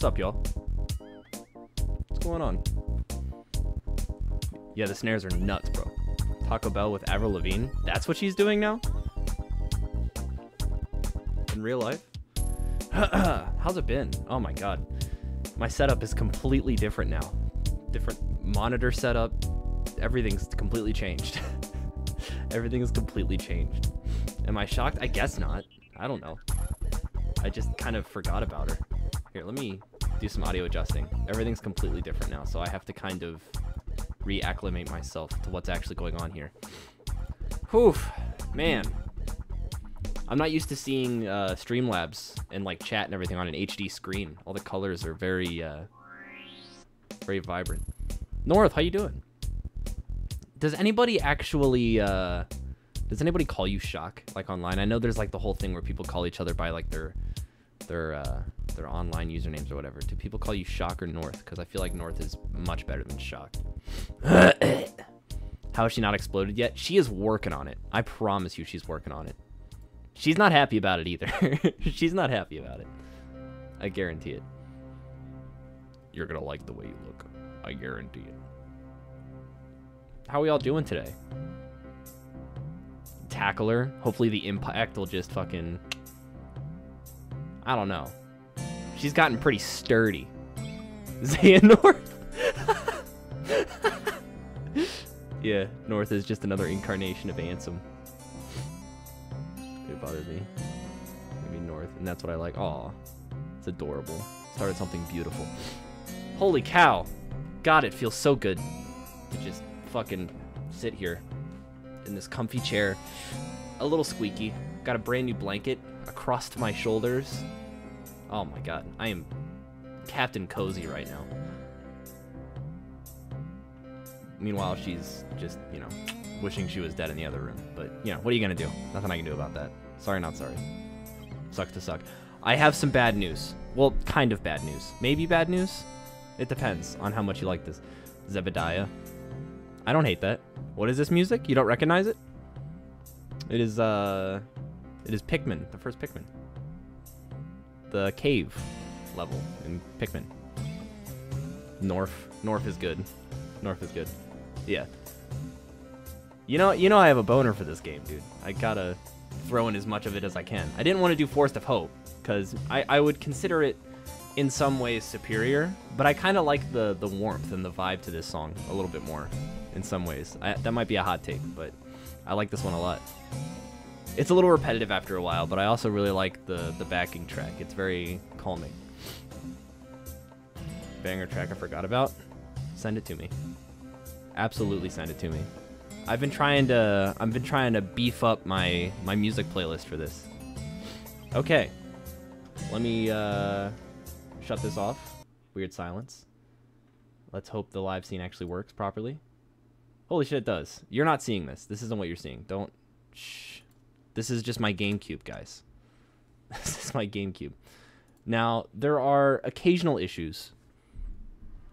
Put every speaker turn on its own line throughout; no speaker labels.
What's up, y'all? What's going on? Yeah, the snares are nuts, bro. Taco Bell with Avril Lavigne. That's what she's doing now? In real life? How's it been? Oh my god. My setup is completely different now. Different monitor setup. Everything's completely changed. Everything is completely changed. Am I shocked? I guess not. I don't know. I just kind of forgot about her. Here, let me do some audio adjusting. Everything's completely different now, so I have to kind of reacclimate myself to what's actually going on here. Whew, man. I'm not used to seeing uh, Streamlabs and like chat and everything on an HD screen. All the colors are very, uh, very vibrant. North, how you doing? Does anybody actually, uh, does anybody call you Shock like online? I know there's like the whole thing where people call each other by like their, their, uh, their online usernames or whatever. Do people call you Shock or North? Because I feel like North is much better than Shock. How is she not exploded yet? She is working on it. I promise you she's working on it. She's not happy about it either. she's not happy about it. I guarantee it. You're gonna like the way you look. I guarantee it. How are we all doing today? Tackler. Hopefully the impact will just fucking... I don't know. She's gotten pretty sturdy. Xehanort? yeah, North is just another incarnation of Ansem. It bothers me. Maybe North, and that's what I like. Aw, it's adorable. Started something beautiful. Holy cow. God, it feels so good to just fucking sit here in this comfy chair. A little squeaky. Got a brand new blanket across my shoulders. Oh my god, I am Captain Cozy right now. Meanwhile, she's just, you know, wishing she was dead in the other room. But, you know, what are you gonna do? Nothing I can do about that. Sorry, not sorry. Suck to suck. I have some bad news. Well, kind of bad news. Maybe bad news? It depends on how much you like this. Zebediah. I don't hate that. What is this music? You don't recognize it? It is, uh... It is Pikmin, the first Pikmin. The cave level in Pikmin. North. North is good. North is good. Yeah. You know, you know I have a boner for this game, dude. I gotta throw in as much of it as I can. I didn't want to do Forest of Hope, because I, I would consider it in some ways superior, but I kind of like the, the warmth and the vibe to this song a little bit more in some ways. I, that might be a hot take, but I like this one a lot. It's a little repetitive after a while, but I also really like the, the backing track. It's very calming. Banger track I forgot about? Send it to me. Absolutely send it to me. I've been trying to I've been trying to beef up my my music playlist for this. Okay. Let me uh shut this off. Weird silence. Let's hope the live scene actually works properly. Holy shit, it does. You're not seeing this. This isn't what you're seeing. Don't. Shh. This is just my GameCube, guys. this is my GameCube. Now, there are occasional issues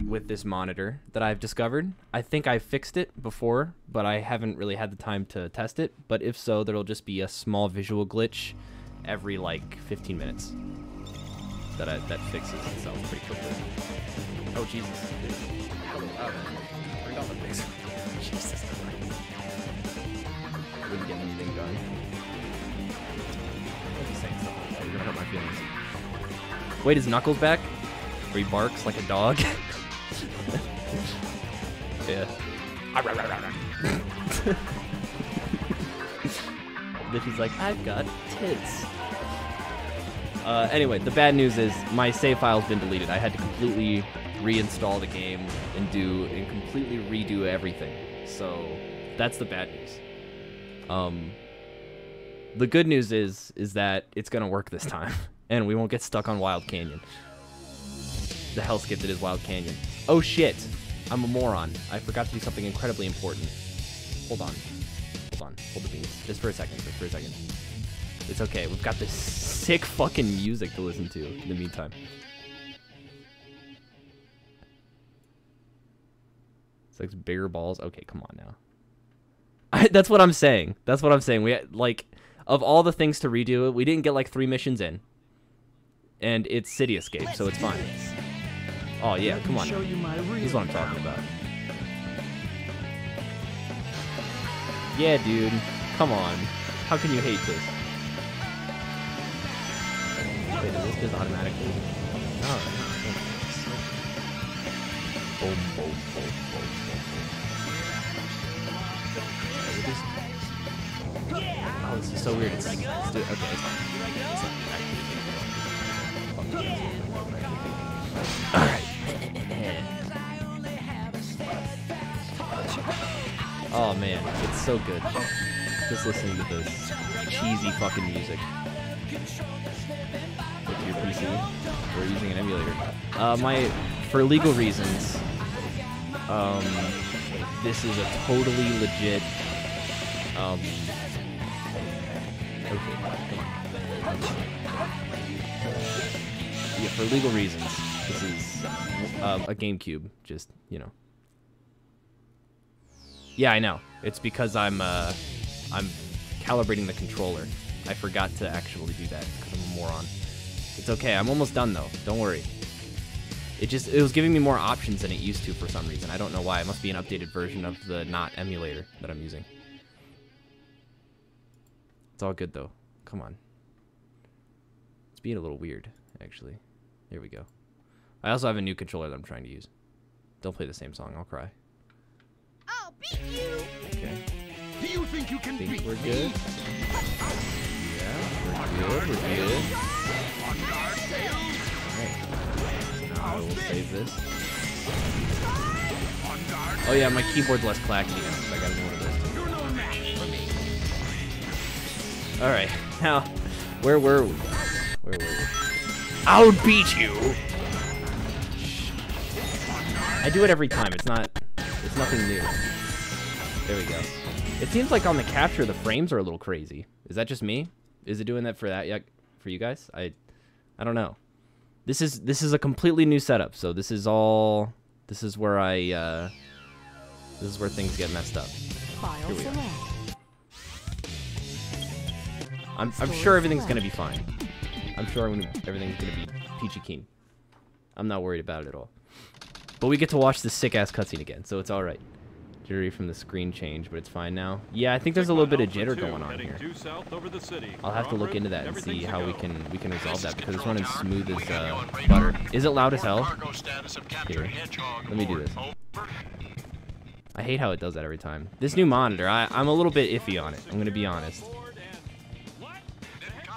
with this monitor that I've discovered. I think I fixed it before, but I haven't really had the time to test it. But if so, there'll just be a small visual glitch every like 15 minutes that I, that fixes itself pretty quickly. Oh Jesus! Wait, is Knuckles back? Where he barks like a dog? yeah. then she's like, I've got tits. Uh, anyway, the bad news is my save file's been deleted. I had to completely reinstall the game and do and completely redo everything. So that's the bad news. Um, the good news is is that it's gonna work this time, and we won't get stuck on Wild Canyon. The hellscape that is Wild Canyon. Oh shit! I'm a moron. I forgot to do something incredibly important. Hold on. Hold on. Hold the beans. Just for a second. Just for a second. It's okay. We've got this sick fucking music to listen to in the meantime. It's like bigger balls. Okay, come on now. I, that's what I'm saying. That's what I'm saying. We like of all the things to redo, we didn't get like three missions in, and it's City Escape, so it's fine. Oh yeah, come on.
show you my
This is what I'm talking about. Yeah, dude. Come on. How can you hate this? Wait, does this just automatically? No. Boom, boom, boom, boom, boom, boom. Oh, this is so weird. It's, it's okay. It's, All right. Oh man, it's so good. Just listening to this cheesy fucking music. With your PC, we're using an emulator. Uh, my, for legal reasons, um, this is a totally legit. Um, okay. Yeah, for legal reasons, this is um, a GameCube. Just you know. Yeah, I know. It's because I'm uh, I'm calibrating the controller. I forgot to actually do that because I'm a moron. It's okay. I'm almost done though. Don't worry. It just it was giving me more options than it used to for some reason. I don't know why. It must be an updated version of the not emulator that I'm using. It's all good though. Come on. It's being a little weird, actually. Here we go. I also have a new controller that I'm trying to use. Don't play the same song. I'll cry.
I'll beat you!
Okay.
Do you think you can
Think
beat
we're
me?
good? Yeah, we're good. We're good. Alright. Now I will save this. Oh yeah, my keyboard's less clacky now, so I got a new one of those too.
You're no match for me.
Alright, now, where were we? I'll beat you! I do it every time, it's not, it's nothing new. There we go. It seems like on the capture the frames are a little crazy. Is that just me? Is it doing that for that yet for you guys? I I don't know. This is this is a completely new setup, so this is all this is where I uh this is where things get messed up. Here we
select.
I'm, I'm sure everything's gonna be fine. I'm sure I'm gonna, everything's gonna be peachy keen. I'm not worried about it at all. But we get to watch this sick ass cutscene again, so it's all right. Jittery from the screen change, but it's fine now. Yeah, I think there's a little bit of jitter going on here. I'll have to look into that and see how we can we can resolve that because it's running smooth as uh, butter. Is it loud as hell? Here, let me do this. I hate how it does that every time. This new monitor, I, I'm a little bit iffy on it. I'm gonna be honest.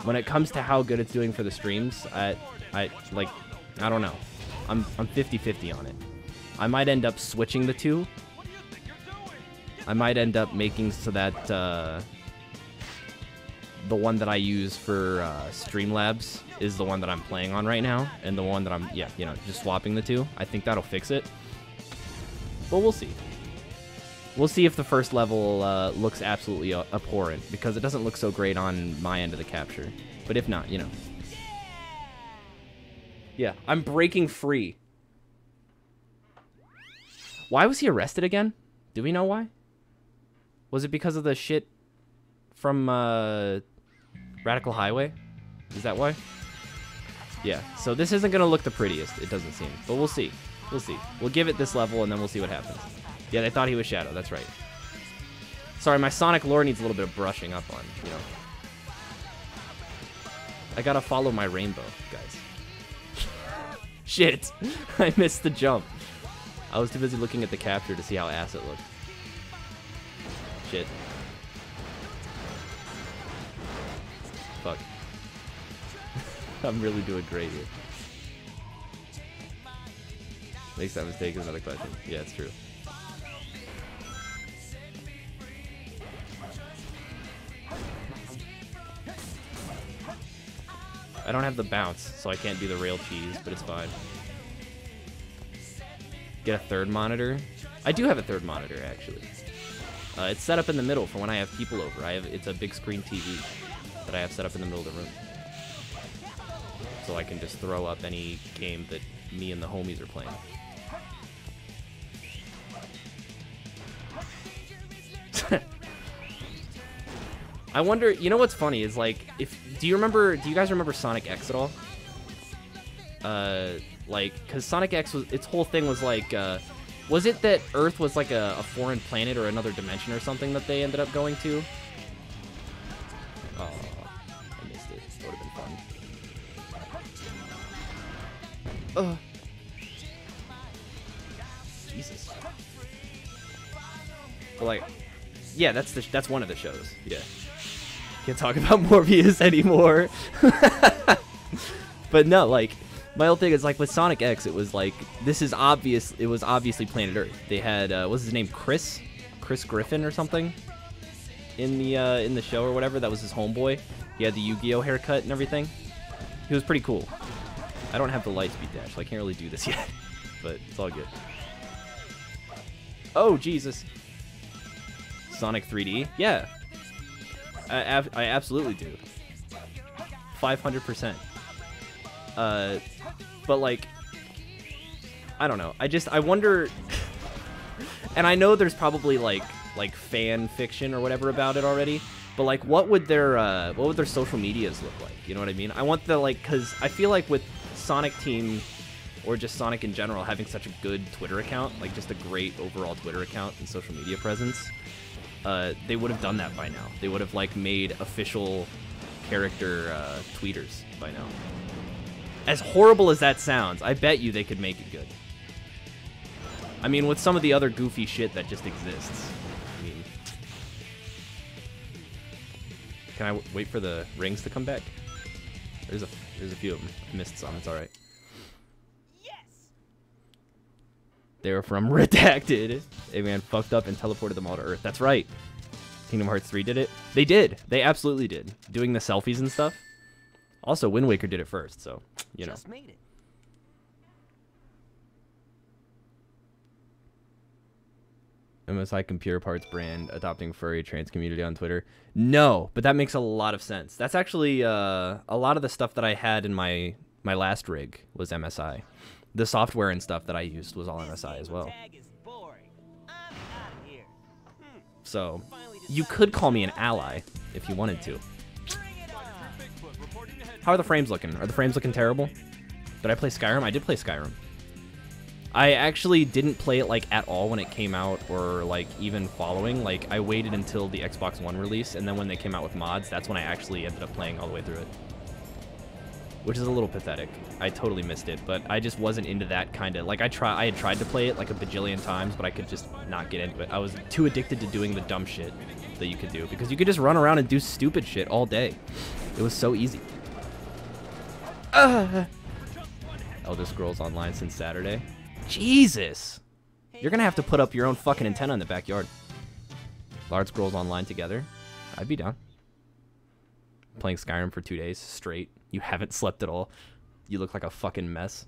When it comes to how good it's doing for the streams, I, I like, I don't know. I'm I'm 50-50 on it. I might end up switching the two. I might end up making so that uh, the one that I use for uh, Streamlabs is the one that I'm playing on right now, and the one that I'm yeah, you know, just swapping the two. I think that'll fix it. But we'll see. We'll see if the first level uh, looks absolutely uh, abhorrent because it doesn't look so great on my end of the capture. But if not, you know. Yeah, I'm breaking free. Why was he arrested again? Do we know why? Was it because of the shit from uh, Radical Highway? Is that why? Yeah, so this isn't going to look the prettiest, it doesn't seem. But we'll see. We'll see. We'll give it this level and then we'll see what happens. Yeah, they thought he was Shadow, that's right. Sorry, my Sonic lore needs a little bit of brushing up on, you know. I gotta follow my rainbow, guys. Shit! I missed the jump. I was too busy looking at the capture to see how ass it looked. Shit. Fuck. I'm really doing great here. Makes that mistake is another question. Yeah, it's true. I don't have the bounce, so I can't do the rail cheese, but it's fine. Get a third monitor. I do have a third monitor, actually. Uh, it's set up in the middle for when I have people over. I have it's a big screen TV that I have set up in the middle of the room, so I can just throw up any game that me and the homies are playing. I wonder. You know what's funny is like, if do you remember? Do you guys remember Sonic X at all? Uh, Like, because Sonic X was its whole thing was like, uh, was it that Earth was like a, a foreign planet or another dimension or something that they ended up going to? Oh, I missed it. That would have been fun. Ugh. Jesus. But like, yeah, that's the that's one of the shows. Yeah. Can't talk about Morbius anymore. but no, like my whole thing is like with Sonic X, it was like this is obvious. It was obviously Planet Earth. They had uh, what's his name, Chris, Chris Griffin or something, in the uh, in the show or whatever. That was his homeboy. He had the Yu-Gi-Oh haircut and everything. He was pretty cool. I don't have the light speed dash, so I can't really do this yet, but it's all good. Oh Jesus! Sonic 3D, yeah, I, ab- I absolutely do. 500%. Uh, but like, I don't know. I just I wonder, and I know there's probably like like fan fiction or whatever about it already. But like, what would their uh, what would their social medias look like? You know what I mean? I want the like, cause I feel like with Sonic Team or just Sonic in general having such a good Twitter account, like just a great overall Twitter account and social media presence, uh, they would have done that by now. They would have like made official character uh, tweeters by now. As horrible as that sounds, I bet you they could make it good. I mean, with some of the other goofy shit that just exists. I mean, can I wait for the rings to come back? There's a there's a few of them. I missed some. It's all right.
Yes!
They were from Redacted. A man fucked up and teleported them all to Earth. That's right. Kingdom Hearts 3 did it. They did. They absolutely did. Doing the selfies and stuff. Also, Wind Waker did it first, so you know.
Just made it.
MSI Computer Parts brand adopting furry trans community on Twitter. No, but that makes a lot of sense. That's actually uh, a lot of the stuff that I had in my my last rig was MSI. The software and stuff that I used was all MSI as well.
Tag is boring. I'm out of here. Hmm.
So you could call me an ally if you wanted to.
Bring it on.
How are the frames looking? Are the frames looking terrible? Did I play Skyrim? I did play Skyrim. I actually didn't play it like at all when it came out or like even following. Like I waited until the Xbox One release and then when they came out with mods, that's when I actually ended up playing all the way through it. Which is a little pathetic. I totally missed it, but I just wasn't into that kind of like I try I had tried to play it like a bajillion times, but I could just not get into it. I was too addicted to doing the dumb shit that you could do because you could just run around and do stupid shit all day. It was so easy. Uh. Elder Scrolls Online since Saturday. Jesus! You're gonna have to put up your own fucking antenna in the backyard. Large Scrolls Online together. I'd be down. Playing Skyrim for two days straight. You haven't slept at all. You look like a fucking mess.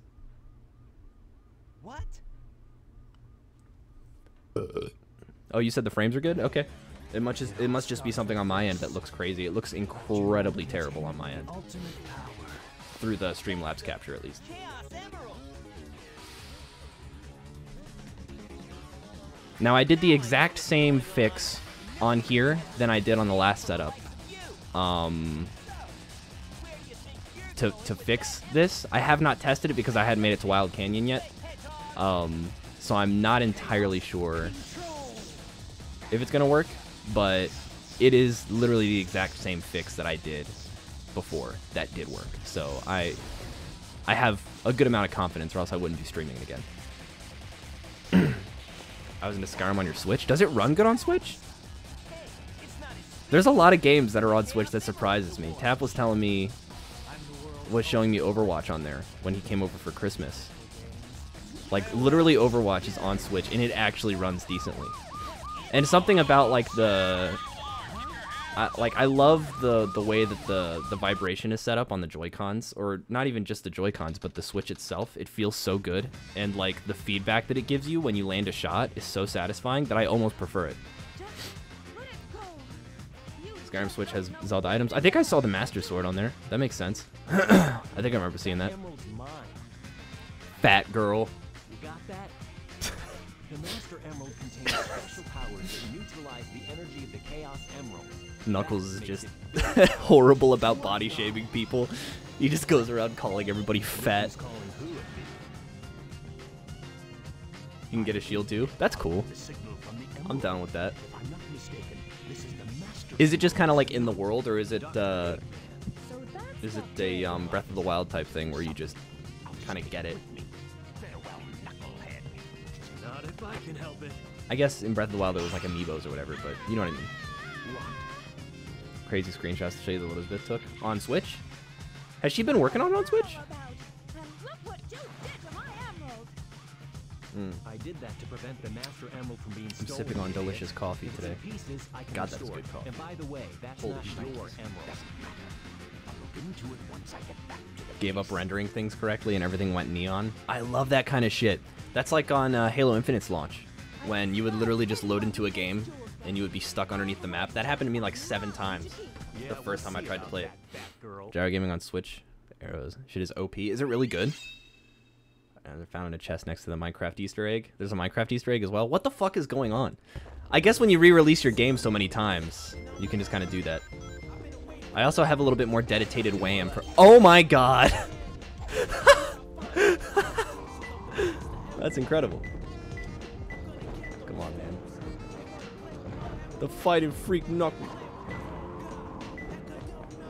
What?
Oh, you said the frames are good? Okay. It must just, it must just be something on my end that looks crazy. It looks incredibly terrible on my end. Through the Streamlabs capture, at least. Now I did the exact same fix on here than I did on the last setup. Um, to to fix this, I have not tested it because I hadn't made it to Wild Canyon yet. Um, so I'm not entirely sure if it's gonna work, but it is literally the exact same fix that I did before that did work. So I I have a good amount of confidence, or else I wouldn't be streaming it again. I was into Skyrim on your Switch. Does it run good on Switch? There's a lot of games that are on Switch that surprises me. Tap was telling me, was showing me Overwatch on there when he came over for Christmas. Like literally, Overwatch is on Switch and it actually runs decently. And something about like the, I, like I love the the way that the the vibration is set up on the Joy Cons, or not even just the Joy Cons, but the Switch itself. It feels so good, and like the feedback that it gives you when you land a shot is so satisfying that I almost prefer it. Skyrim Switch has Zelda items. I think I saw the Master Sword on there. That makes sense. I think I remember seeing that. Fat girl.
You that? the Master Emerald contains special powers that neutralize the energy of the Chaos Emerald.
Knuckles is just horrible about body shaming people. He just goes around calling everybody fat.
Who's calling who a bitch?
can get a shield too. That's cool.
The signal from the
I'm down with that.
Is
it just kind of like in the world, or is it uh, is it a um, Breath of the Wild type thing where you just kind of get it?
I
guess in Breath of the Wild it was like amiibos or whatever, but you know what I mean. Crazy screenshots to show you that Elizabeth took on Switch. Has she been working on it on Switch?
I did that to prevent the Master Emerald from being
I'm
stolen.
sipping on delicious coffee
If
today.
pieces,
God, that's good coffee.
And by the way, that's
Holy
not
shit.
your emerald. I'll into it once I get back to the
Gave up rendering things correctly and everything went neon. I love that kind of shit. That's like on uh, Halo Infinite's launch, when you would literally just load into a game and you would be stuck underneath the map. That happened to me like seven times. The first time I tried to play it. Gyro Gaming on Switch. Arrows. Shit is OP. Is it really good? And they're found in a chest next to the Minecraft Easter egg. There's a Minecraft Easter egg as well. What the fuck is going on? I guess when you re-release your game so many times, you can just kind of do that. I also have a little bit more dedicated WAM for. Oh my god! That's incredible. Come on, man. The fighting freak knuckle.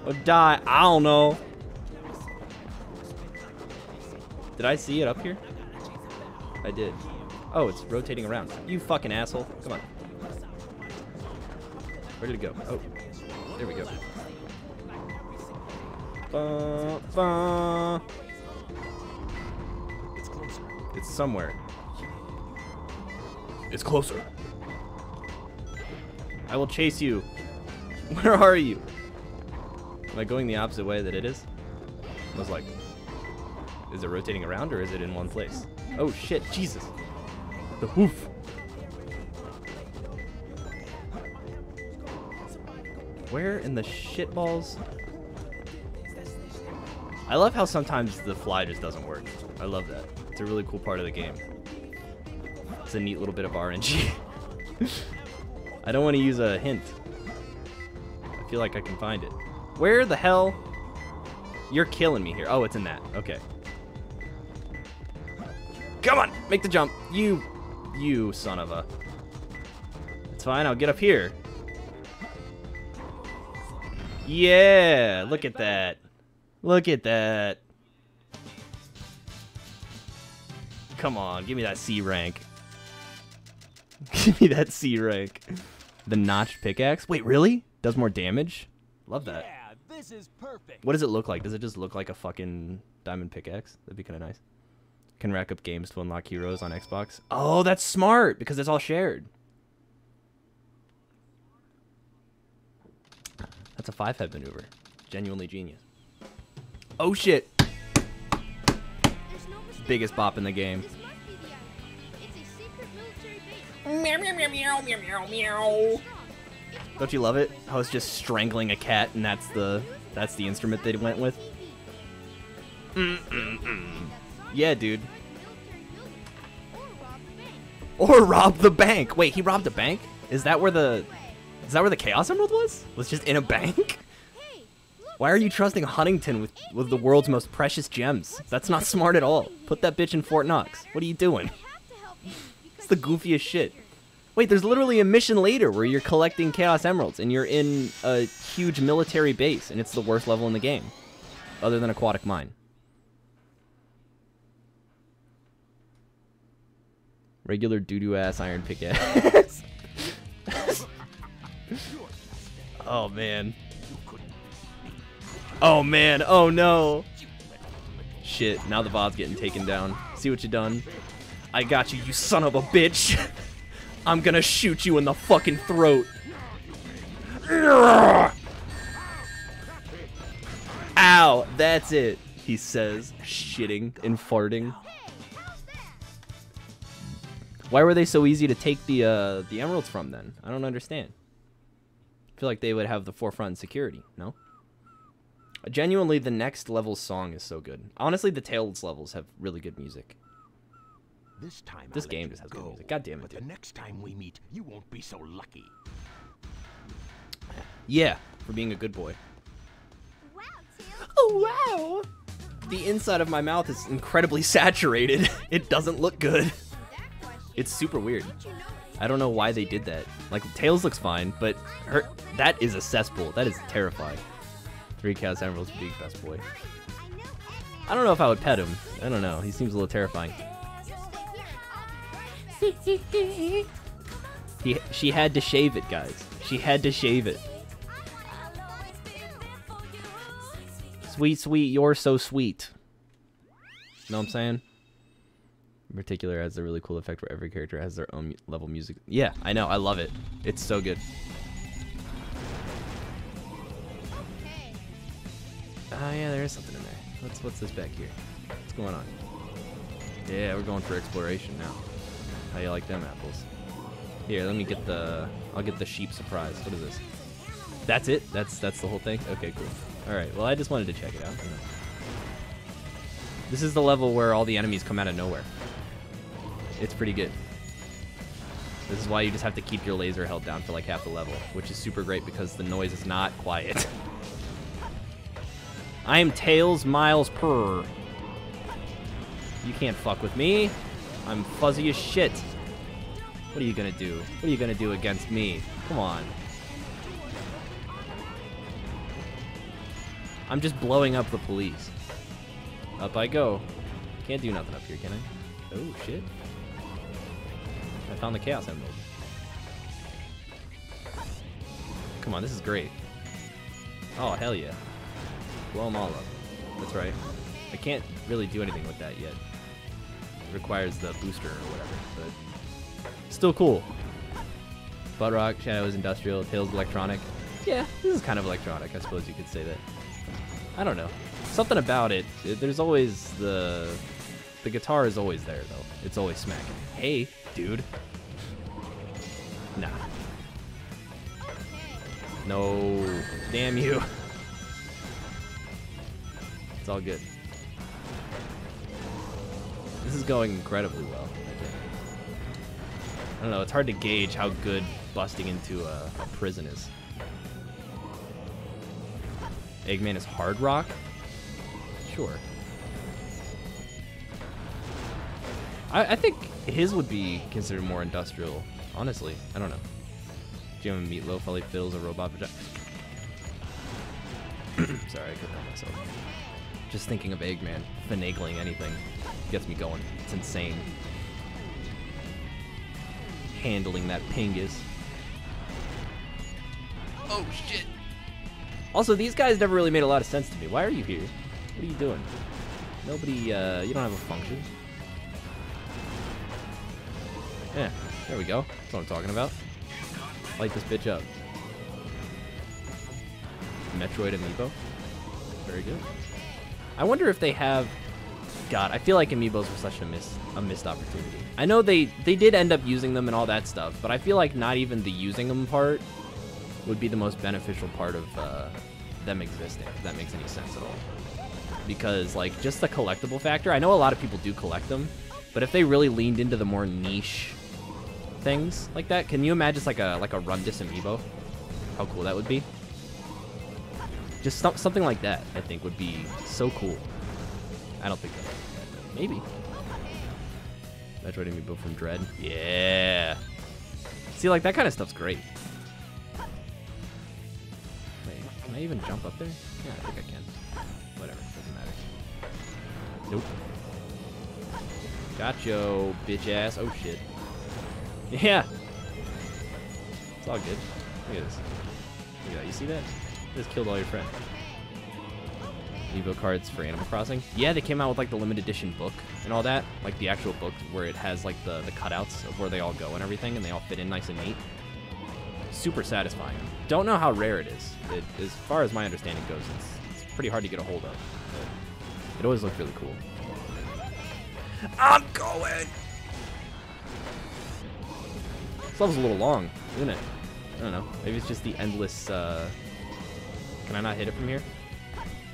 Or die. I don't know. Did I see it up here? I did. Oh, it's rotating around. You fucking asshole. Come on. Where did it go? Oh, there we go. Ba, ba.
It's closer.
It's somewhere. It's closer. I will chase you. Where are you? Am I going the opposite way that it is? I was like, is it rotating around or is it in one place? Oh shit, Jesus. The hoof. Where in the shitballs? I love how sometimes the fly just doesn't work. I love that. It's a really cool part of the game. It's a neat little bit of RNG. I don't want to use a hint. I feel like I can find it. Where the hell? You're killing me here. Oh, it's in that. Okay. Make the jump. You, you son of a. It's fine. I'll get up here. Yeah, look at that. Look at that. Come on, give me that C rank. give me that C rank. The notched pickaxe? Wait, really? Does more damage? Love that.
Yeah, this is perfect.
What does it look like? Does it just look like a fucking diamond pickaxe? That'd be kind of nice. Can rack up games to unlock heroes on Xbox. Oh, that's smart because it's all shared. That's a five head maneuver. Genuinely genius. Oh shit.
No
Biggest bop in the game.
This must be the island. It's a secret military base.
Meow, meow, meow, meow, meow, meow.
Don't you love it? How it's just strangling a cat and that's the that's the instrument they went with. Mm, mm, mm. Yeah, dude. Or rob the bank. Wait, he robbed a bank? Is that where the Is that where the Chaos Emerald was? Was just in a bank? Why are you trusting Huntington with with the world's most precious gems? That's not smart at all. Put that bitch in Fort Knox. What are you doing? It's the goofiest shit. Wait, there's literally a mission later where you're collecting Chaos Emeralds and you're in a huge military base and it's the worst level in the game. Other than Aquatic Mine. Regular doo-doo ass iron pickaxe. oh man. Oh man, oh no. Shit, now the VOD's getting taken down. See what you done? I got you, you son of a bitch. I'm gonna shoot you in the fucking throat. Ow, that's it, he says, shitting and farting. Why were they so easy to take the uh, the emeralds from then? I don't understand. I feel like they would have the forefront in security, no? Genuinely, the next level song is so good. Honestly, the Tails levels have really good music.
This time
This
I'll
game just has good music. God damn it,
But
dude.
the next time we meet, you won't be so lucky.
Yeah, for being a good boy.
wow, Tails.
Oh wow! The inside of my mouth is incredibly saturated. It doesn't look good. It's super weird. I don't know why they did that. Like Tails looks fine, but her that is a cesspool. That is terrifying. Three cows, emeralds, big best boy. I don't know if I would pet him. I don't know. He seems a little terrifying. He, she had to shave it, guys. She had to shave it. Sweet, sweet, you're so sweet. Know what I'm saying? Particular, has a really cool effect where every character has their own level music. Yeah, I know. I love it. It's so good.
Okay.
Oh yeah, there is something in there. What's what's this back here? What's going on? Yeah, we're going for exploration now. How you like them apples? Here, let me get the. I'll get the sheep surprise. What is this? That's it. That's that's the whole thing. Okay, cool. All right. Well, I just wanted to check it out. This is the level where all the enemies come out of nowhere. It's pretty good. This is why you just have to keep your laser held down for like half the level, which is super great because the noise is not quiet. I am Tails Miles Per. You can't fuck with me. I'm fuzzy as shit. What are you gonna do? What are you gonna do against me? Come on. I'm just blowing up the police. Up I go. Can't do nothing up here, can I? Oh shit. I found the Chaos Emerald. Come on, this is great. Oh, hell yeah. Blow them all up. That's right. I can't really do anything with that yet. It requires the booster or whatever, but still cool. Rock, Shadows Industrial, Tails Electronic. Yeah, this is kind of electronic, I suppose you could say that. I don't know. Something about it, it- there's always the... The guitar is always there, though. It's always smacking. Hey, dude. Nah. No. Damn you. It's all good. This is going incredibly well, I don't know, it's hard to gauge how good busting into a, a prison is. Eggman is hard rock? Sure. I, I think his would be considered more industrial, honestly. I don't know. Do you Jim and Meatloaf, Ellie Fiddles, a robot vagina. Sorry, I couldn't help myself. Just thinking of Eggman finagling anything gets me going. It's insane. Handling that pingus. Oh shit. Also, these guys never really made a lot of sense to me. Why are you here? What are you doing? Nobody, uh, you don't have a function. Yeah, there we go. That's what I'm talking about. Light this bitch up. Metroid Amiibo. Very good. I wonder if they have. God, I feel like amiibos were such a miss a missed opportunity. I know they they did end up using them and all that stuff, but I feel like not even the using them part would be the most beneficial part of uh, them existing. If that makes any sense at all. Because like just the collectible factor, I know a lot of people do collect them, but if they really leaned into the more niche things like that, can you imagine just like a like a Rundus amiibo? How cool that would be. Just some, something like that, I think, would be so cool. I don't think that. Maybe. Metroid amiibo from Dread. Yeah. See, like that kind of stuff's great. Wait, can I even jump up there? Yeah, I think I can. Whatever, doesn't matter. Nope. Gotcha, oh, bitch ass. Oh shit. Yeah. It's all good. Look at this. Look at that. You see that? Just killed all your friends. amiibo cards for Animal Crossing. Yeah, they came out with like the limited edition book and all that, like the actual book where it has like the the cutouts of where they all go and everything, and they all fit in nice and neat. Super satisfying. Don't know how rare it is. It, as far as my understanding goes, it's, it's pretty hard to get a hold of. It always looked really cool. I'm going. This level's a little long, isn't it? I don't know. Maybe it's just the endless. Uh... Can I not hit it from here?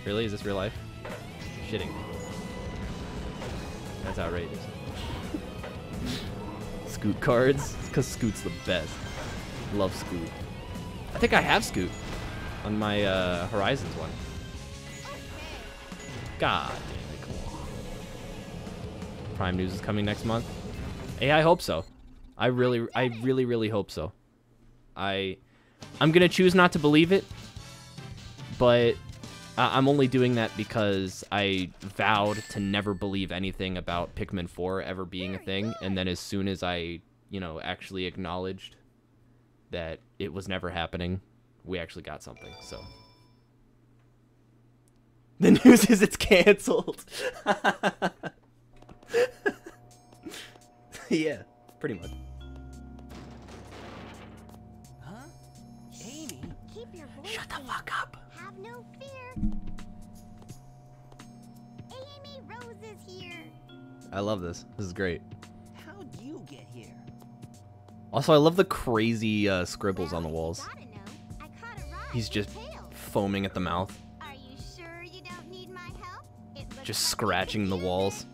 Really? Is this real life? Shitting. That's outrageous. Scoot cards? Because Scoot's the best. Love Scoot. I think I have Scoot on my uh, Horizons one. God damn it, come on. Prime News is coming next month. Hey, I hope so. I really, I really, really hope so. I, I'm gonna choose not to believe it, but I'm only doing that because I vowed to never believe anything about Pikmin 4 ever being a thing, and then as soon as I, you know, actually acknowledged that it was never happening, we actually got something. So. The news is it's canceled. yeah, pretty much. Shut the fuck up.
Have no fear. Amy Rose is here.
I love this. This is great.
How'd you get here?
Also, I love the crazy uh, scribbles on the walls.
gotta know. I caught a ride
He's just foaming at the mouth,
Are you sure you don't need my help? It looks
just
like
scratching the walls.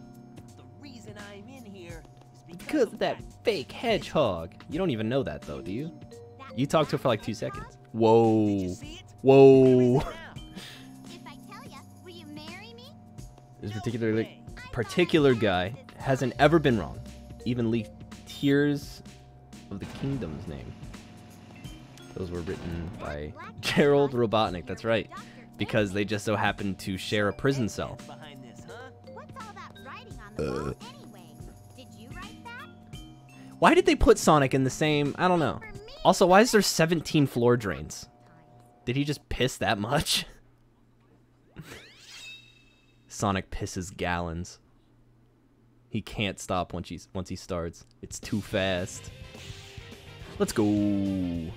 The reason I'm in here is because,
Because
of
of that fake hedgehog. You don't even know that though, do you? You talked to her for like two seconds.
Did
Whoa.
you see it?
Whoa.
Trace it out.
If I tell ya, will you?
This particular
way.
particular guy hasn't ever been wrong. Even leaked Tears of the Kingdom's name. Those were written by Gerald Robotnik. That's right. Because they just so happened to share a prison cell.
Behind this, huh?
What's all that writing on the
Uh.
anyway? Did you write that?
Why did they put Sonic in the same? I don't know. Also, why is there 17 floor drains? Did he just piss that much? Sonic pisses gallons. He can't stop once he's once he starts. It's too fast. Let's go.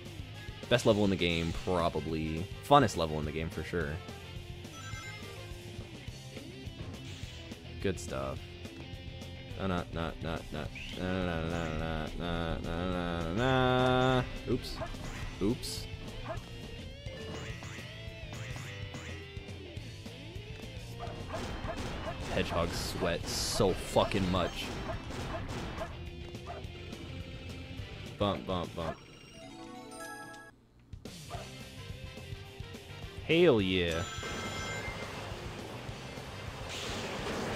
Best level in the game, probably. Funnest level in the game for sure. Good stuff. Na na na na na na na na na na na na. Oops. Oops. Hedgehog sweat so fucking much. Bump, bump, bump. Hell yeah.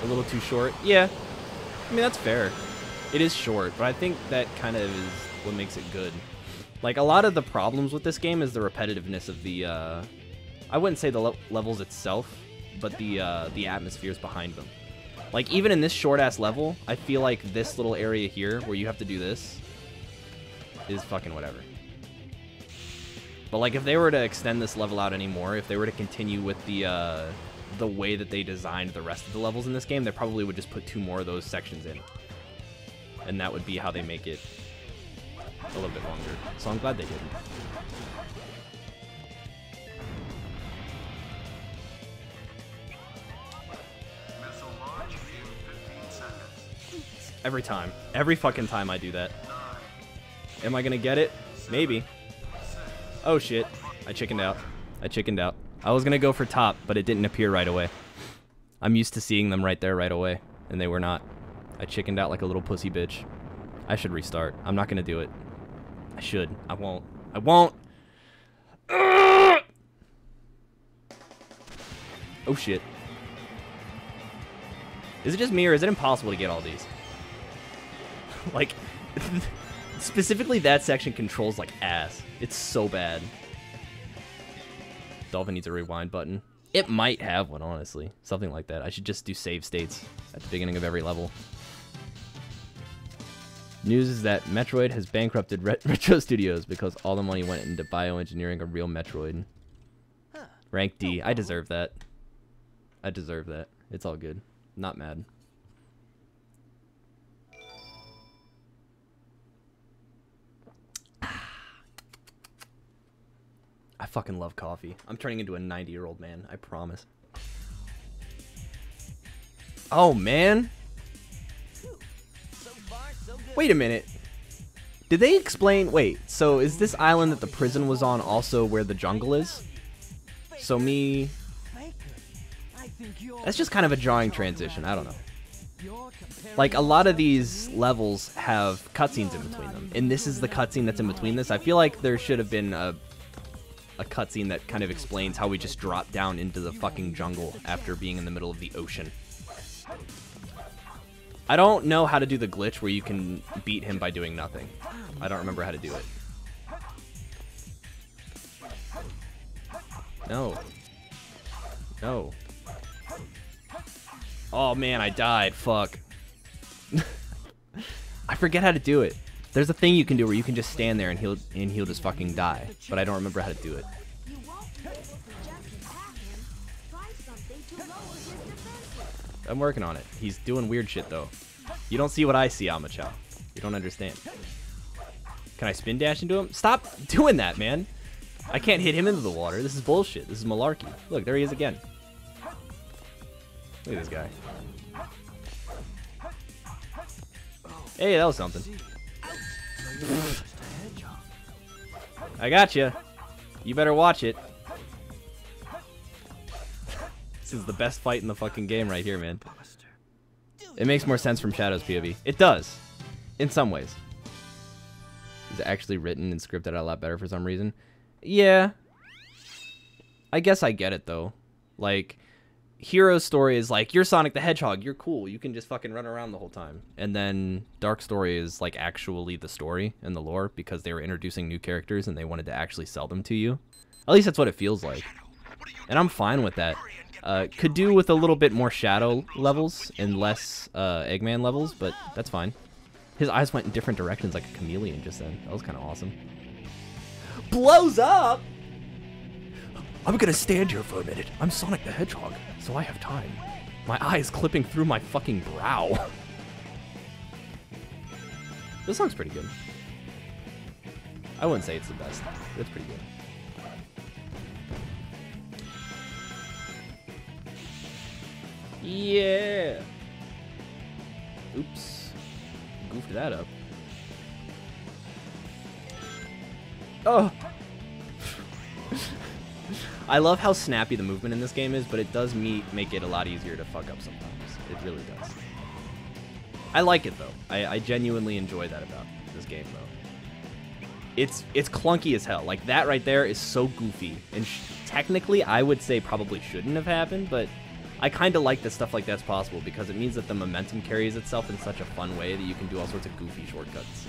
A little too short? Yeah. I mean, that's fair. It is short, but I think that kind of is what makes it good. Like, a lot of the problems with this game is the repetitiveness of the, uh... I wouldn't say the le- levels itself, but the, uh, the atmospheres behind them. Like, even in this short-ass level, I feel like this little area here, where you have to do this, is fucking whatever. But, like, if they were to extend this level out anymore, if they were to continue with the, uh, the way that they designed the rest of the levels in this game, they probably would just put two more of those sections in. And that would be how they make it a little bit longer. So I'm glad they didn't. Every time. Every fucking time I do that. Am I gonna get it? Maybe. Oh shit. I chickened out. I chickened out. I was gonna go for top, but it didn't appear right away. I'm used to seeing them right there right away, and they were not. I chickened out like a little pussy bitch. I should restart. I'm not gonna do it. I should. I won't. I won't. Ugh! Oh shit. Is it just me or is it impossible to get all these? like, specifically that section controls like ass. It's so bad. Dolphin needs a rewind button. It might have one, honestly. Something like that. I should just do save states at the beginning of every level. News is that Metroid has bankrupted Ret- Retro Studios because all the money went into bioengineering a real Metroid. Rank D. Oh, I deserve that. I deserve that. It's all good. Not mad. I fucking love coffee. I'm turning into a 90 year old man. I promise. Oh, man. Wait a minute. Did they explain? Wait, so is this island that the prison was on also where the jungle is? So me. That's just kind of a jarring transition. I don't know. Like a lot of these levels have cutscenes in between them, and this is the cutscene that's in between this. I feel like there should have been a a cutscene that kind of explains how we just dropped down into the fucking jungle after being in the middle of the ocean. I don't know how to do the glitch where you can beat him by doing nothing. I don't remember how to do it. No. No. Oh man, I died. Fuck. I forget how to do it. There's a thing you can do where you can just stand there and he'll and he'll just fucking die. But I don't remember how to do it. I'm working on it. He's doing weird shit though. You don't see what I see, Amachow. You don't understand. Can I spin dash into him? Stop doing that, man. I can't hit him into the water. This is bullshit. This is malarkey. Look, there he is again. Look at this guy. Hey, that was something. I got you. You better watch it. This is the best fight in the fucking game right here, man. It makes more sense from Shadow's POV. It does. In some ways. It's actually written and scripted a lot better for some reason. Yeah. I guess I get it, though. Like, Hero's story is like, you're Sonic the Hedgehog, you're cool, you can just fucking run around the whole time. And then Dark Story is like actually the story and the lore because they were introducing new characters and they wanted to actually sell them to you. At least that's what it feels like. And I'm fine with that. Uh, could do with a little bit more shadow levels and less uh, Eggman levels, but that's fine. His eyes went in different directions like a chameleon just then. That was kind of awesome. Blows up! I'm gonna stand here for a minute. I'm Sonic the Hedgehog, so I have time. My eye is clipping through my fucking brow. this song's pretty good. I wouldn't say it's the best. It's pretty good. Yeah. Oops. Goofed that up. Oh. I love how snappy the movement in this game is, but it does me make it a lot easier to fuck up sometimes. It really does. I like it though. I, I genuinely enjoy that about this game though. It's it's clunky as hell. Like that right there is so goofy, and technically I would say probably shouldn't have happened, but I kind of like that stuff like that's possible because it means that the momentum carries itself in such a fun way that you can do all sorts of goofy shortcuts.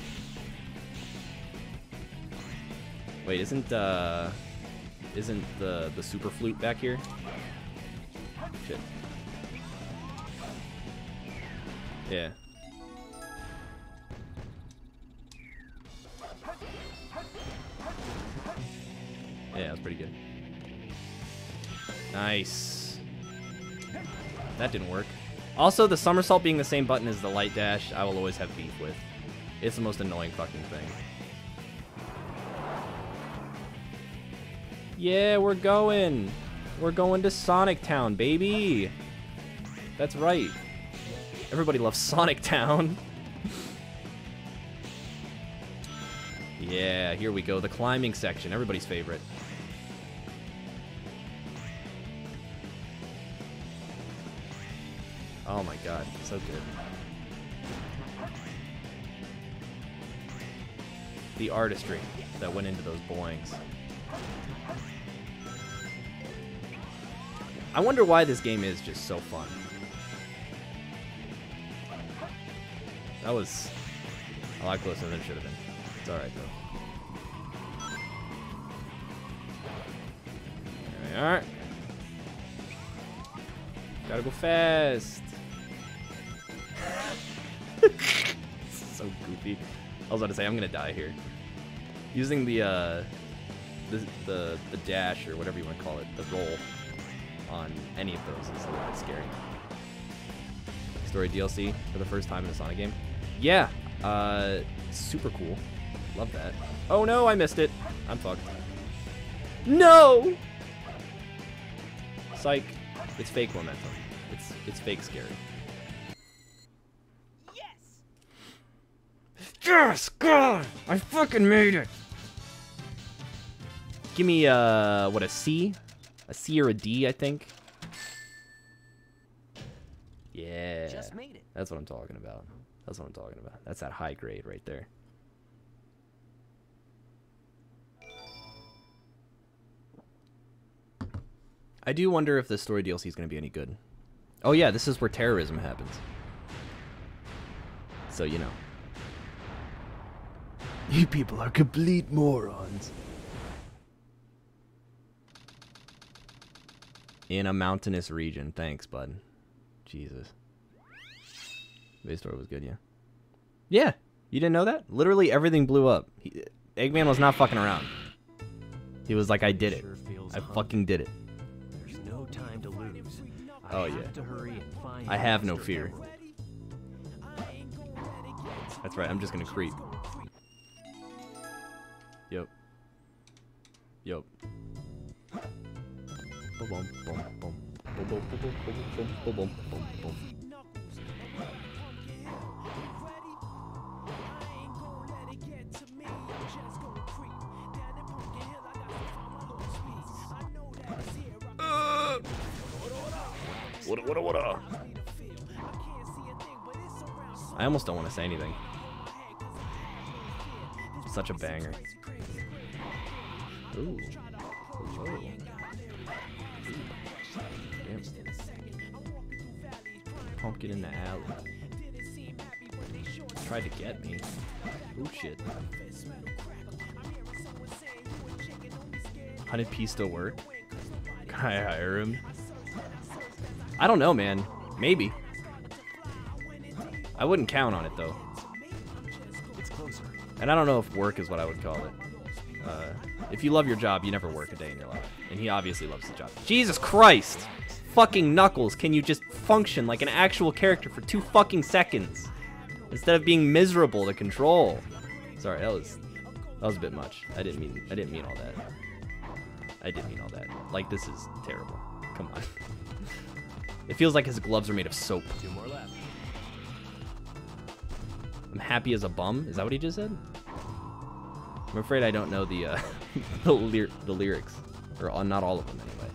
Wait, isn't uh isn't the the super flute back here? Shit. Yeah. Yeah, that's pretty good. Nice. That didn't work. Also, the somersault being the same button as the light dash, I will always have beef with. It's the most annoying fucking thing. Yeah, we're going. We're going to Sonic Town, baby. That's right. Everybody loves Sonic Town. yeah, here we go. The climbing section, everybody's favorite. Oh my god, so good. The artistry that went into those boings. I wonder why this game is just so fun. That was a lot closer than it should have been. It's alright though. There we are. Gotta go fast. so goofy. I was about to say I'm gonna die here. Using the uh, the the the dash or whatever you want to call it, the roll on any of those is a lot scary. Story DLC for the first time in a Sonic game. Yeah, uh, super cool. Love that. Oh no, I missed it. I'm fucked. No. Psych. It's fake momentum. It's it's fake scary. Yes, God, I fucking made it. Give me uh, what a C, a C or a D, I think. Yeah,
Just made it.
that's what I'm talking about. That's what I'm talking about. That's that high grade right there. I do wonder if the story DLC is going to be any good. Oh yeah, this is where terrorism happens. So you know. You people are complete morons. In a mountainous region. Thanks, bud. Jesus. Base store was good, yeah. Yeah, you didn't know that? Literally everything blew up. He, Eggman was not fucking around. He was like, I did it. I fucking did it.
There's no time to lose.
Oh, yeah.
to hurry and find
I have no fear. That's right, I'm just gonna creep. Yep. Yep. I almost don't want to say anything. Such a banger. Ooh. Pumpkin in the alley. Tried to get me. Oh shit. Hunted P still work? Can I hire him? I don't know, man. Maybe. I wouldn't count on it though. And I don't know if work is what I would call it. Uh, if you love your job, you never work a day in your life. And he obviously loves the job. Jesus Christ! Fucking Knuckles, can you just function like an actual character for two fucking seconds? Instead of being miserable to control. Sorry, that was that was a bit much. I didn't mean I didn't mean all that. I didn't mean all that. Like this is terrible. Come on. it feels like his gloves are made of soap.
Two more left.
I'm happy as a bum. Is that what he just said? I'm afraid I don't know the uh, the, lyr- the lyrics, or uh, not all of them anyway.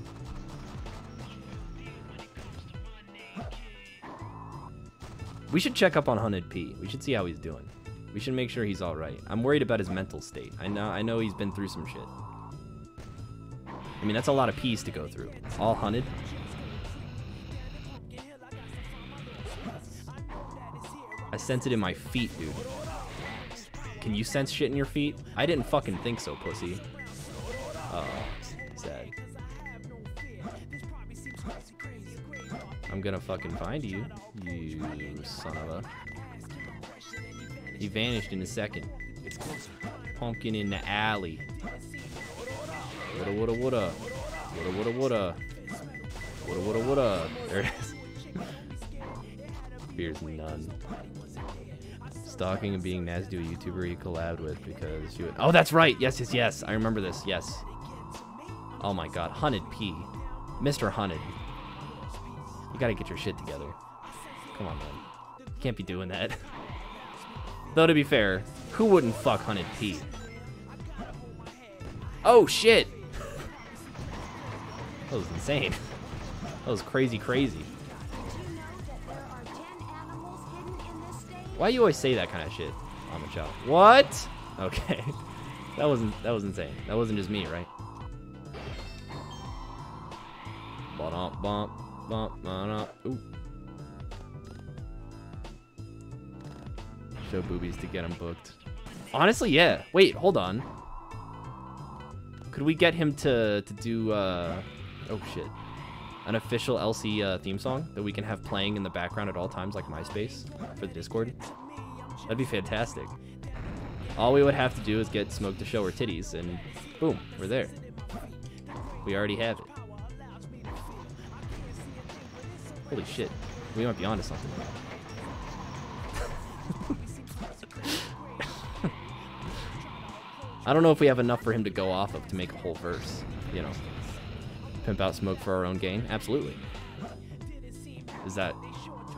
We should check up on Hunted P. We should see how he's doing. We should make sure he's all right. I'm worried about his mental state. I know I know he's been through some shit. I mean, that's a lot of P's to go through. All hunted. I sense it in my feet, dude. Can you sense shit in your feet? I didn't fucking think so, pussy. Oh, sad. I'm gonna fucking find you, you son of a. He vanished in a second. Pumpkin in the alley. Woulda, woulda, woulda. Woulda, woulda, woulda. Woulda, woulda, woulda. There it is. Fears none. Stalking and being nasty to a YouTuber he collabed with because would. Oh, that's right. Yes, yes, yes. I remember this. Yes. Oh my god. Hunted P. Mr. Hunted. You gotta get your shit together. Come on, man. You can't be doing that. Though, to be fair, who wouldn't fuck Hunted P? Oh, shit! That was insane. That was crazy, crazy.
Did you know that there are 10 animals hidden in this stage?
Why you always say that kind of shit, Mama Chow? What? Okay. That wasn't that was insane. That wasn't just me, right? Bump, bump. Ooh. Show boobies to get him booked. Honestly, yeah. Wait, hold on. Could we get him to to do uh oh shit. An official LC uh, theme song that we can have playing in the background at all times like MySpace for the Discord? That'd be fantastic. All we would have to do is get Smoke to show her titties, and boom, we're there. We already have it. Holy shit. We might be onto something. I don't know if we have enough for him to go off of to make a whole verse, you know. Pimp out smoke for our own gain? Absolutely. Is that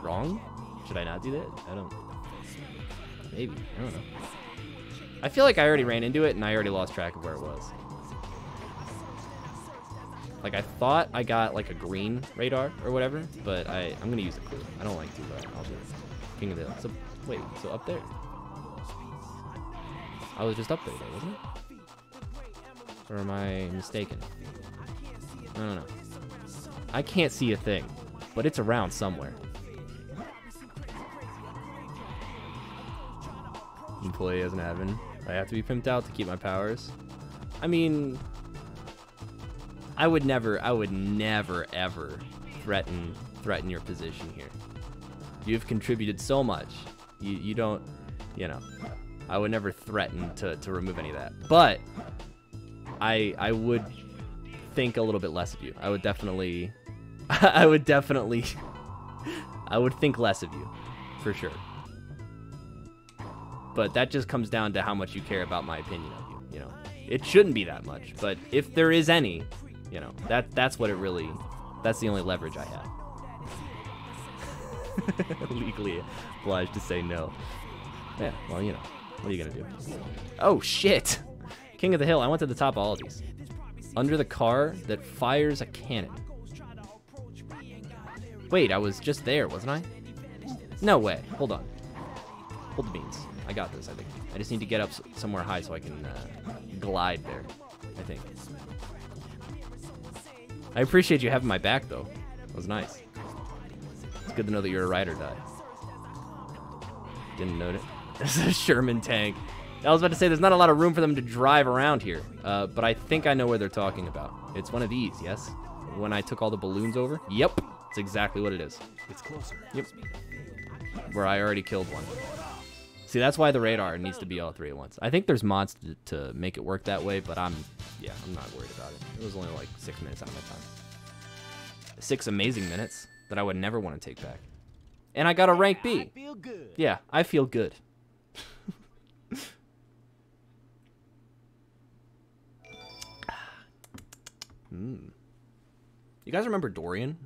wrong? Should I not do that? I don't. Maybe. I don't know. I feel like I already ran into it and I already lost track of where it was. Like I thought I got like a green radar or whatever, but I I'm gonna use a clue. I don't like to, but I'll do it. King of the so wait, so up there. I was just up there, though, wasn't it? Or am I mistaken? I don't know. I can't see a thing, but it's around somewhere. Employee as an admin. I have to be pimped out to keep my powers. I mean, I would never, I would never, ever threaten, threaten your position here. You've contributed so much. You, you don't, you know, I would never threaten to, to remove any of that. But I, I would think a little bit less of you. I would definitely, I would definitely, I would think less of you, for sure. But that just comes down to how much you care about my opinion of you. You know, it shouldn't be that much, but if there is any, you know, that that's what it really, that's the only leverage I have. Legally obliged to say no. Yeah, well, you know, what are you gonna do? Oh shit! King of the Hill. I went to the top of all of these. Under the car that fires a cannon. Wait, I was just there, wasn't I? No way. Hold on. Hold the beans. I got this, I think. I just need to get up somewhere high so I can uh, glide there, I think. I appreciate you having my back, though. That was nice. It's good to know that you're a ride or die. Didn't note it. This is a Sherman tank. I was about to say there's not a lot of room for them to drive around here, uh, but I think I know where they're talking about. It's one of these, yes? When I took all the balloons over? Yep, it's exactly what it is.
It's closer.
Yep. Where I already killed one. See, that's why the radar needs to be all three at once. I think there's mods to, to make it work that way, but I'm, yeah, I'm not worried about it. It was only like six minutes out of my time. Six amazing minutes that I would never want to take back. And I got a rank
I
B.
feel good.
Yeah, I feel good. Hmm. You guys remember Dorian?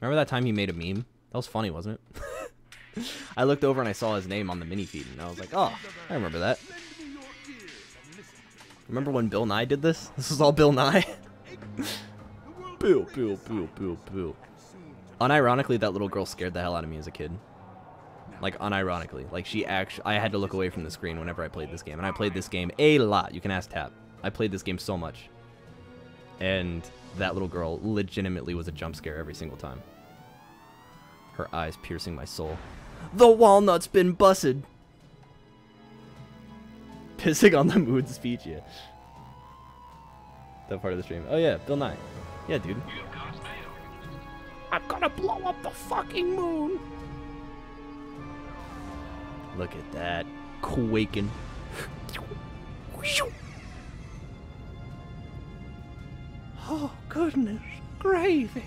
Remember that time he made a meme? That was funny, wasn't it? I looked over and I saw his name on the mini feed, and I was like, "Oh, I remember that." Remember when Bill Nye did this? This was all Bill Nye. Bill, Bill, Bill, Bill, Bill. Unironically, that little girl scared the hell out of me as a kid. Like unironically, like she actually, I had to look away from the screen whenever I played this game, and I played this game a lot. You can ask Tap. I played this game so much, and that little girl legitimately was a jump scare every single time. Her eyes piercing my soul. The walnut's been busted. Pissing on the mood speech, yeah. That part of the stream. Oh yeah, Bill Nye. Yeah, dude. I'm gonna blow up the fucking moon. Look at that. Quaking. Oh, goodness. Gravy.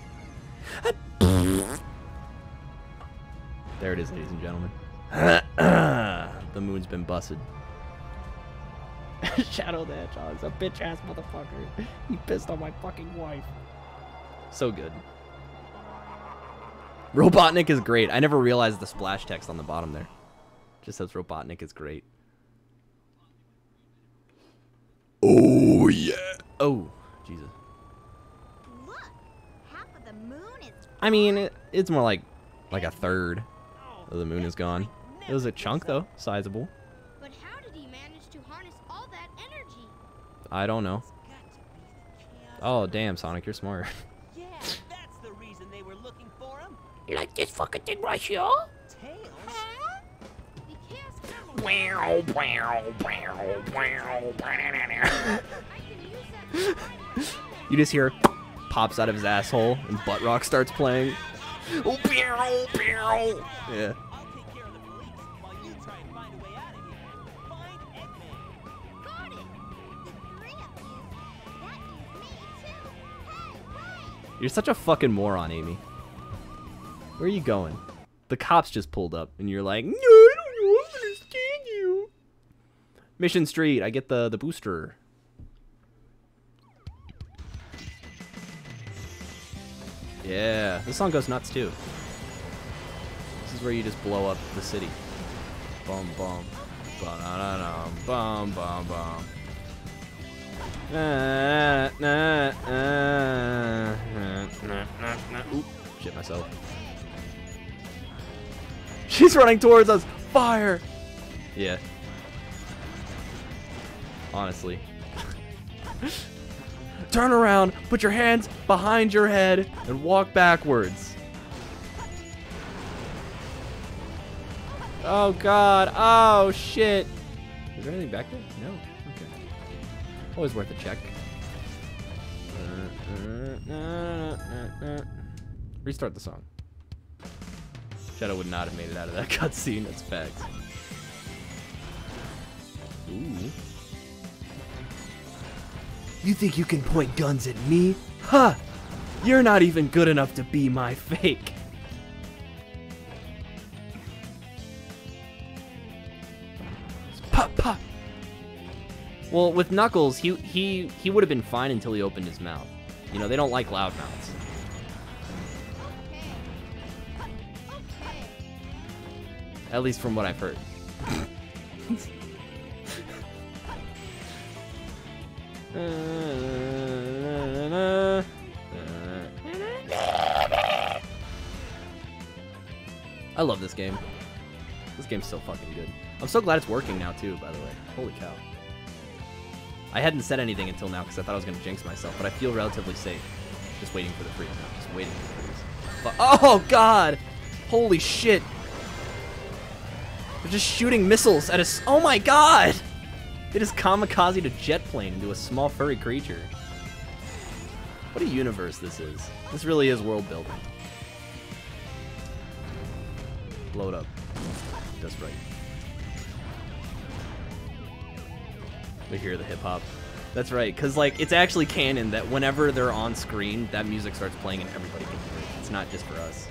There it is, ladies and gentlemen. the moon's been busted. Shadow the Hedgehog's a bitch ass motherfucker. He pissed on my fucking wife. So good. Robotnik is great. I never realized the splash text on the bottom there. Just says Robotnik is great. Oh yeah. Oh, Jesus.
Look, half of the moon is.
I mean, it, it's more like like a third of the moon is gone. It was a chunk though, sizable.
But how did he manage to harness all that energy?
I don't know.
Got to be the chaos.
Oh damn, Sonic, you're smart.
Yeah, that's the reason they were looking for him.
You like this fucking thing right here?
Tails.
The Chaos Emerald.
Wow, wow, wow, wow, wow.
I can use that to find my
You just hear pops out of his asshole and butt rock starts playing.
Oh.
Yeah. You're such a fucking moron, Amy. Where are you going? The cops just pulled up, and you're like, No, I don't understand you. Mission Street, I get the the booster. Yeah, this song goes nuts too. This is where you just blow up the city. Bum bum. Bum bum bum. Na, na, na, na, na, na, na. Oop, shit myself. She's running towards us. Fire. Yeah. Honestly. Turn around, put your hands behind your head, and walk backwards. Oh god. Oh shit. Is there anything back there? No. Okay. Always worth a check. Restart the song. Shadow would not have made it out of that cutscene. That's facts. Ooh. You think you can point guns at me? Huh! You're not even good enough to be my fake. Pop, pop. Well, with Knuckles, he he he would have been fine until he opened his mouth. You know, they don't like loud mouths. At least from what I've heard. I love this game. This game's so fucking good. I'm so glad it's working now too, by the way. Holy cow. I hadn't said anything until now because I thought I was going to jinx myself, but I feel relatively safe. Just waiting for the freeze now. Just waiting for the freeze. But, oh, God! Holy shit! They're just shooting missiles at us. Oh my god! They just kamikaze to jet plane into a small furry creature. What a universe this is. This really is world building. Blow it up. That's right. We hear the hip hop. That's right, because like it's actually canon that whenever they're on screen, that music starts playing and everybody can hear it. It's not just for us.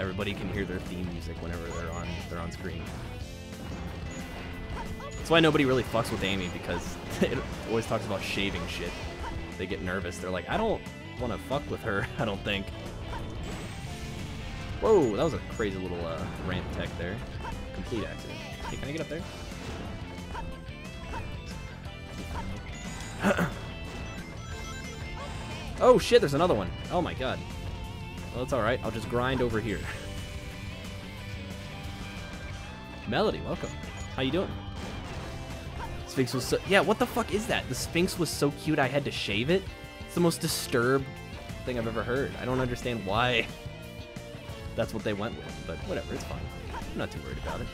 Everybody can hear their theme music whenever they're on they're on screen. That's why nobody really fucks with Amy because it always talks about shaving shit. They get nervous. They're like, I don't want to fuck with her. I don't think. Whoa, that was a crazy little uh, ramp tech there. Complete accident. Hey, can I get up there? oh shit, there's another one. Oh my god. Well, alright. I'll just grind over here. Melody, welcome. How you doing? Sphinx was so... Yeah, what the fuck is that? The Sphinx was so cute I had to shave it? It's the most disturbed thing I've ever heard. I don't understand why that's what they went with, but whatever, it's fine. I'm not too worried about it.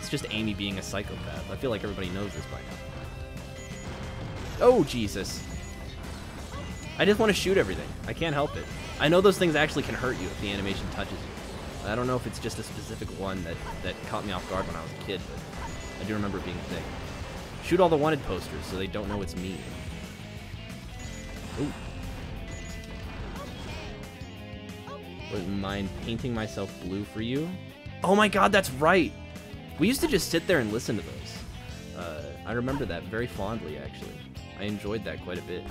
It's just Amy being a psychopath. I feel like everybody knows this by now. Oh, Jesus. I just want to shoot everything. I can't help it. I know those things actually can hurt you if the animation touches you. I don't know if it's just a specific one that, that caught me off guard when I was a kid, but I do remember it being thing. Shoot all the wanted posters so they don't know it's me. Ooh. Wouldn't mind painting myself blue for you? Oh my god, that's right! We used to just sit there and listen to those. Uh, I remember that very fondly, actually. I enjoyed that quite a bit.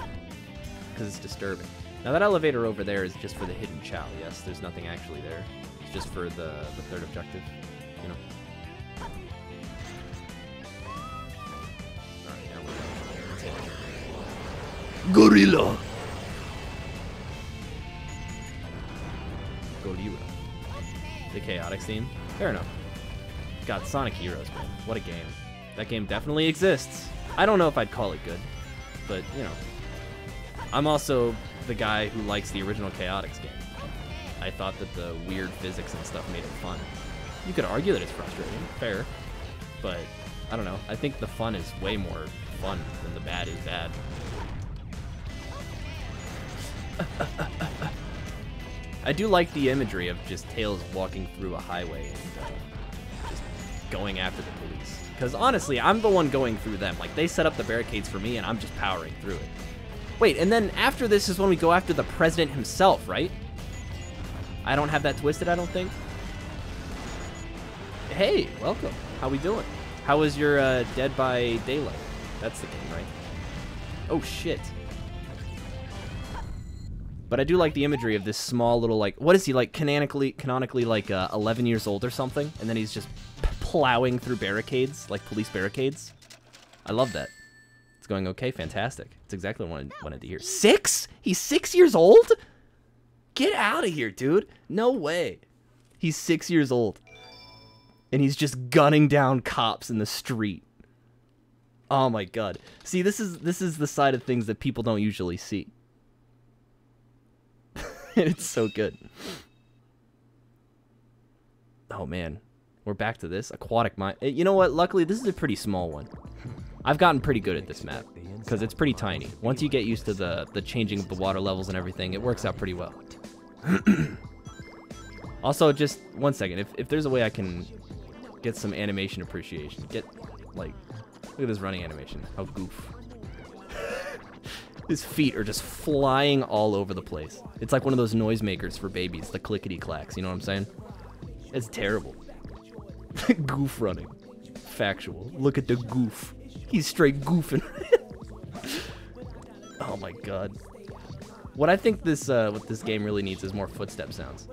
Because it's disturbing. Now that elevator over there is just for the hidden chow, yes? There's nothing actually there. It's just for the, the third objective, you know? It.
Gorilla.
The Chaotix theme? Fair enough. God, Sonic Heroes, man. What a game. That game definitely exists. I don't know if I'd call it good, but, you know. I'm also the guy who likes the original Chaotix game. I thought that the weird physics and stuff made it fun. You could argue that it's frustrating, fair, but I don't know. I think the fun is way more fun than the bad is bad. I do like the imagery of just Tails walking through a highway and uh, just going after the police. Because honestly, I'm the one going through them. Like, they set up the barricades for me, and I'm just powering through it. Wait, and then after this is when we go after the president himself, right? I don't have that twisted, I don't think. Hey, welcome. How we doing? How was your uh, Dead by Daylight? That's the game, right? Oh, shit. But I do like the imagery of this small little like what is he like canonically canonically like uh, 11 years old or something, and then he's just plowing through barricades like police barricades. I love that. It's going okay, fantastic. It's exactly what I wanted to hear. Six? He's six years old? Get out of here, dude! No way. He's six years old, and he's just gunning down cops in the street. Oh my god. See, this is this is the side of things that people don't usually see. it's so good. Oh man. We're back to this aquatic mine. Eh, you know what? Luckily, this is a pretty small one. I've gotten pretty good at this map because it's pretty tiny. Once you get used to the the changing of the water levels and everything, it works out pretty well. also, just one second. If if there's a way I can get some animation appreciation, get like look at this running animation. How goof. His feet are just flying all over the place. It's like one of those noisemakers for babies, the clickety clacks. You know what I'm saying? It's terrible. goof running. Factual. Look at the goof. He's straight goofing. oh my god. What I think this uh, what this game really needs is more footstep sounds.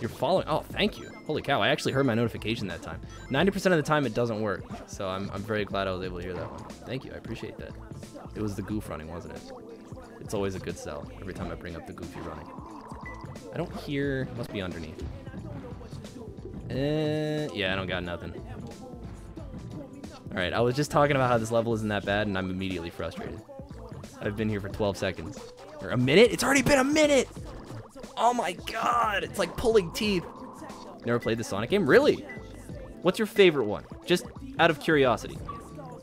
You're following. Oh, thank you. Holy cow! I actually heard my notification that time. 90% of the time it doesn't work, so I'm I'm very glad I was able to hear that one. Thank you. I appreciate that. It was the goof running, wasn't it? It's always a good sell every time I bring up the goofy running. I don't hear. Must be underneath. Uh, yeah, I don't got nothing. Alright, I was just talking about how this level isn't that bad, and I'm immediately frustrated. I've been here for 12 seconds. Or a minute? It's already been a minute! Oh my god! It's like pulling teeth. Never played the Sonic game? Really? What's your favorite one? Just out of curiosity.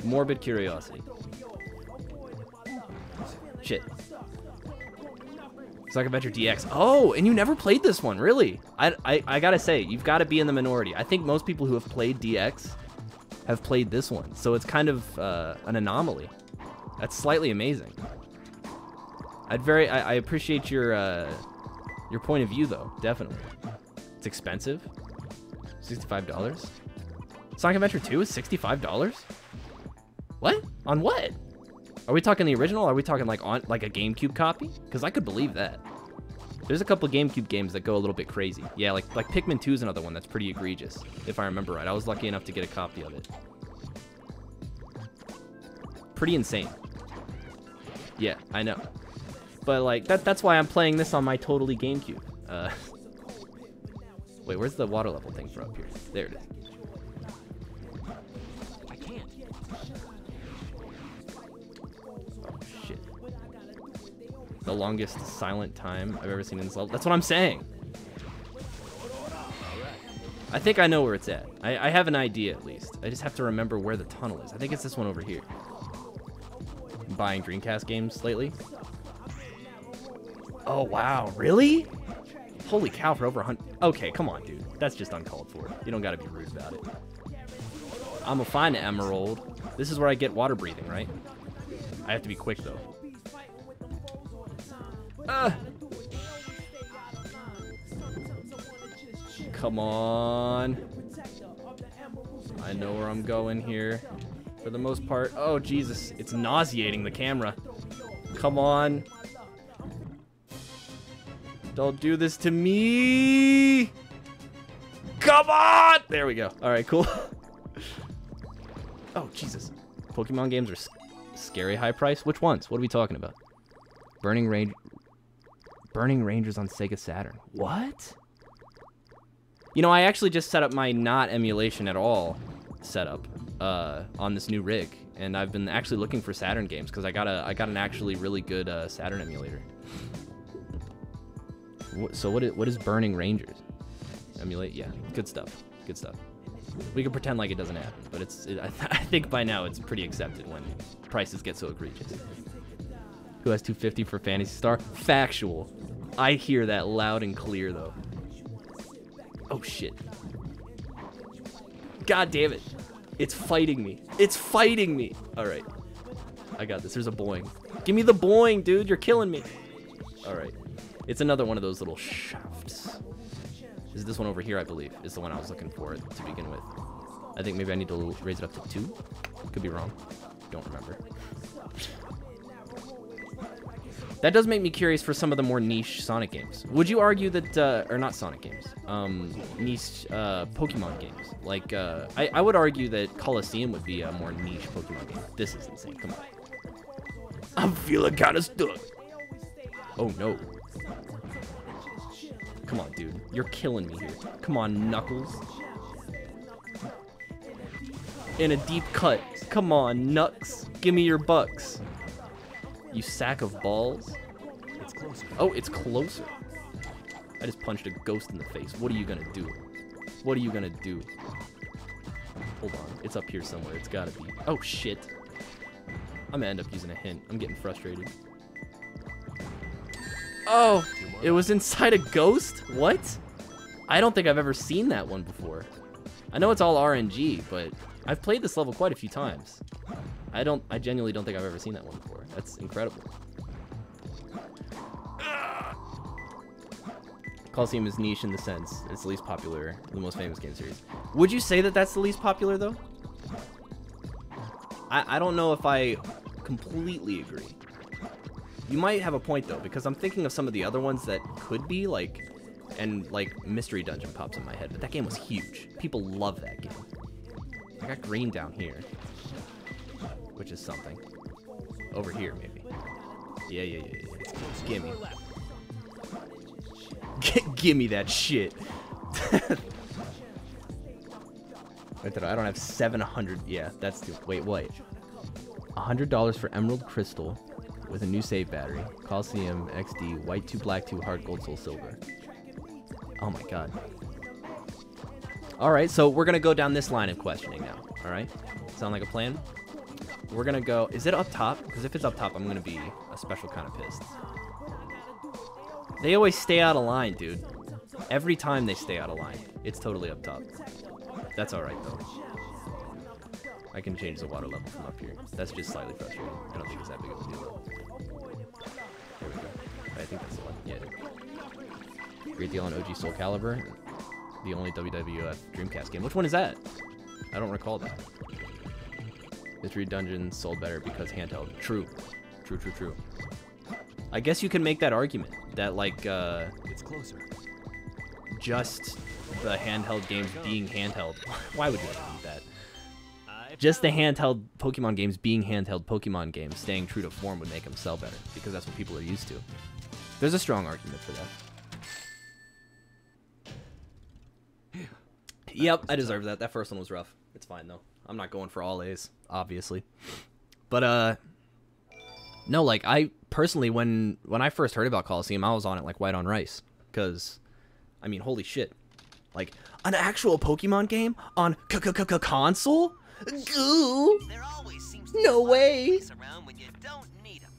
Morbid curiosity. Shit. Sonic Adventure DX. Oh, and you never played this one, really? I, I, I gotta say, you've got to be in the minority. I think most people who have played DX have played this one, so it's kind of uh, an anomaly. That's slightly amazing. I'd very, I, I appreciate your uh, your point of view, though. Definitely. It's expensive. Sixty-five dollars. Sonic Adventure 2 is sixty-five dollars. What? On what? Are we talking the original? are we talking like on like a GameCube copy? Because I could believe that. There's a couple GameCube games that go a little bit crazy. Yeah, like like Pikmin 2 is another one that's pretty egregious, if I remember right. I was lucky enough to get a copy of it. Pretty insane. Yeah, I know. But like that that's why I'm playing this on my totally GameCube. Uh Wait, where's the water level thing for up here? There it is. The longest silent time I've ever seen in this level. That's what I'm saying. I think I know where it's at. I, I have an idea at least. I just have to remember where the tunnel is. I think it's this one over here. I'm buying Dreamcast games lately. Oh wow, really? Holy cow, for over a hundred. Okay, come on, dude. That's just uncalled for. You don't gotta be rude about it. I'm gonna find an emerald. This is where I get water breathing, right? I have to be quick though. Ah. Come on. I know where I'm going here. For the most part. Oh, Jesus. It's nauseating the camera. Come on. Don't do this to me. Come on. There we go. All right, cool. oh, Jesus. Pokemon games are scary high price. Which ones? What are we talking about? Burning Range. Burning Rangers on Sega Saturn. What? You know, I actually just set up my not emulation at all setup uh, on this new rig, and I've been actually looking for Saturn games because I got a I got an actually really good uh, Saturn emulator. So what is, what is Burning Rangers? Emulate, yeah, good stuff, good stuff. We can pretend like it doesn't happen, but it's it, I, th- I think by now it's pretty accepted when prices get so egregious. Who has 250 for Phantasy Star? Factual. I hear that loud and clear though. Oh shit. God damn it. It's fighting me. It's fighting me. All right. I got this. There's a boing. Give me the boing, dude. You're killing me. All right. It's another one of those little shafts. Is this one over here, I believe, is the one I was looking for to begin with. I think maybe I need to raise it up to two. Could be wrong. Don't remember. That does make me curious for some of the more niche Sonic games. Would you argue that, uh, or not Sonic games, um, niche uh, Pokemon games? Like, uh, I, I would argue that Colosseum would be a more niche Pokemon game. This is insane. Come on. I'm feeling kind of stuck. Oh no. Come on, dude. You're killing me here. Come on, Knuckles. In a deep cut. Come on, Nux. Give me your bucks. You sack of balls.
It's.
Oh, it's closer. I just punched a ghost in the face. What are you gonna do? What are you gonna do? Hold on. It's up here somewhere. It's gotta be. Oh, shit. I'm gonna end up using a hint. I'm getting frustrated. Oh, it was inside a ghost? What? I don't think I've ever seen that one before. I know it's all RNG, but I've played this level quite a few times. I don't, I genuinely don't think I've ever seen that one before. That's incredible. Colosseum is niche in the sense it's the least popular, the most famous game series. Would you say that that's the least popular though? I, I don't know if I completely agree. You might have a point though, because I'm thinking of some of the other ones that could be like, and like Mystery Dungeon pops in my head, but that game was huge. People love that game. I got green down here, which is something. Over here maybe. Yeah, yeah, yeah, yeah. Gimme. G- gimme that shit. I don't have 700. Yeah, that's too. Wait, wait. $100 for Emerald Crystal with a new save battery. Colosseum XD, white 2, black 2, HeartGold, soul silver. Oh my god. Alright, so we're gonna go down this line of questioning now. Alright? Sound like a plan? We're gonna go. Is it up top? Because if it's up top, I'm gonna be a special kind of pissed. They always stay out of line, dude. Every time they stay out of line, it's totally up top. That's alright, though. I can change the water level from up here. That's just slightly frustrating. I don't think it's that big of a deal, though. There we go. I think that's the one. Yeah. Great deal on OG Soul Calibur. The only WWF Dreamcast game. Which one is that? I don't recall that. Mystery Dungeon sold better because handheld. True. True, true, true. I guess you can make that argument that like uh,
It's closer.
just the handheld games being handheld. Why would you ever do that? Just the handheld Pokemon games being handheld Pokemon games, staying true to form would make them sell better because that's what people are used to. There's a strong argument for that. Yep, I deserve that. That first one was rough. It's fine though. I'm not going for all A's, obviously. But uh no, like I personally when when I first heard about Colosseum, I was on it like white on rice cuz I mean, holy shit. Like an actual Pokemon game on c- c- c- console? Goo.
There always seems to
No
be a lot of
way.
police around when you don't need 'em.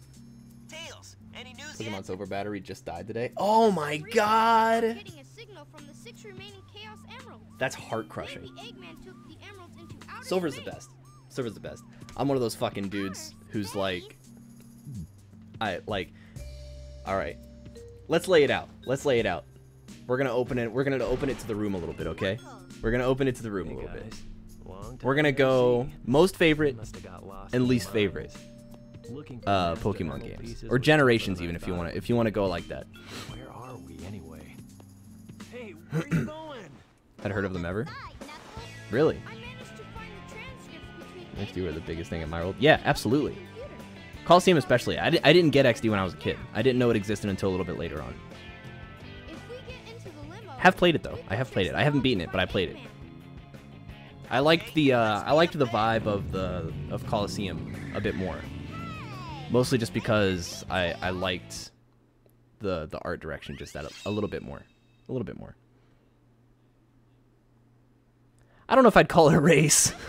Tails, any news
Pokemon? Silver battery just died today. Oh my god.
Getting a signal from the six remaining Chaos Emeralds.
That's heart crushing. Silver's the best. Silver's the best. I'm one of those fucking dudes who's like I like all right. Let's lay it out. Let's lay it out. We're going to open it. We're going to open it to the room a little bit, okay? We're going to open it to the room a little bit.
guys, long
We're going to go most favorite
Must have got lost
and least favorite
mines. Looking for
uh Pokemon games or generations even if you wanna if you want to go like that.
Where are we anyway? Hey, where are you going?
Had heard of them ever? Really? You were the biggest thing in my world. Yeah, absolutely. Colosseum especially. I, di- I didn't get XD when I was a kid. I didn't know it existed until a little bit later on. Have played it though. I have played it. I haven't beaten it, but I played it. I liked the uh, I liked the vibe of the of Colosseum a bit more. Mostly just because I I liked the the art direction just that a, a little bit more. A little bit more. I don't know if I'd call it a race.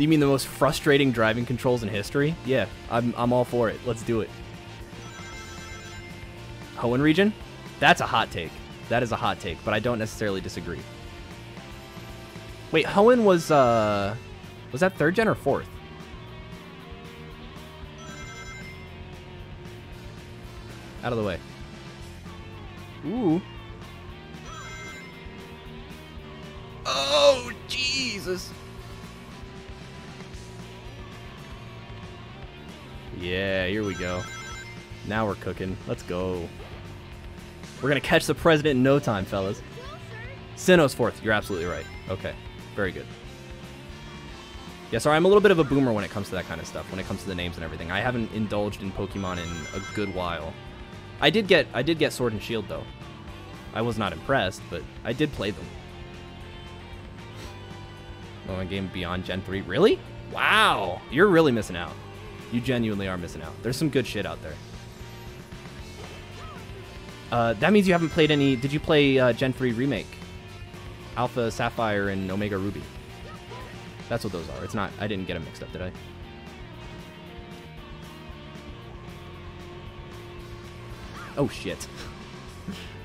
You mean the most frustrating driving controls in history? Yeah, I'm I'm all for it. Let's do it. Hoenn region? That's a hot take. That is a hot take, but I don't necessarily disagree. Wait, Hoenn was uh was that third gen or fourth? Out of the way. Ooh. Oh, Jesus. Yeah, here we go. Now we're cooking. Let's go. We're gonna catch the president in no time, fellas. Sinnoh's fourth. You're absolutely right. Okay, very good. Yeah, sorry, I'm a little bit of a boomer when it comes to that kind of stuff. When it comes to the names and everything, I haven't indulged in Pokemon in a good while. I did get I did get Sword and Shield though. I was not impressed, but I did play them. Oh, my game Beyond Gen 3. Really? Wow, you're really missing out. You genuinely are missing out. There's some good shit out there. Uh, that means you haven't played any. Did you play uh, Gen 3 Remake? Alpha Sapphire and Omega Ruby. That's what those are. It's not. I didn't get them mixed up, did I? Oh shit.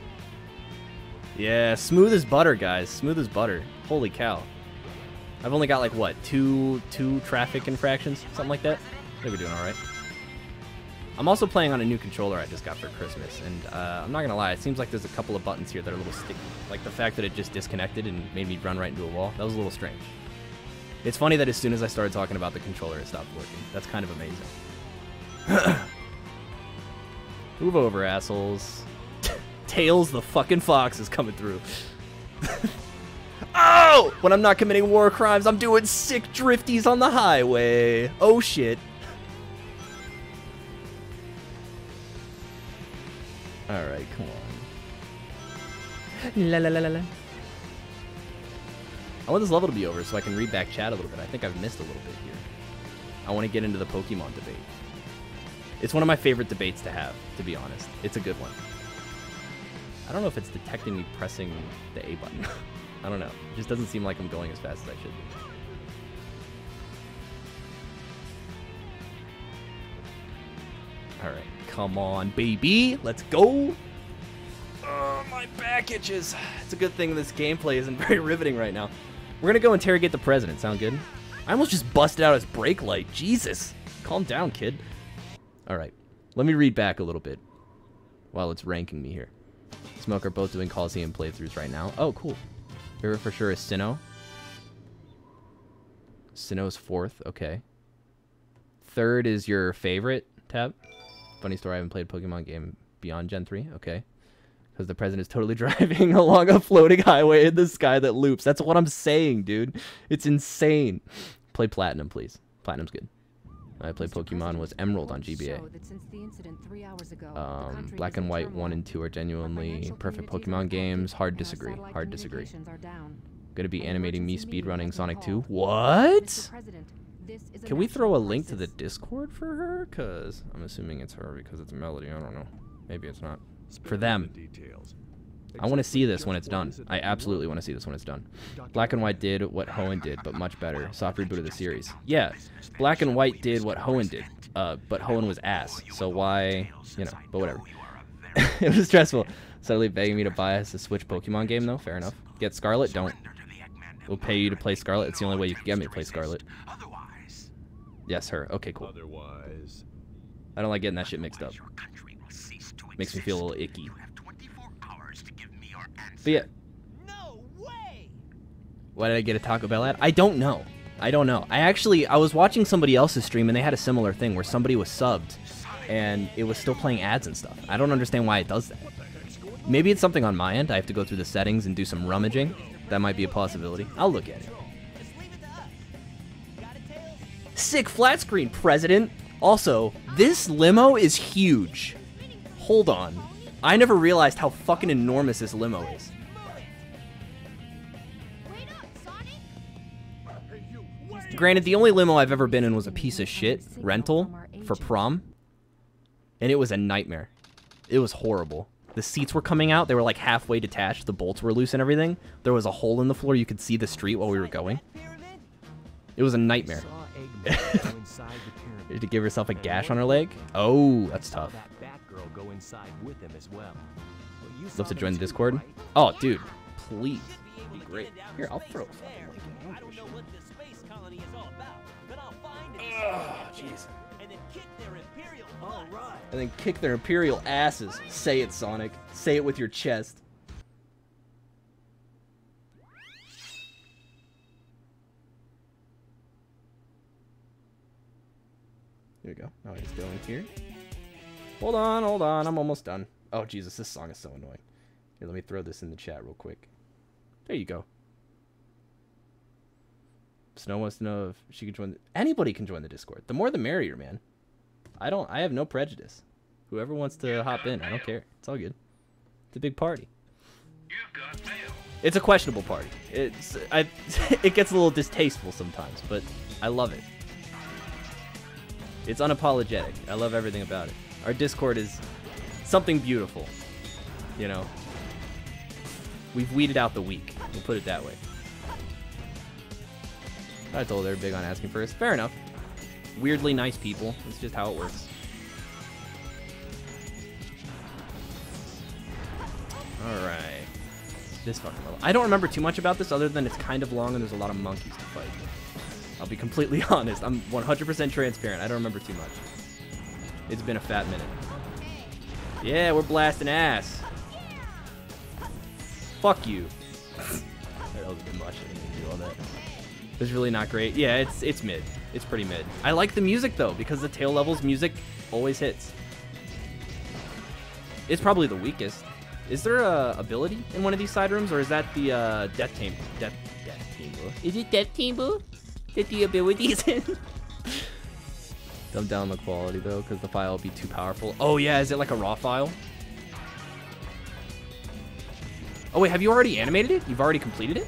yeah, smooth as butter, guys. Smooth as butter. Holy cow. I've only got like what two two traffic infractions, something like that. Think we're doing all right. I'm also playing on a new controller I just got for Christmas, and uh, I'm not gonna lie, it seems like there's a couple of buttons here that are a little sticky. Like the fact that it just disconnected and made me run right into a wall. That was a little strange. It's funny that as soon as I started talking about the controller, it stopped working. That's kind of amazing. Move over, assholes. Tails the fucking fox is coming through. oh! When I'm not committing war crimes, I'm doing sick drifties on the highway. Oh shit. Alright, come on. La la la la la. I want this level to be over so I can read back chat a little bit. I think I've missed a little bit here. I want to get into the Pokemon debate. It's one of my favorite debates to have, to be honest. It's a good one. I don't know if it's detecting me pressing the A button. I don't know. It just doesn't seem like I'm going as fast as I should be. Alright, come on, baby. Let's go. Oh, my back itches. It's a good thing this gameplay isn't very riveting right now. We're gonna go interrogate the president. Sound good? I almost just busted out his brake light. Jesus. Calm down, kid. Alright. Let me read back a little bit while it's ranking me here. Smoke are both doing Colosseum playthroughs right now. Oh, cool. Favorite for sure is Sinnoh. Sinnoh's fourth. Okay. Third is your favorite, Tab. Funny story, I haven't played a Pokemon game beyond Gen 3. Okay. Because the president is totally driving along a floating highway in the sky that loops. That's what I'm saying, dude. It's insane. Play Platinum, please. Platinum's good. I played Pokemon was Emerald on GBA. Um, Black and White 1 and 2 are genuinely perfect Pokemon games. Hard disagree. Hard disagree. Gonna be animating me speedrunning Sonic 2. What? Can we throw a link to the Discord for her? Because I'm assuming it's her because it's Melody. I don't know. Maybe it's not. For them. details I want to see this when it's done. I absolutely want to see this when it's done. Black and White did what Hoenn did, but much better. Soft reboot of the series. Yeah, Black and White did what Hoenn did, uh, but Hoenn was ass. So why, you know, but whatever. it was stressful. Suddenly begging me to buy us a Switch Pokemon game, though. Fair enough. Get Scarlet? Don't. We'll pay you to play Scarlet. It's the only way you can get me to play Scarlet. Yes, her. Okay, cool.
Otherwise,
I don't like getting that shit mixed up. Makes me feel a little icky. But yeah,
No way!
why did I get a Taco Bell ad? I don't know. I don't know. I actually I was watching somebody else's stream and they had a similar thing where somebody was subbed and it was still playing ads and stuff. I don't understand why it does that. Maybe it's something on my end. I have to go through the settings and do some rummaging. That might be a possibility. I'll look at it. Sick flat screen, President. Also, this limo is huge. Hold on. I never realized how fucking enormous this limo is. Granted, the only limo I've ever been in was a piece of shit rental for prom, and it was a nightmare. It was horrible. The seats were coming out; they were like halfway detached. The bolts were loose and everything. There was a hole in the floor; you could see the street while we were going. It was a nightmare.
Saw Eggman go inside the pyramid.
Did you give herself a gash on her leg? Oh, that's tough.
That Batgirl go inside with him as well. Well, you saw
Love to join the Discord. Oh, dude, please.
Be able
Be
to
great.
get it down
Here, I'll throw a
from
fucking
there.
link in. I
I
don't
don't
give a
know what the space colony is all about, but I'll find it.
Oh, jeez.
And then kick their imperial
All
And then kick their imperial asses. Say it, Sonic. Say it with your chest. Here we go. Oh, now I just go in here. Hold on, hold on. I'm almost done. Oh, Jesus, this song is so annoying. Here, let me throw this in the chat real quick. There you go. Snow wants to know if she can join. The... Anybody can join the Discord. The more the merrier, man. I don't. I have no prejudice. Whoever wants to hop in, I don't care. It's all good. It's a big party. It's a questionable party. It's I. it gets a little distasteful sometimes, but I love it. It's unapologetic. I love everything about it. Our Discord is something beautiful. You know, we've weeded out the weak. We'll put it that way. I told they're big on asking first. Fair enough. Weirdly nice people. It's just how it works. All right. This fucking level. I don't remember too much about this other than it's kind of long and there's a lot of monkeys to fight. I'll be completely honest. I'm 100% transparent. I don't remember too much. It's been a fat minute. Yeah, we're blasting ass. Fuck you. that was a much. I didn't do all that. It's really not great. Yeah, it's it's mid. It's pretty mid. I like the music though because the tail levels music always hits. It's probably the weakest. Is there a ability in one of these side rooms, or is that the uh, death team? Death, death team.
Is it Death Team Boo? That the abilities in?
Dumb down the quality though, because the file will be too powerful. Oh yeah, is it like a raw file? Oh wait, have you already animated it? You've already completed it?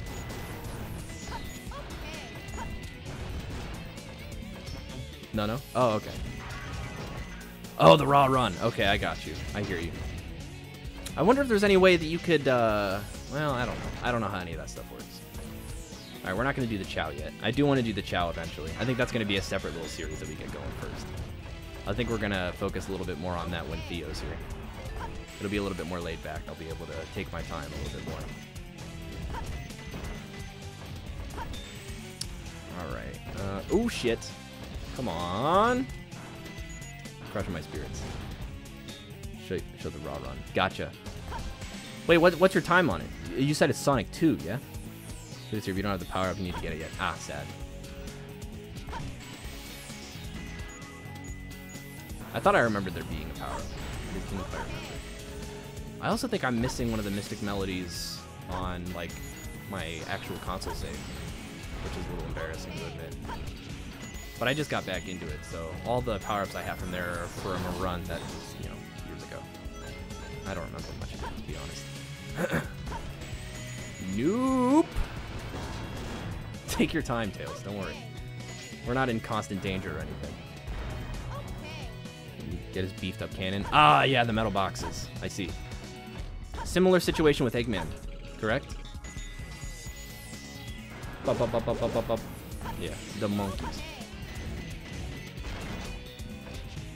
No, no. Oh, okay. Oh, the raw run. Okay, I got you. I hear you. I wonder if there's any way that you could, uh, well, I don't know. I don't know how any of that stuff works. All right, we're not going to do the Chao yet. I do want to do the Chao eventually. I think that's going to be a separate little series that we get going first. I think we're going to focus a little bit more on that when Theo's here. It'll be a little bit more laid back. I'll be able to take my time a little bit more. All right. Uh, oh, shit. Come on. Crushing my spirits. Show, show the raw run. Gotcha. Wait, what, what's your time on it? You said it's Sonic 2, yeah? If you don't have the power up, you need to get it yet. Ah, sad. I thought I remembered there being a power up. I didn't remember. I also think I'm missing one of the Mystic Melodies on, like, my actual console save, which is a little embarrassing to admit. But I just got back into it, so all the power-ups I have from there are from a run that was, you know, years ago. I don't remember much of it, to be honest. nope. Take your time, Tails. Don't worry. We're not in constant danger or anything. Get his beefed up cannon. Ah, yeah, the metal boxes. I see. Similar situation with Eggman, correct? Yeah, the monkeys.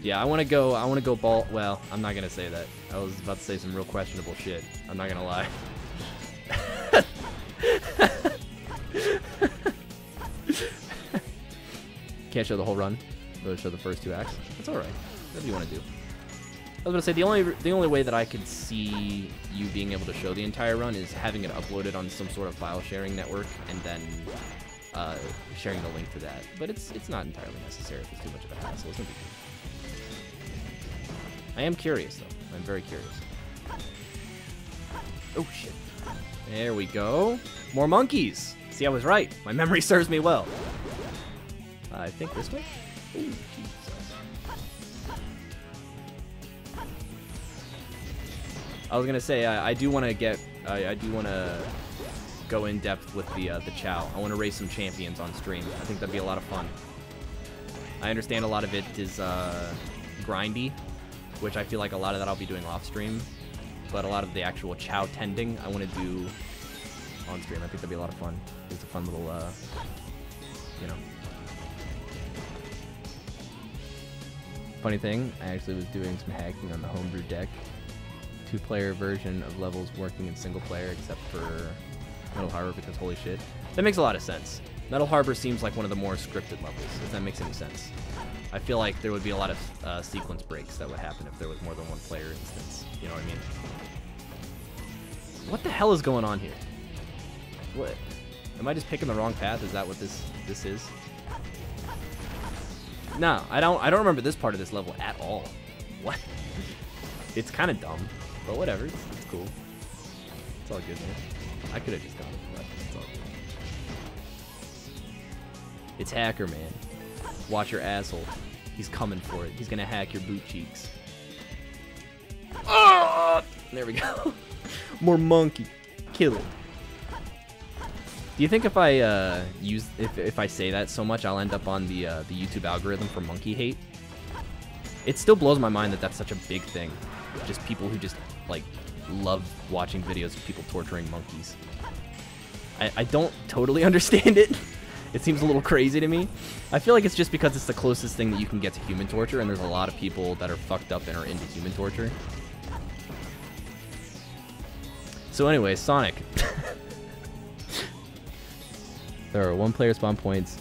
Yeah, I want to go. I want to go ball. Well, I'm not gonna say that. I was about to say some real questionable shit. I'm not gonna lie. Can't show the whole run. But show the first two acts. That's all right. Whatever you want to do. I was gonna say the only the only way that I could see you being able to show the entire run is having it uploaded on some sort of file sharing network and then uh, sharing the link to that. But it's it's not entirely necessary if it's too much of a hassle. It's. I am curious though. I'm very curious. Oh shit. There we go. More monkeys. See, I was right. My memory serves me well. I think this way. Ooh. I was gonna say I, I do want to get I, I do want to go in depth with the uh, the Chao. I want to race some champions on stream. I think that'd be a lot of fun. I understand a lot of it is uh, grindy, which I feel like a lot of that I'll be doing off stream. But a lot of the actual Chao tending I want to do on stream. I think that'd be a lot of fun. It's a fun little, uh, you know. Funny thing, I actually was doing some hacking on the homebrew deck. Two-player version of levels working in single player, except for Metal Harbor, because holy shit. That makes a lot of sense. Metal Harbor seems like one of the more scripted levels, if that makes any sense. I feel like there would be a lot of uh, sequence breaks that would happen if there was more than one player instance. You know what I mean? What the hell is going on here? What? Am I just picking the wrong path? Is that what this this is? No, I don't. I don't remember this part of this level at all. What? It's kind of dumb, but whatever. It's, it's cool. It's all good, man. I could have just gone with that. It's all good. It's hacker man. Watch your asshole. He's coming for it. He's gonna hack your boot cheeks. Oh! There we go. More monkey. Kill it. Do you think if I uh, use if, if I say that so much, I'll end up on the uh, the YouTube algorithm for monkey hate? It still blows my mind that that's such a big thing. Just people who just like love watching videos of people torturing monkeys. I, I don't totally understand it. It seems a little crazy to me. I feel like it's just because it's the closest thing that you can get to human torture, and there's a lot of people that are fucked up and are into human torture. So anyway, Sonic. there are one-player spawn points.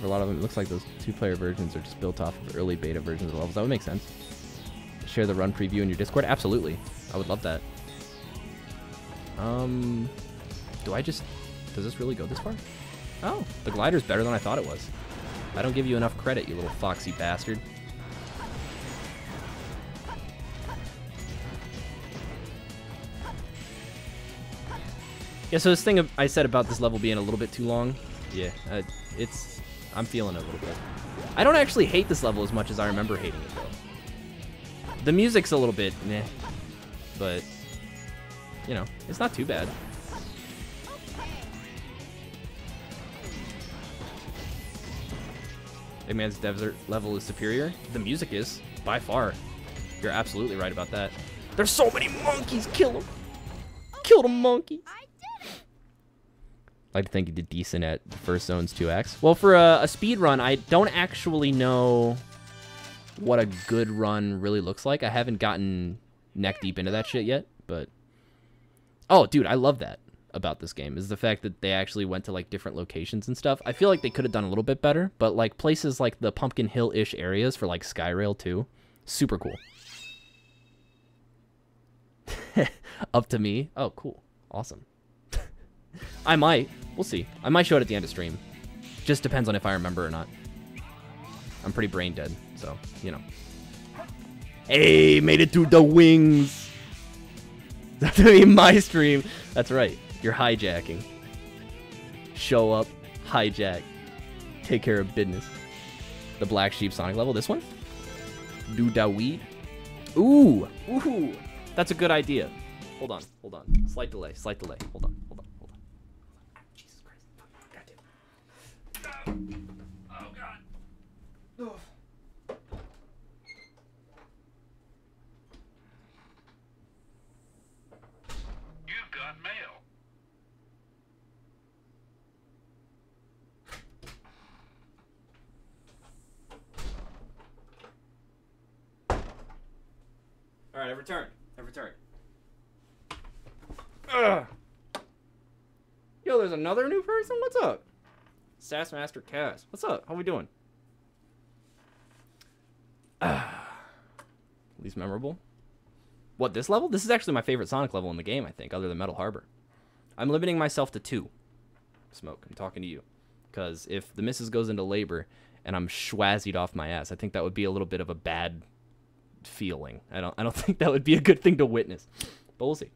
For a lot of them, it looks like those two-player versions are just built off of early beta versions of levels. That would make sense. Share the run preview in your Discord? Absolutely. I would love that. Um, do I just... Does this really go this far? Oh, the glider's better than I thought it was. I don't give you enough credit, you little foxy bastard. Yeah, so this thing of- I said about this level being a little bit too long, yeah, uh, it's... I'm feeling it a little bit. I don't actually hate this level as much as I remember hating it, though. The music's a little bit meh, but, you know, it's not too bad. Eggman's desert level is superior. The music is, by far. You're absolutely right about that. There's so many monkeys! Kill them! Kill the monkeys! Like to think you did decent at the first zone's 2x. Well, for a, a speed run, I don't actually know what a good run really looks like. I haven't gotten neck deep into that shit yet, but... Oh, dude, I love that about this game, is the fact that they actually went to, like, different locations and stuff. I feel like they could have done a little bit better, but, like, places like the Pumpkin Hill-ish areas for, like, Skyrail 2, super cool. Up to me? Oh, cool. Awesome. I might. We'll see. I might show it at the end of stream. Just depends on if I remember or not. I'm pretty brain dead, so, you know. Hey, made it through the wings. That's gonna be my stream. That's right. You're hijacking. Show up, hijack, take care of business. The Black Sheep Sonic level. This one? Do da weed? Ooh, ooh. That's a good idea. Hold on, hold on. Slight delay, slight delay. Hold on. Jesus Christ. Goddamn. Oh, God.
You've got mail.
All right, I've returned. I've returned. Ugh. Yo, there's another new person. What's up? Sass Master Cass. What's up? How we doing? Least memorable. What this level? This is actually my favorite Sonic level in the game. I think, other than Metal Harbor. I'm limiting myself to two. Smoke. I'm talking to you, because if the missus goes into labor and I'm schwazzied off my ass, I think that would be a little bit of a bad feeling. I don't I don't think that would be a good thing to witness. But we'll see.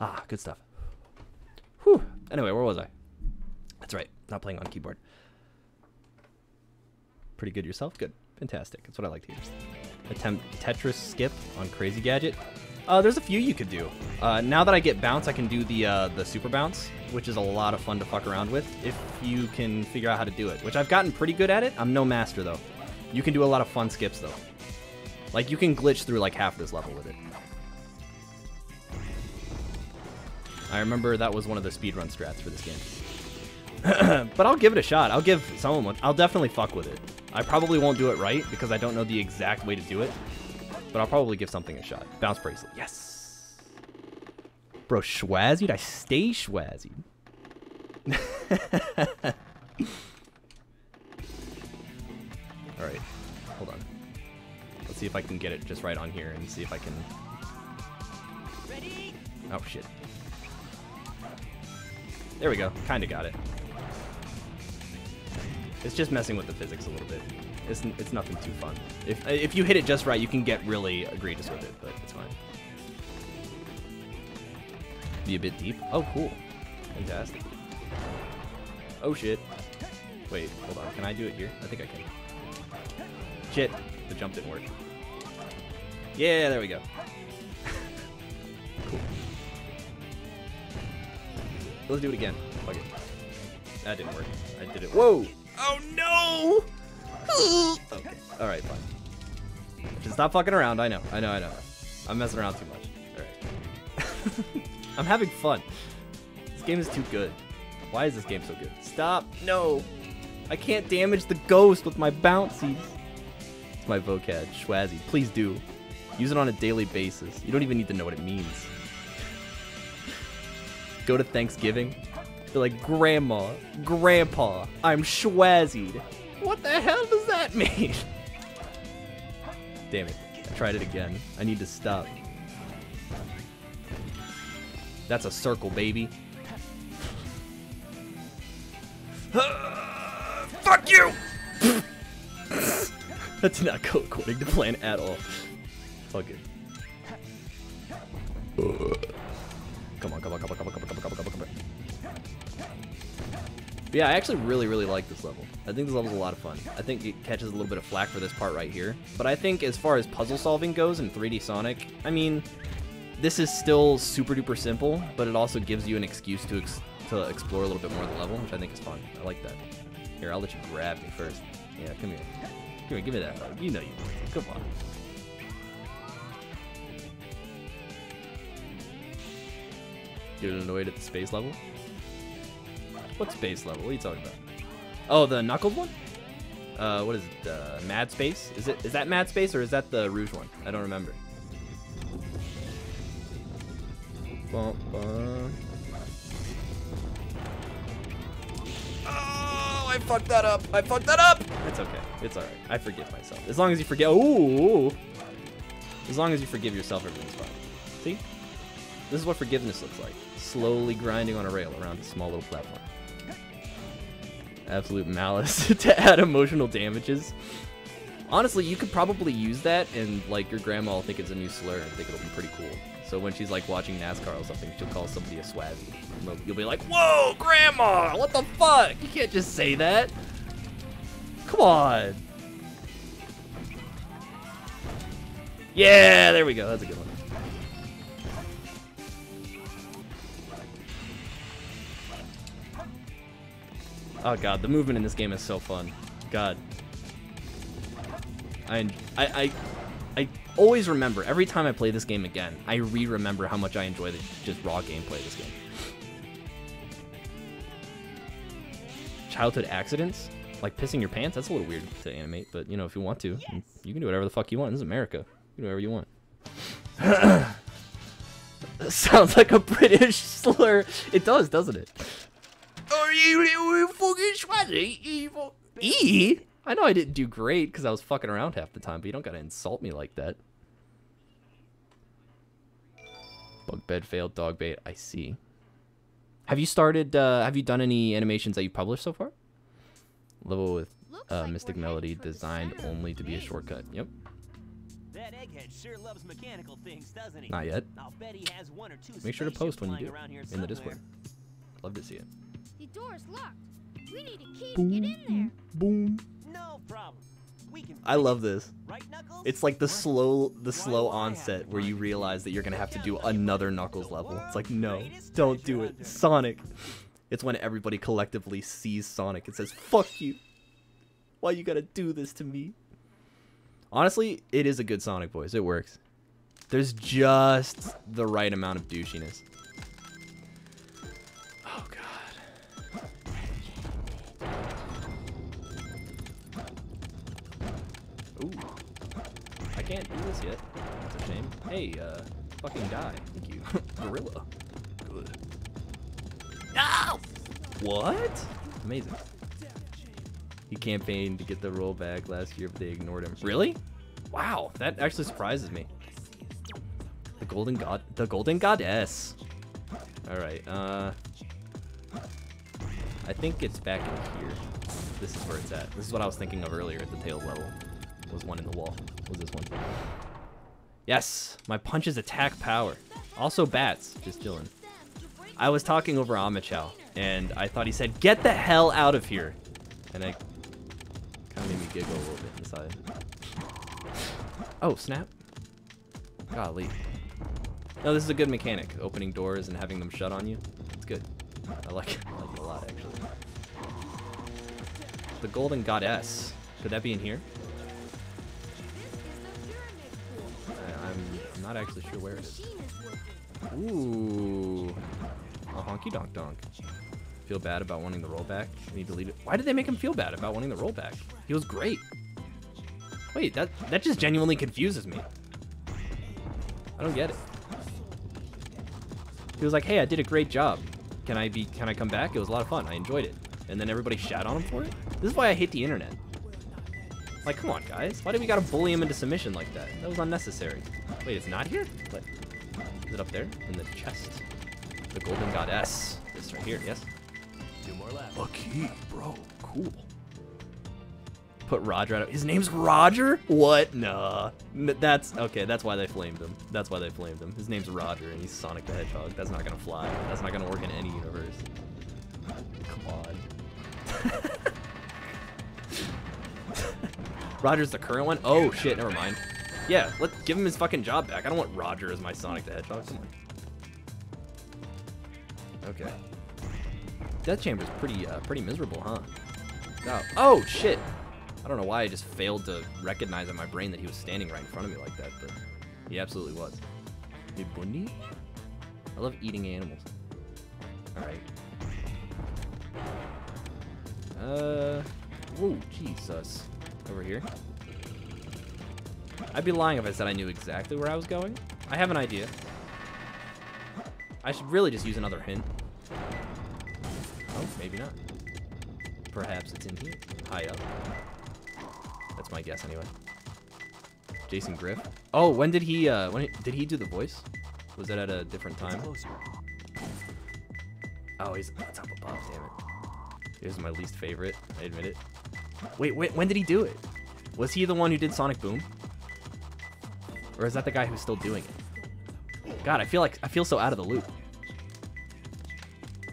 Ah, good stuff. Whew. Anyway, where was I? That's right. Not playing on keyboard. Pretty good yourself? Good. Fantastic. That's what I like to hear. Attempt Tetris skip on Crazy Gadget. Uh, there's a few you could do. Uh, now that I get bounce, I can do the uh, the super bounce, which is a lot of fun to fuck around with if you can figure out how to do it. Which I've gotten pretty good at it. I'm no master though. You can do a lot of fun skips though. Like you can glitch through like half this level with it. I remember that was one of the speedrun strats for this game. but I'll give it a shot. I'll give someone. I'll definitely fuck with it. I probably won't do it right because I don't know the exact way to do it. But I'll probably give something a shot. Bounce bracelet. Yes. Bro, schwazzied? I stay schwazzied. Alright. Hold on. Let's see if I can get it just right on here and see if I can... Oh, shit. There we go. Kinda got it. It's just messing with the physics a little bit. It's, it's nothing too fun. If, if you hit it just right, you can get really egregious with it, but it's fine. Be a bit deep. Oh, cool. Fantastic. Oh, shit. Wait, hold on. Can I do it here? I think I can. Shit. The jump didn't work. Yeah, there we go. Let's do it again. Fuck it. That didn't work. I did it. Whoa! Oh no! okay. All right, fine. Just stop fucking around. I know. I know. I know. I'm messing around too much. All right. I'm having fun. This game is too good. Why is this game so good? Stop! No! I can't damage the ghost with my bouncies. It's my vocab, Schwazzy. Please do. Use it on a daily basis. You don't even need to know what it means. Go to Thanksgiving. They're like, Grandma, Grandpa, I'm Schwazzied. What the hell does that mean? Damn it. I tried it again. I need to stop. That's a circle, baby. Fuck you! that did not go according to plan at all. Fuck it. Come on, come on, come on, come on, come on, come on, come on, come on, come on. Yeah, I actually really, really like this level. I think this level's a lot of fun. I think it catches a little bit of flack for this part right here. But I think as far as puzzle solving goes in 3D Sonic, I mean, this is still super duper simple, but it also gives you an excuse to ex to explore a little bit more of the level, which I think is fun. I like that. Here, I'll let you grab me first. Yeah, come here. Come here, give me that. You know you it. Come on. Get annoyed at the space level? What space level? What are you talking about? Oh, the knuckled one? Uh, what is it? Uh, Mad Space? Is it? Is that Mad Space or is that the Rouge one? I don't remember. Bum, bum. Oh, I fucked that up. I fucked that up. It's okay. It's all right. I forgive myself. As long as you forget. Ooh. As long as you forgive yourself, everything's fine. See? This is what forgiveness looks like. Slowly grinding on a rail around a small little platform. Absolute malice to add emotional damages. Honestly, you could probably use that and like your grandma will think it's a new slur and think it'll be pretty cool. So when she's like watching NASCAR or something, she'll call somebody a swazzy. You'll- You'll be like, whoa, grandma, what the fuck? You can't just say that. Come on. Yeah, there we go. That's a good one. Oh god, the movement in this game is so fun. God. I, I, I, I always remember, every time I play this game again, I re-remember how much I enjoy the just raw gameplay of this game. Childhood accidents? Like pissing your pants? That's a little weird to animate, but you know, if you want to, you can do whatever the fuck you want. This is America. You can do whatever you want. Sounds like a British slur. It does, doesn't it? Are you, you fucking Schwazzy? Evil. E? I know I didn't do great because I was fucking around half the time, but you don't gotta insult me like that. Bug bed failed, dog bait. I see. Have you started, uh, have you done any animations that you published so far? Level with uh,
like
Mystic
we're
Melody designed only to be a shortcut. Yep.
That egghead sure loves mechanical things, doesn't he?
Not yet.
I'll bet he has one or two
Make sure to post when you do in the Discord. Love to see it.
The door's locked. We need a key to get in there.
Boom.
No problem. We can
I love this.
right Knuckles?
It's like the
Right.
slow the
Why
slow
would I have
onset where you realize that you're gonna have to do another Knuckles level. It's like no, don't do it.
hunter.
Sonic. It's when everybody collectively sees Sonic and says, Fuck you. Why you gotta do this to me? Honestly, it is a good Sonic voice. It works. There's just the right amount of douchiness. Ooh. I can't do this yet. That's a shame. Hey, uh, fucking die. Thank you. Gorilla. Good. No! What? Amazing. He campaigned to get the rollback last year, but they ignored him. Really? Wow, that actually surprises me. The golden god, the golden goddess. All right. Uh, I think it's back in here. This is where it's at. This is what I was thinking of earlier at the tail level. Was one in the wall. Was this one? Yes, my punches attack power. Also bats, just chilling. I was talking over Amichow, and I thought he said, "Get the hell out of here," and I kind of made me giggle a little bit inside. Oh snap! Golly. No, this is a good mechanic. Opening doors and having them shut on you. It's good. I like it, I like it a lot, actually. The Golden Goddess. Could that be in here? I'm, I'm not actually sure where it is. Ooh. A honky donk donk. Feel bad about wanting the rollback? Need to leave it. Why did they make him feel bad about wanting the rollback? He was great. Wait, that that just genuinely confuses me. I don't get it. He was like, "Hey, I did a great job. Can I be? Can I come back? It was a lot of fun. I enjoyed it." And then everybody shat on him for it. This is why I hate the internet. Like, come on, guys. Why did we gotta bully him into submission like that? That was unnecessary. Wait, it's not here? What? Is it up there in the chest? The golden goddess. This right here. Yes.
Two more left.
A key, bro. Cool. Put Roger out of his name's Roger? What? Nah. That's okay, that's why they flamed him. That's why they flamed him. His name's Roger and he's Sonic the Hedgehog. That's not gonna fly. That's not gonna work in any universe. Come on. Roger's the current one? Oh shit, never mind. Yeah, let's give him his fucking job back. I don't want Roger as my Sonic the Hedgehog. Come on. Okay. Death Chamber's pretty uh, pretty miserable, huh? Oh, shit! I don't know why I just failed to recognize in my brain that he was standing right in front of me like that, but he absolutely was. Hey, Bundy? I love eating animals. Alright. Uh, whoa, Jesus. Over here. I'd be lying if I said I knew exactly where I was going. I have an idea. I should really just use another hint. Oh, maybe not. Perhaps it's in here, high up. That's my guess anyway. Jason Griff. Oh, when did he? Uh, when he, did he do the voice? Was that at a different time? Oh, he's that's up above. Damn it. He was my least favorite. I admit it. Wait, wait, when did he do it? Was he the one who did Sonic Boom? Or is that the guy who's still doing it? God, I feel like I feel so out of the loop.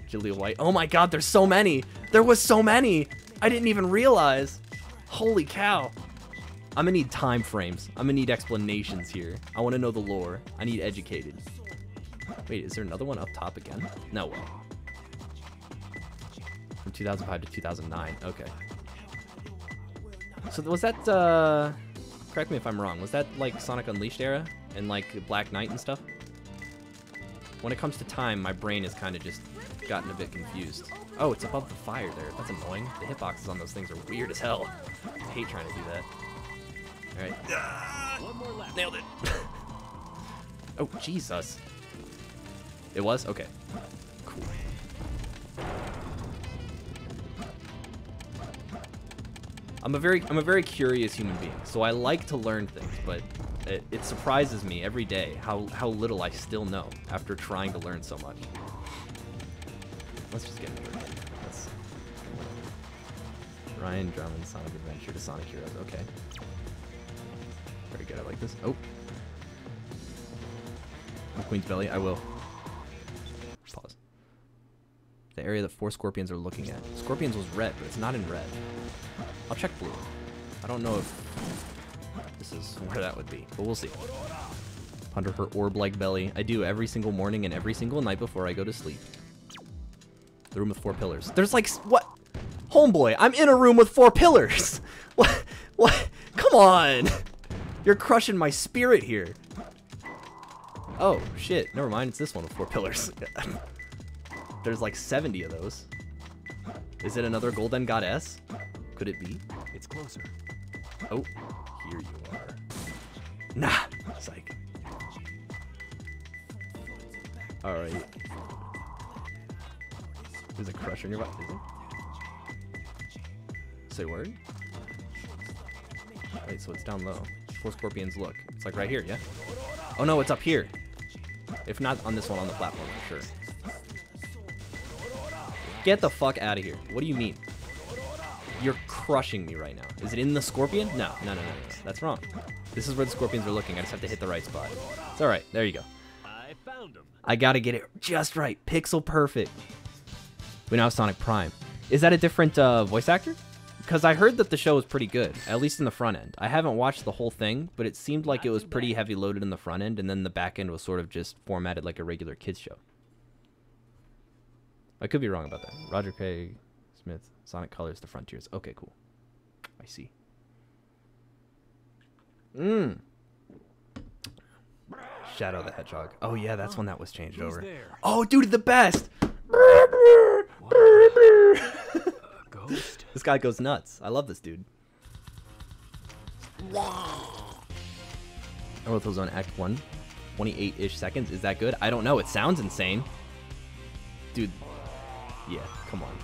Jaleel White. Oh my God, there's so many. There was so many. I didn't even realize. Holy cow. I'm gonna need time frames. I'm gonna need explanations here. I want to know the lore. I need educated. Wait, is there another one up top again? No way. From 2005 to 2009. Okay. So was that, uh, correct me if I'm wrong, was that like Sonic Unleashed era and like Black Knight and stuff? When it comes to time, my brain has kind of just gotten a bit confused. Oh, it's above the fire there. That's annoying. The hitboxes on those things are weird as hell. I hate trying to do that. Alright.
One more left.
Nailed it. oh, Jesus. It was? Okay. Cool. I'm a very I'm a very curious human being, so I like to learn things, but it, it surprises me every day how, how little I still know after trying to learn so much. Let's just get into it. Let's... Ryan Drummond, Sonic Adventure to Sonic Heroes. Okay. Very good. I like this. Oh. Queen's Belly. I will. The area that four scorpions are looking at. Scorpions was red, but it's not in red. I'll check blue. I don't know if this is where that would be, but we'll see. Under her orb-like belly. I do every single morning and every single night before I go to sleep. The room with four pillars. There's like, what? Homeboy, I'm in a room with four pillars. What? What? Come on. You're crushing my spirit here. Oh, shit. Never mind. It's this one with four pillars. There's like 70 of those. Is it another Golden Goddess? Could it be?
It's closer.
Oh, here you are. Nah, psych. Alright. There's a crush on your butt, is it? Say word? Wait, so it's down low. Four scorpions look. It's like right here, yeah? Oh no, it's up here. If not on this one, on the platform for sure. Get the fuck out of here. What do you mean? You're crushing me right now. Is it in the scorpion? No, no, no, no, no. That's wrong. This is where the scorpions are looking. I just have to hit the right spot. It's all right. There you go.
I found him.
I gotta get it just right. Pixel perfect. We now have Sonic Prime. Is that a different uh, voice actor? Because I heard that the show was pretty good, at least in the front end. I haven't watched the whole thing, but it seemed like it was pretty heavy loaded in the front end, and then the back end was sort of just formatted like a regular kids show. I could be wrong about that. Roger Craig Smith, Sonic Colors, The Frontiers. Okay, cool. I see. Mmm. Shadow the Hedgehog. Oh yeah, that's when that was changed
Who's
over.
there?
Oh, dude, the best.
Ghost?
This guy goes nuts. I love this dude. Earth was on Act 1. 28-ish seconds. Is that good? I don't know. It sounds insane. Dude. Yeah, come on.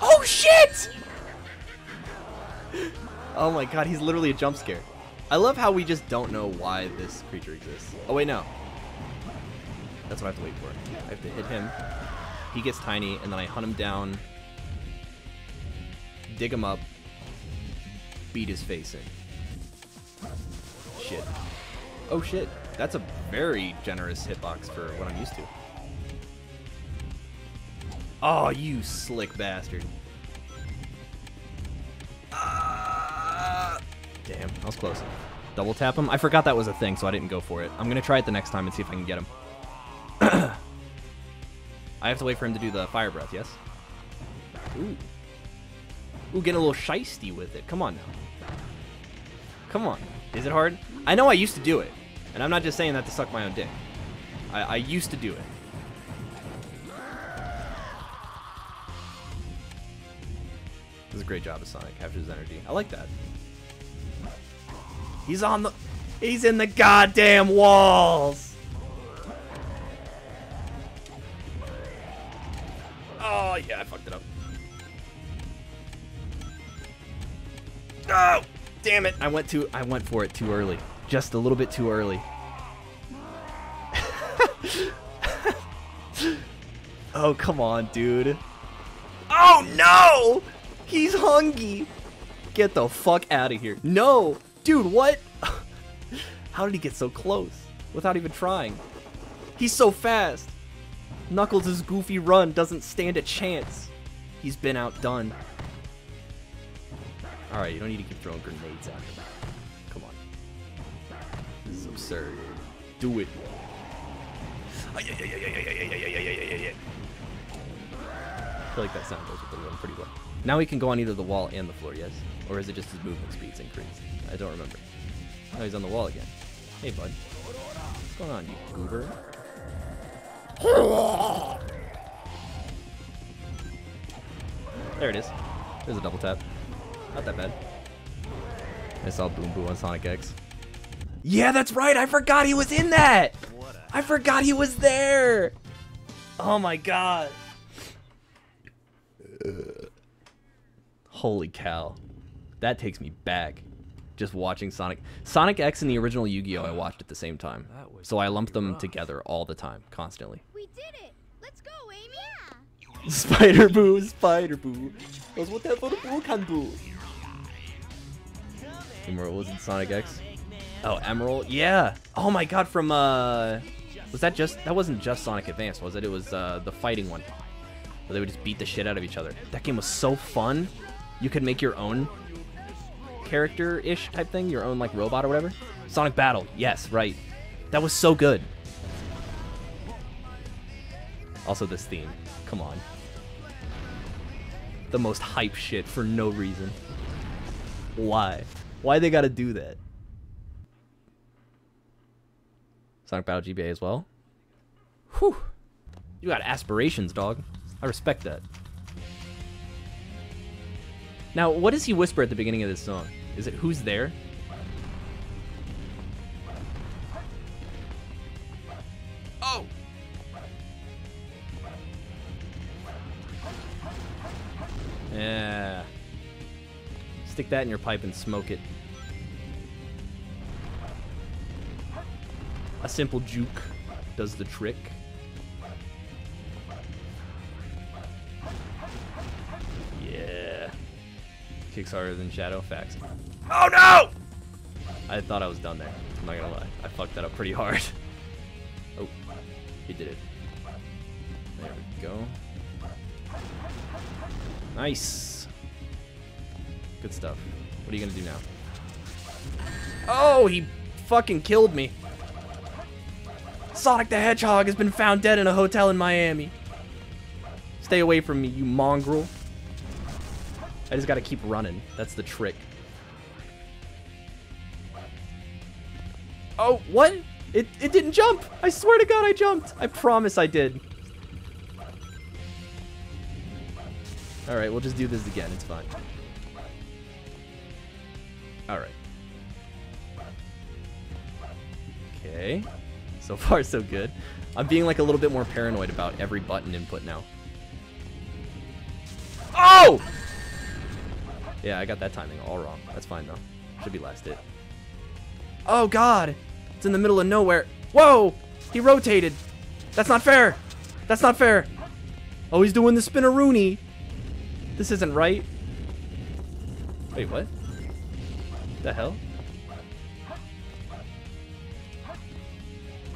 Oh, shit! Oh my god, he's literally a jump scare. I love how we just don't know why this creature exists. Oh, wait, no. That's what I have to wait for. I have to hit him. He gets tiny, and then I hunt him down, dig him up, beat his face in. Shit. Oh shit. That's a very generous hitbox for what I'm used to. Oh, you slick bastard. Ah. Damn, I was close. Double tap him? I forgot that was a thing, so I didn't go for it. I'm gonna try it the next time and see if I can get him. I have to wait for him to do the fire breath, yes? Ooh. Ooh, get a little shisty with it. Come on now. Come on. Is it hard? I know I used to do it. And I'm not just saying that to suck my own dick. I, I used to do it. Does a great job of Sonic. Captures energy. I like that. He's on the... He's in the goddamn walls! Oh, yeah, I fucked it up. Oh, damn it. I went too I went for it too early. Just a little bit too early. oh, come on, dude. Oh no! He's hungry. Get the fuck out of here. No! Dude, what? How did he get so close without even trying? He's so fast. Knuckles' goofy run doesn't stand a chance. He's been outdone. Alright, you don't need to keep throwing grenades at him. Absurd. Do it. I feel like that sound goes with the rhythm pretty well. Now he can go on either the wall and the floor, yes? Or is it just his movement speed's increased? I don't remember. Oh, he's on the wall again. Hey, bud. What's going on, you goober? There it is. There's a double tap. Not that bad. I saw Boom Boo on Sonic X. Yeah, that's right. I forgot he was in that. I forgot he was there. Oh my god. Holy cow. That takes me back. Just watching Sonic. Sonic X and the original Yu-Gi-Oh! I watched at the same time. So I lumped them
rough.
together all the time, constantly.
We did it! Let's go, Amy!
Spider Boo, Spider Boo. That's what that little boo can do. it was in Sonic X. Oh, Emerald? Yeah. Oh my god, from, uh... Was that just... That wasn't just Sonic Advance, was it? It was, uh, the fighting one. Where they would just beat the shit out of each other. That game was so fun. You could make your own character-ish type thing. Your own, like, robot or whatever. Sonic Battle. Yes, right. That was so good. Also, this theme. Come on. The most hype shit for no reason. Why? Why they gotta do that? Sonic Battle GBA as well. Whew. You got aspirations, dog. I respect that. Now, what does he whisper at the beginning of this song? Is it who's there? Oh! Yeah. Stick that in your pipe and smoke it. A simple juke does the trick. Yeah. Kicks harder than Shadow Facts. Oh no! I thought I was done there. I'm not gonna lie. I fucked that up pretty hard. Oh, he did it. There we go. Nice. Good stuff. What are you gonna do now? Oh, he fucking killed me. Sonic the Hedgehog has been found dead in a hotel in Miami. Stay away from me, you mongrel. I just gotta keep running. That's the trick. Oh, what? It, it didn't jump. I swear to God I jumped. I promise I did. Alright, we'll just do this again. It's fine. Alright. Okay. So far, so good. I'm being like a little bit more paranoid about every button input now. Oh! Yeah, I got that timing all wrong. That's fine though. Should be last hit. Oh god! It's in the middle of nowhere. Whoa! He rotated. That's not fair. That's not fair. Oh, he's doing the spinneroonie. This isn't right. Wait, what? The hell?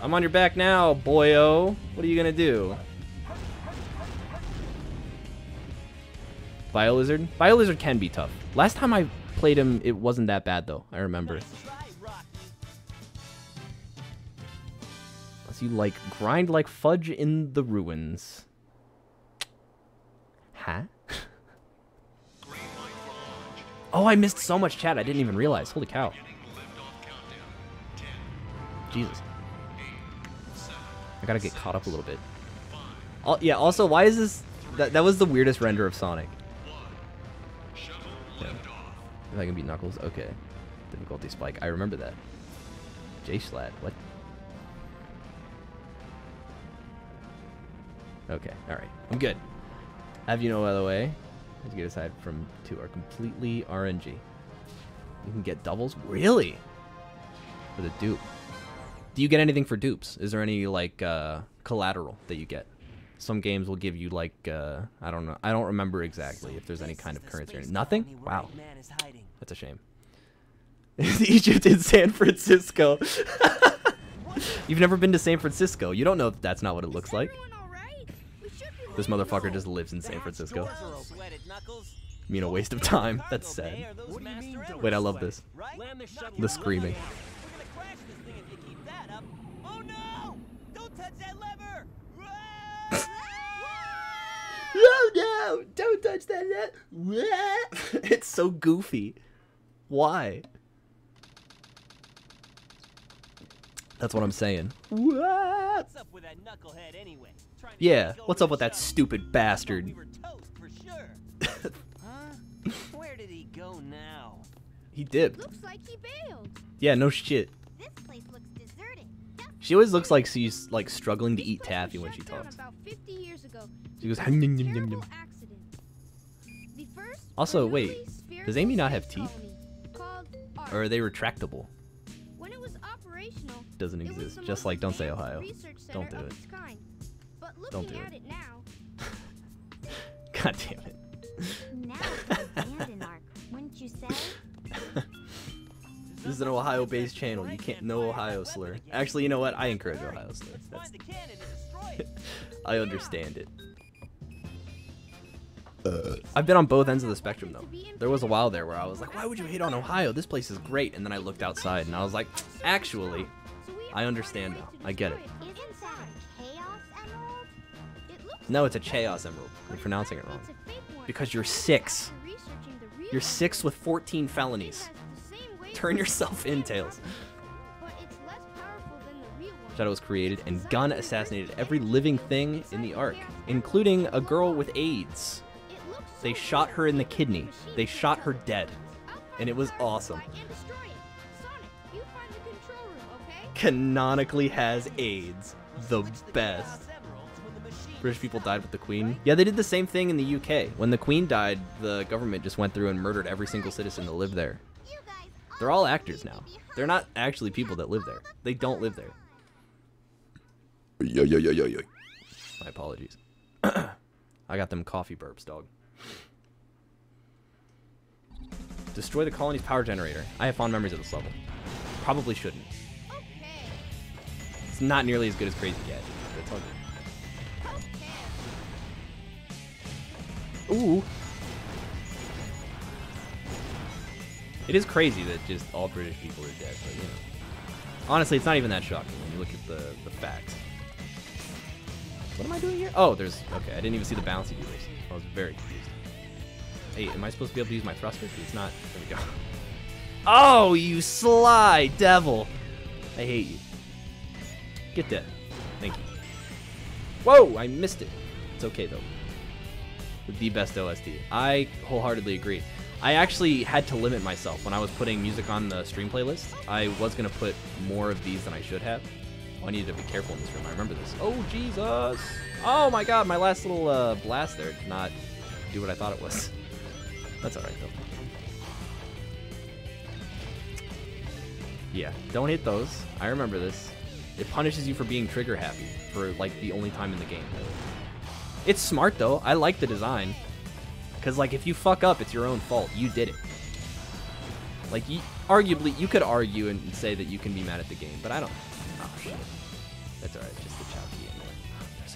I'm on your back now, boyo. What are you gonna do? Biolizard? Biolizard can be tough. Last time I played him, it wasn't that bad though. I remember. So you like grind like fudge in the ruins. Huh? oh, I missed so much chat. I didn't even realize. Holy cow. Jesus. I gotta get caught up a little bit. Al yeah, also, why is this... That, that was the weirdest render of Sonic. Yeah. If I can beat Knuckles, okay. Difficulty spike, I remember that. J Schlatt, what? Okay, alright. I'm good. Have you no other way to get aside from two are completely RNG. You can get doubles? Really? For the dupe. Do you get anything for dupes? Is there any like uh, collateral that you get? Some games will give you like uh, I don't know. I don't remember exactly if there's any kind of currency. Or Nothing? Wow. That's a shame. Egypt in San Francisco. You've never been to San Francisco. You don't know that that's not what it looks like. This motherfucker just lives in San Francisco. You mean a waste of time? That's sad. Wait, I love this. The screaming. Oh no! Don't touch that net! it's so goofy. Why? That's what I'm saying.
What's up with that knucklehead anyway? Trying to
Yeah, what's up with that stupid bastard?
We were toast for sure. huh? Where did he go now?
He dipped.
Looks like he bailed.
Yeah, no shit. She always looks like she's like struggling to eat taffy when she talks.
About 50 years ago
She goes,
because of a
"Hum, yum, yum, yum,
terrible
yum."
accident. The first
Also, wait, does Amy not have teeth?
colony called Ark.
Or are they retractable?
When it was operational,
Doesn't exist. Just like Don't Say Ohio. Don't do it.
its kind. But
Don't do
at
it. God damn it. This is an Ohio-based channel. You can't no Ohio slur. Actually, you know what? I encourage Ohio slur. That's,
find the cannon and destroy it.
I understand it. Uh. I've been on both ends of the spectrum though. There was a while there where I was like, "Why would you hate on Ohio? This place is great." And then I looked outside and I was like, "Actually, I understand now.
find a way
I get it.
destroy Isn't that a chaos emerald?
No, it's a Chaos Emerald. You're pronouncing it wrong.
It's a fake one.
Because you're six.
researching the real
You're six with 14 felonies. Turn yourself in, Tails. Shadow was created and Gun assassinated every living thing in the Ark, including a girl with AIDS. They shot her in the kidney. They shot her dead. And it was awesome. Canonically has AIDS. The best. British people died with the Queen. Yeah, they did the same thing in the UK. When the Queen died, the government just went through and murdered every single citizen that lived there.
You guys
They're all actors now. They're not actually people that live there. They don't live there.
Yeah, yeah, yeah, yeah, yeah.
My apologies. I got them coffee burps, dog. Destroy the colony's power generator. I have fond memories of this level. Probably shouldn't.
Okay,
It's not nearly as good as Crazy Cat. but It's all good.
okay.
Ooh. It is crazy that just all British people are dead, but you know. Honestly, it's not even that shocking. when you look at the, the facts. What am I doing here? Oh, there's... Okay, I didn't even see the bouncy dealers. I was very confused. Hey, am I supposed to be able to use my thruster? It's not... There we go. Oh, you sly devil! I hate you. Get dead. Thank you. Whoa, I missed it. It's okay, though. The best OST. I wholeheartedly agree. I actually had to limit myself when I was putting music on the stream playlist. I was to put more of these than I should have. Oh, I needed to be careful in this room. I remember this. Oh, Jesus. Oh, my God. My last little uh, blast there did not do what I thought it was. That's all right, though. Yeah, don't hit those. I remember this. It punishes you for being trigger happy for like the only time in the game. It's smart though. I like the design. Cause like if you fuck up, it's your own fault. You did it. Like you, arguably, you could argue and say that you can be mad at the game, but I don't. Oh shit. That's alright. Just the Chao Key anyway. Oh, There's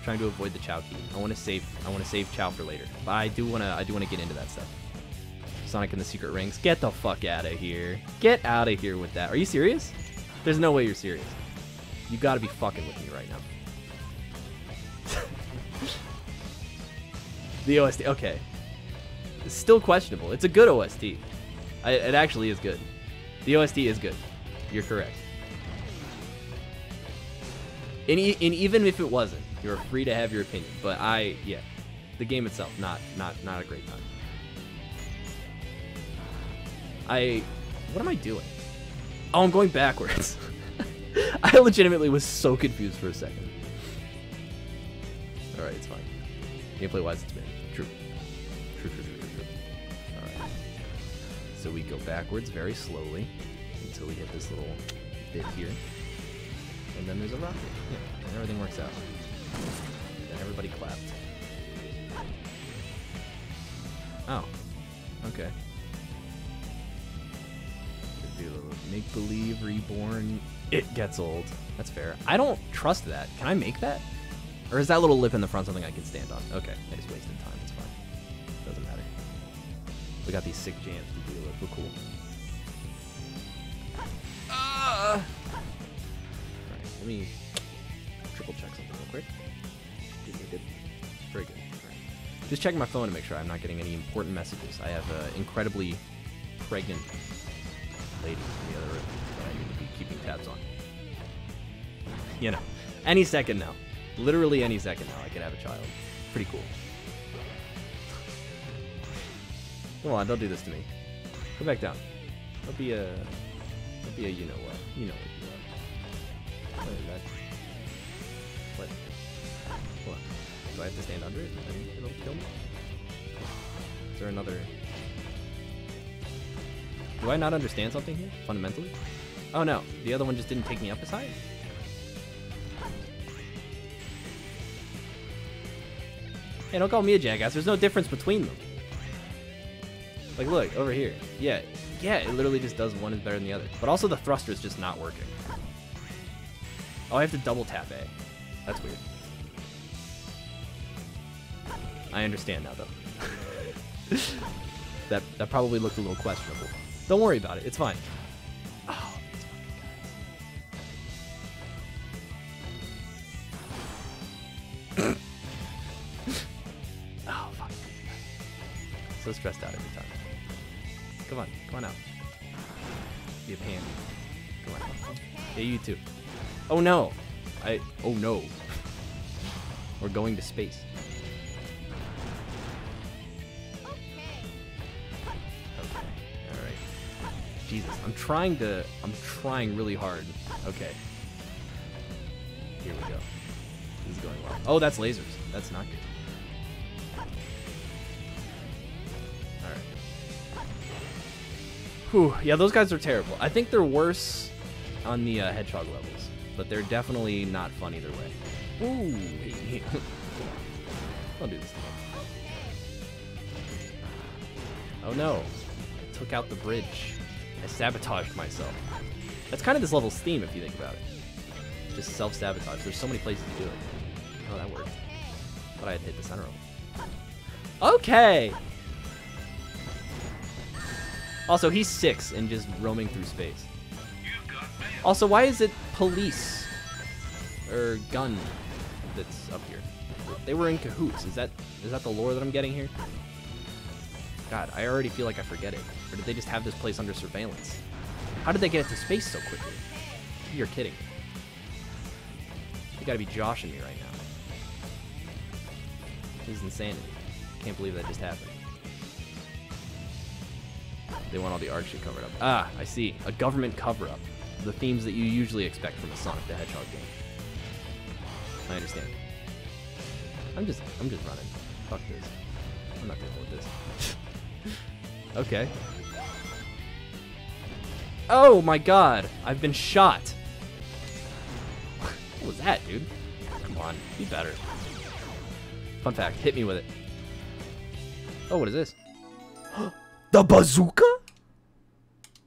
a. Trying to avoid the Chao Key. I want to save. I want to save Chao for later. But I do want to. I do want to get into that stuff. Sonic and the Secret Rings. Get the fuck out of here. Get out of here with that. Are you serious? There's no way you're serious. You gotta be fucking with me right now. The OST. Okay. It's still questionable. It's a good OST. I, it actually is good. The OST is good. You're correct. And, e- and even if it wasn't, you're free to have your opinion. But I, yeah, the game itself, not not not a great time. I, what am I doing? Oh, I'm going backwards. I legitimately was so confused for a second. All right, it's fine. Gameplay wise, it's So we go backwards very slowly until we hit this little bit here, and then there's a rocket. Yeah, and everything works out. Then everybody clapped. Oh, okay. Make believe reborn. It gets old. That's fair. I don't trust that. Can I make that? Or is that little lip in the front something I can stand on? Okay, I just wasted time. It's fine. Doesn't matter. We got these sick jams to We're cool. Ah! Alright, let me triple check something real quick. Good, good. Very good. Alright. Just checking my phone to make sure I'm not getting any important messages. I have an incredibly pregnant lady in the other room that I need to be keeping tabs on. You know, any second now. Literally any second now, I could have a child. Pretty cool. Come on, don't do this to me. Go back down. Don't be a. Don't be a you know what. You know what you are. What? What? What? Do I have to stand under it it'll kill me? Is there another. Do I not understand something here, fundamentally? Oh no, the other one just didn't take me up as high? Hey, don't call me a jackass. There's no difference between them. Like, look, over here. Yeah, yeah, it literally just does one is better than the other. But also the thruster is just not working. Oh, I have to double tap A. That's weird. I understand now, though. that that probably looked a little questionable. Don't worry about it. It's fine. Oh, fucking oh, fuck. So stressed out every time. Come on. Come on out. Be a pan. Come on. Yeah, you too. Oh, no. I... Oh, no. We're going to space. Okay. All right. Jesus, I'm trying to. I'm trying really hard. Okay. Here we go. This is going well. Oh, that's lasers. That's not good. Whew. Yeah, those guys are terrible. I think they're worse on the uh, hedgehog levels, but they're definitely not fun either way. Ooh. Don't do this. Oh no. I took out the bridge. I sabotaged myself. That's kind of this level's theme if you think about it. Just self-sabotage. There's so many places to do it. Oh, that worked. But I had hit the center of it. Okay! Also, he's six and just roaming through space.
You've got mail.
Also, why is it police or gun that's up here? They were in cahoots. Is that is that the lore that I'm getting here? God, I already feel like I forget it. Or did they just have this place under surveillance? How did they get it to space so quickly? You're kidding. You gotta be joshing me right now. This is insanity. Can't believe that just happened. They want all the Ark shit covered up. Ah, I see. A government cover-up. The themes that you usually expect from a Sonic the Hedgehog game. I understand. I'm just, I'm just running. Fuck this. I'm not dealing with this. okay. Oh my god! I've been shot! what was that, dude? Come on, be better. Fun fact, hit me with it. Oh, what is this? the bazooka?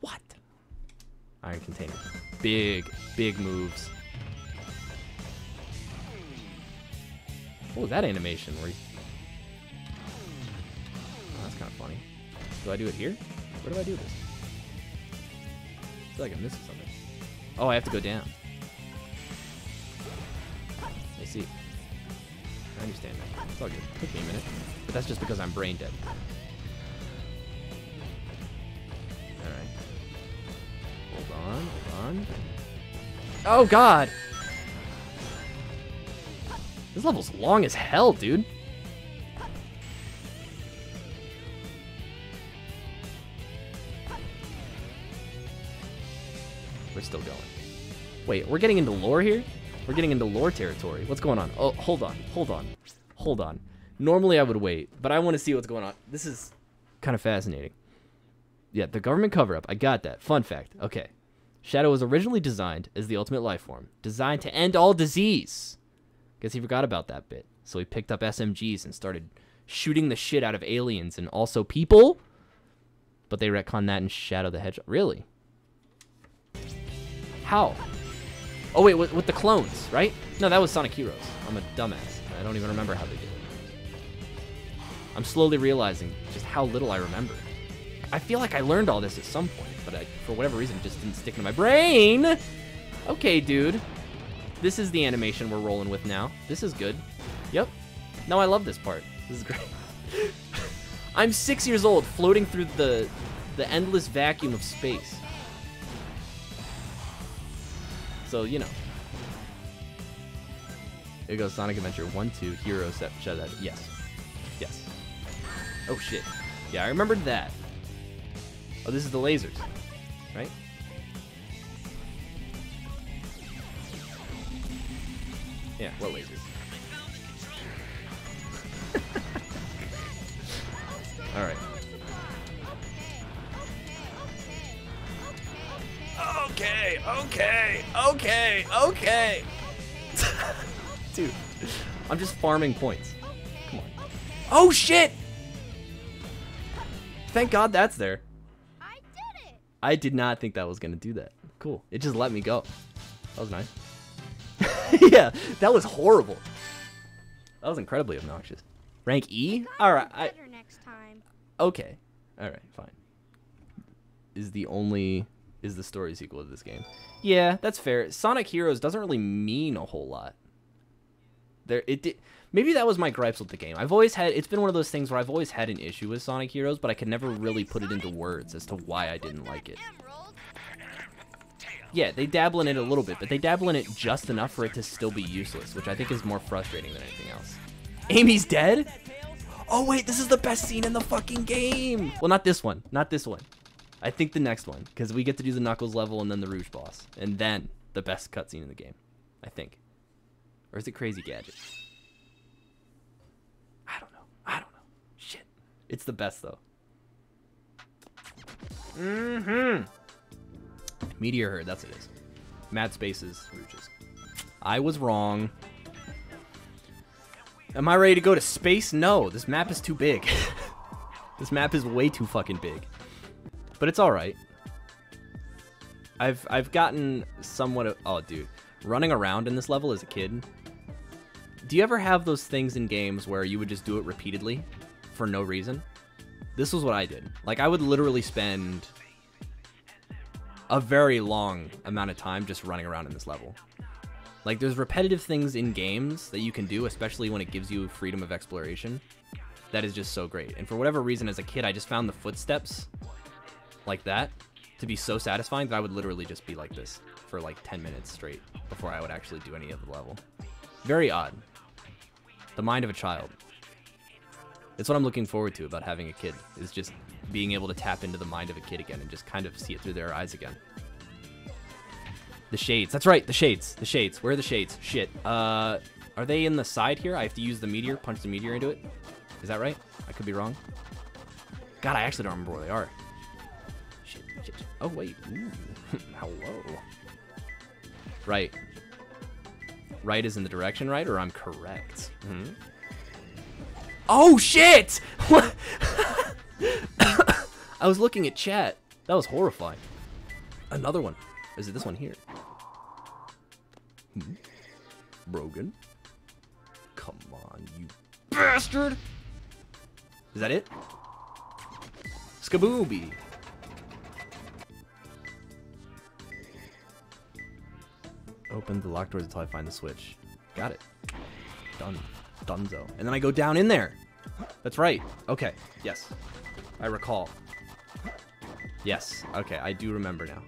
What? Iron container. Big, big moves. What was that animation where he... Oh, that's kind of funny. Do I do it here? Where do I do this? I feel like I'm missing something. Oh, I have to go down. I see. I understand that. It's all good. Took me a minute. But that's just because I'm brain dead. Hold on, hold on. Oh god! This level's long as hell, dude. We're still going. Wait, we're getting into lore here? We're getting into lore territory. What's going on? Oh, hold on, hold on, hold on. Normally I would wait, but I want to see what's going on. This is kind of fascinating. Yeah, the government cover-up. I got that. Fun fact. Okay. Shadow was originally designed as the ultimate life form, designed to end all disease. Guess he forgot about that bit. So he picked up SMGs and started shooting the shit out of aliens and also people. But they retcon that in Shadow the Hedgehog. Really? How? Oh wait, with, with the clones, right? No, that was Sonic Heroes. I'm a dumbass. I don't even remember how they did it. I'm slowly realizing just how little I remember. I feel like I learned all this at some point, but I, for whatever reason, it just didn't stick in my brain. Okay, dude. This is the animation we're rolling with now. This is good. Yep. No, I love this part. This is great. I'm six years old, floating through the the endless vacuum of space. So you know. Here goes Sonic Adventure 1, 2, Hero Set Shadow. Yes. Yes. Oh shit. Yeah, I remembered that. Oh, this is the lasers, right? Yeah, what lasers? Alright. Okay, okay, okay, okay. Dude, I'm just farming points. Come on. Oh shit! Thank God that's there.
I did it!
I did not think that was gonna do that. Cool. It just let me go. That was nice. yeah, that was horrible. That was incredibly obnoxious. Rank E? Alright, I
next time.
okay. Alright, fine. Is the only is the story sequel to this game. Yeah, that's fair. Sonic Heroes doesn't really mean a whole lot. There it did maybe that was my gripes with the game. I've always had it's been one of those things where I've always had an issue with Sonic Heroes, but I could never really put it into words as to why I didn't like it. Yeah, they dabble in it a little bit, but they dabble in it just enough for it to still be useless, which I think is more frustrating than anything else. Amy's dead? Oh wait, this is the best scene in the fucking game. Well, not this one, not this one. I think the next one, because we get to do the Knuckles level and then the Rouge boss, and then the best cutscene in the game. I think. Or is it Crazy Gadget? I don't know. I don't know. Shit. It's the best though. Mm-hmm. Meteor Herd, that's what it is. Mad Spaces, Rouges. I was wrong. Am I ready to go to space? No, this map is too big. this map is way too fucking big. But it's alright. I've I've gotten somewhat of, oh dude, running around in this level as a kid. Do you ever have those things in games where you would just do it repeatedly for no reason? this was what I did. Like I would literally spend a very long amount of time just running around in this level. Like there's repetitive things in games that you can do, especially when it gives you freedom of exploration. That is just so great. And for whatever reason as a kid, I just found the footsteps like that to be so satisfying that I would literally just be like this for like 10 minutes straight before I would actually do any of the level. Very odd. The mind of a child. It's what I'm looking forward to about having a kid, is just being able to tap into the mind of a kid again and just kind of see it through their eyes again. The shades. That's right, the shades. The shades. Where are the shades? Shit. Uh, are they in the side here? I have to use the meteor, punch the meteor into it? Is that right? I could be wrong. God, I actually don't remember where they are. Shit, shit. shit. Oh, wait. Ooh. Hello. Right. Right is in the direction right, or I'm correct? Hmm? Oh, shit! What? I was looking at chat. That was horrifying. Another one. Is it this one here? Hmm? Brogan? Come on, you bastard! Is that it? Skabooby! Open the locked doors until I find the switch. Got it. Done. Dunzo. And then I go down in there. That's right. Okay. Yes. I recall. Yes. Okay. I do remember now.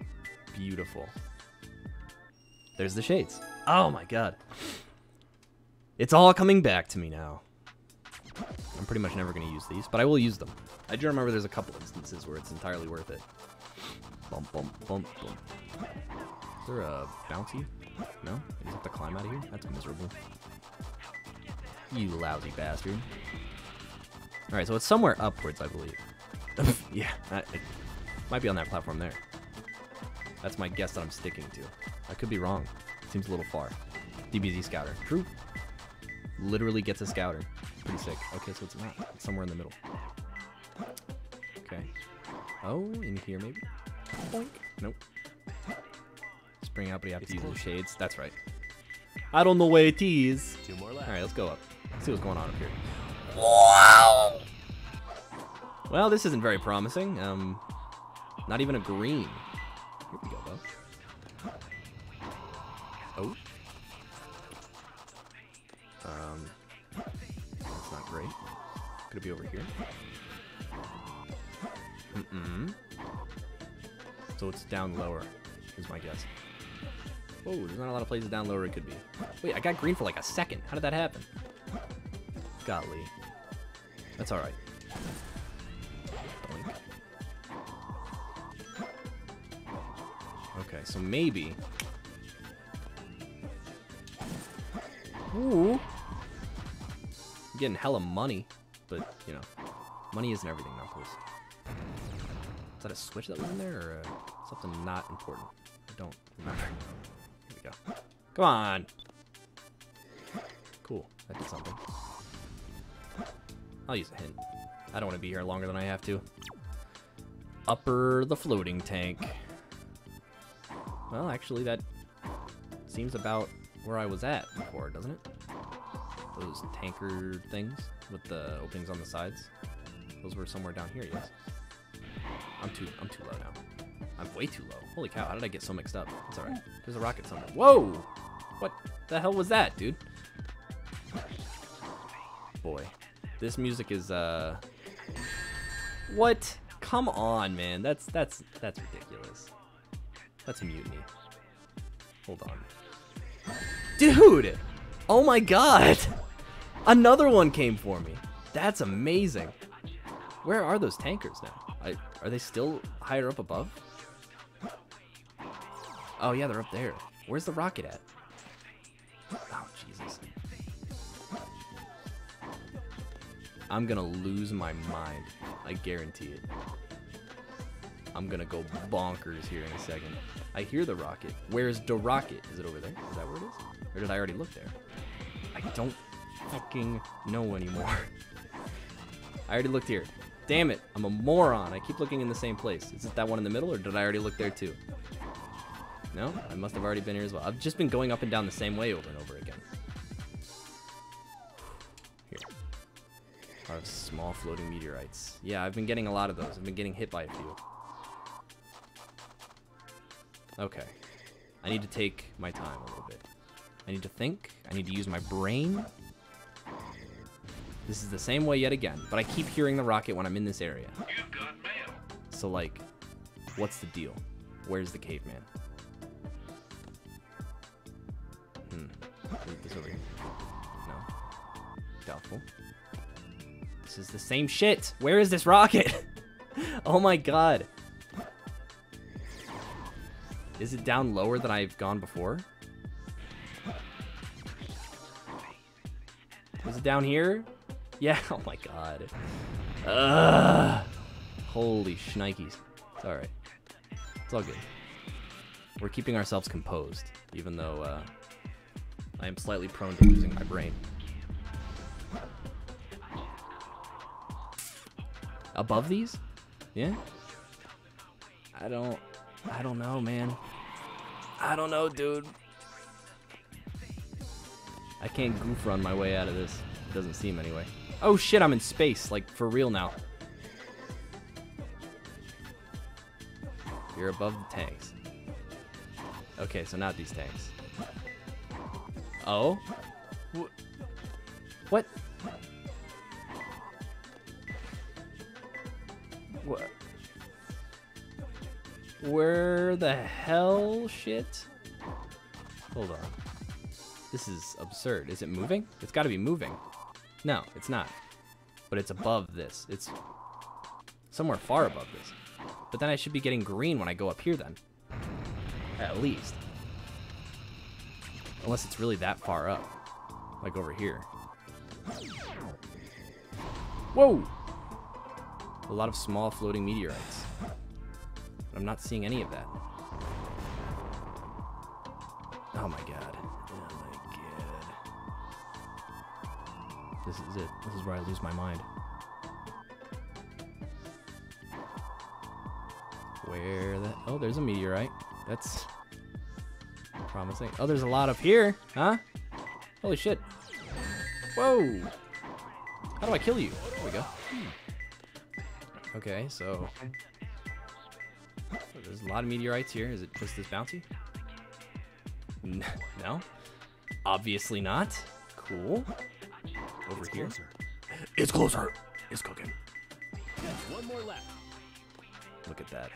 Beautiful. There's the shades. Oh my god. It's all coming back to me now. I'm pretty much never going to use these, but I will use them. I do remember there's a couple instances where it's entirely worth it. Bump, bump, bump, bump. Is there a bouncy? No? I just have to climb out of here? That's miserable. You lousy bastard. Alright, so it's somewhere upwards, I believe. yeah, that, it might be on that platform there. That's my guess that I'm sticking to. I could be wrong. Seems a little far. DBZ Scouter. True. Literally gets a Scouter. Pretty sick. Okay, so it's not. It's somewhere in the middle. Okay. Oh, in here maybe? Boink. Nope. Spring out, but you have to use the shades. That's right. I don't know where it is.
Two more left.
Alright, let's go up. Let's see what's going on up here. Wow! Well, this isn't very promising. Um, not even a green. Here we go, though. Oh. Um, that's not great. Could it be over here? Mm-mm. So it's down lower, is my guess. Oh, there's not a lot of places down lower it could be. Wait, I got green for like a second. How did that happen? Golly. That's alright. Okay, so maybe... Ooh! I'm getting hella money, but, you know, money isn't everything, Knuckles. Is that a switch that was in there, or uh, something not important? I don't remember. Here we go. Come on! Cool, that did something. I'll use a hint. I don't want to be here longer than I have to. Upper the floating tank. Well, actually, that seems about where I was at before, doesn't it? Those tanker things with the openings on the sides. Those were somewhere down here, yes. I'm too I'm too low now. I'm way too low. Holy cow, how did I get so mixed up? It's alright. There's a rocket somewhere. Whoa! What the hell was that, dude? Boy. This music is uh What? Come on, man. That's that's that's ridiculous. That's a mutiny. Hold on. Dude! Oh my god! Another one came for me. That's amazing. Where are those tankers now? I, are they still higher up above? Oh yeah, they're up there. Where's the rocket at? I'm gonna lose my mind. I guarantee it. I'm gonna go bonkers here in a second. I hear the rocket. Where's the rocket? Is it over there? Is that where it is? Or did I already look there? I don't fucking know anymore. I already looked here. Damn it, I'm a moron. I keep looking in the same place. Is it that one in the middle, or did I already look there too? No? I must have already been here as well. I've just been going up and down the same way over and over again. Small floating meteorites. Yeah, I've been getting a lot of those. I've been getting hit by a few. Okay. I need to take my time a little bit. I need to think. I need to use my brain. This is the same way yet again, but I keep hearing the rocket when I'm in this area. So, like, what's the deal? Where's the caveman? Hmm. Is this over here? No. Doubtful. Is the same shit. Where is this rocket? oh my god. Is it down lower than I've gone before? Is it down here? Yeah. Oh my god. Ugh. Holy shnikes. It's alright. It's all good. We're keeping ourselves composed, even though uh, I am slightly prone to losing my brain. Above these? Yeah? I don't... I don't know, man. I don't know, dude. I can't goof run my way out of this. It doesn't seem anyway. Oh shit, I'm in space, like for real now. You're above the tanks. Okay, so not these tanks. Oh? Wh- What? Where the hell shit? Hold on. This is absurd. Is it moving? It's got to be moving. No, it's not. But it's above this. It's somewhere far above this. But then I should be getting green when I go up here then. At least. Unless it's really that far up. Like over here. Whoa! A lot of small floating meteorites. I'm not seeing any of that. Oh my god. Oh my god. This is it. This is where I lose my mind. Where the... Oh, there's a meteorite. That's promising. Oh, there's a lot up here. Huh? Holy shit. Whoa. How do I kill you? There we go. Hmm. Okay, so... so There's a lot of meteorites here. Is it just this bouncy? N- No? Obviously not. Cool. Over here.
It's closer. It's cooking.
One more left.
Look at that.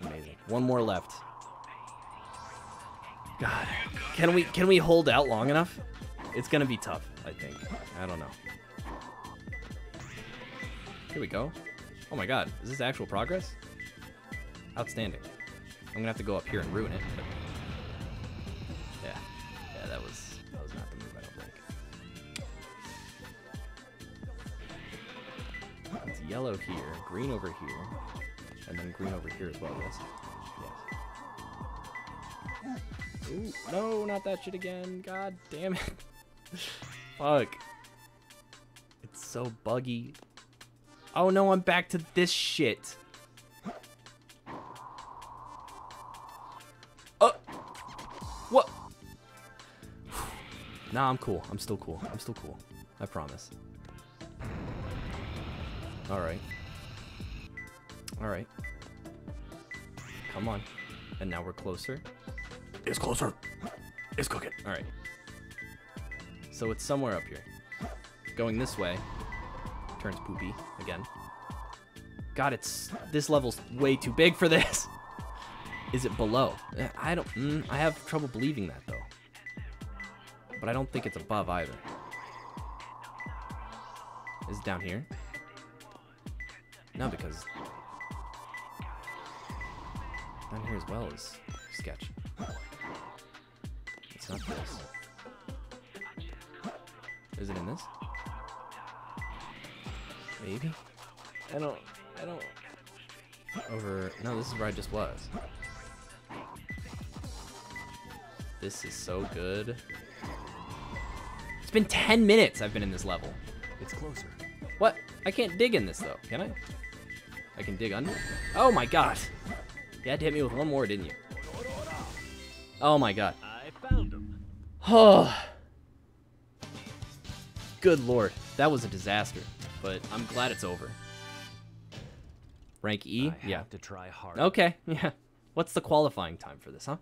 Amazing. One more left. God, can we can we hold out long enough? It's gonna be tough, I think. I don't know. Here we go. Oh my god, is this actual progress? Outstanding. I'm gonna have to go up here and ruin it. But yeah, yeah, that was that was not the move. I don't think. It's yellow here, green over here, and then green over here as well. Yes. Yes. Ooh, no, not that shit again. God damn it. Fuck. It's so buggy. Oh no, I'm back to this shit. Uh. What? Nah, I'm cool. I'm still cool. I'm still cool. I promise. Alright. Alright. Come on. And now we're closer.
It's closer. It's cooking.
Alright. So it's somewhere up here. Going this way. Turns poopy again. God, it's this level's way too big for this. Is it below? I don't. Mm, I have trouble believing that though. But I don't think it's above either. Is it down here? No, because down here as well is sketch. It's not this. Is it in this? Maybe? I don't. I don't. Over. No, this is where I just was. This is so good. It's been 10 minutes I've been in this level.
It's closer.
What? I can't dig in this though, can I? I can dig under? Oh my god. You had to hit me with one more, didn't you? Oh my god.
I found him.
Oh. Good lord. That was a disaster. But I'm glad it's over. Rank E?
I
yeah.
to try hard.
Okay, yeah. What's the qualifying time for this, huh?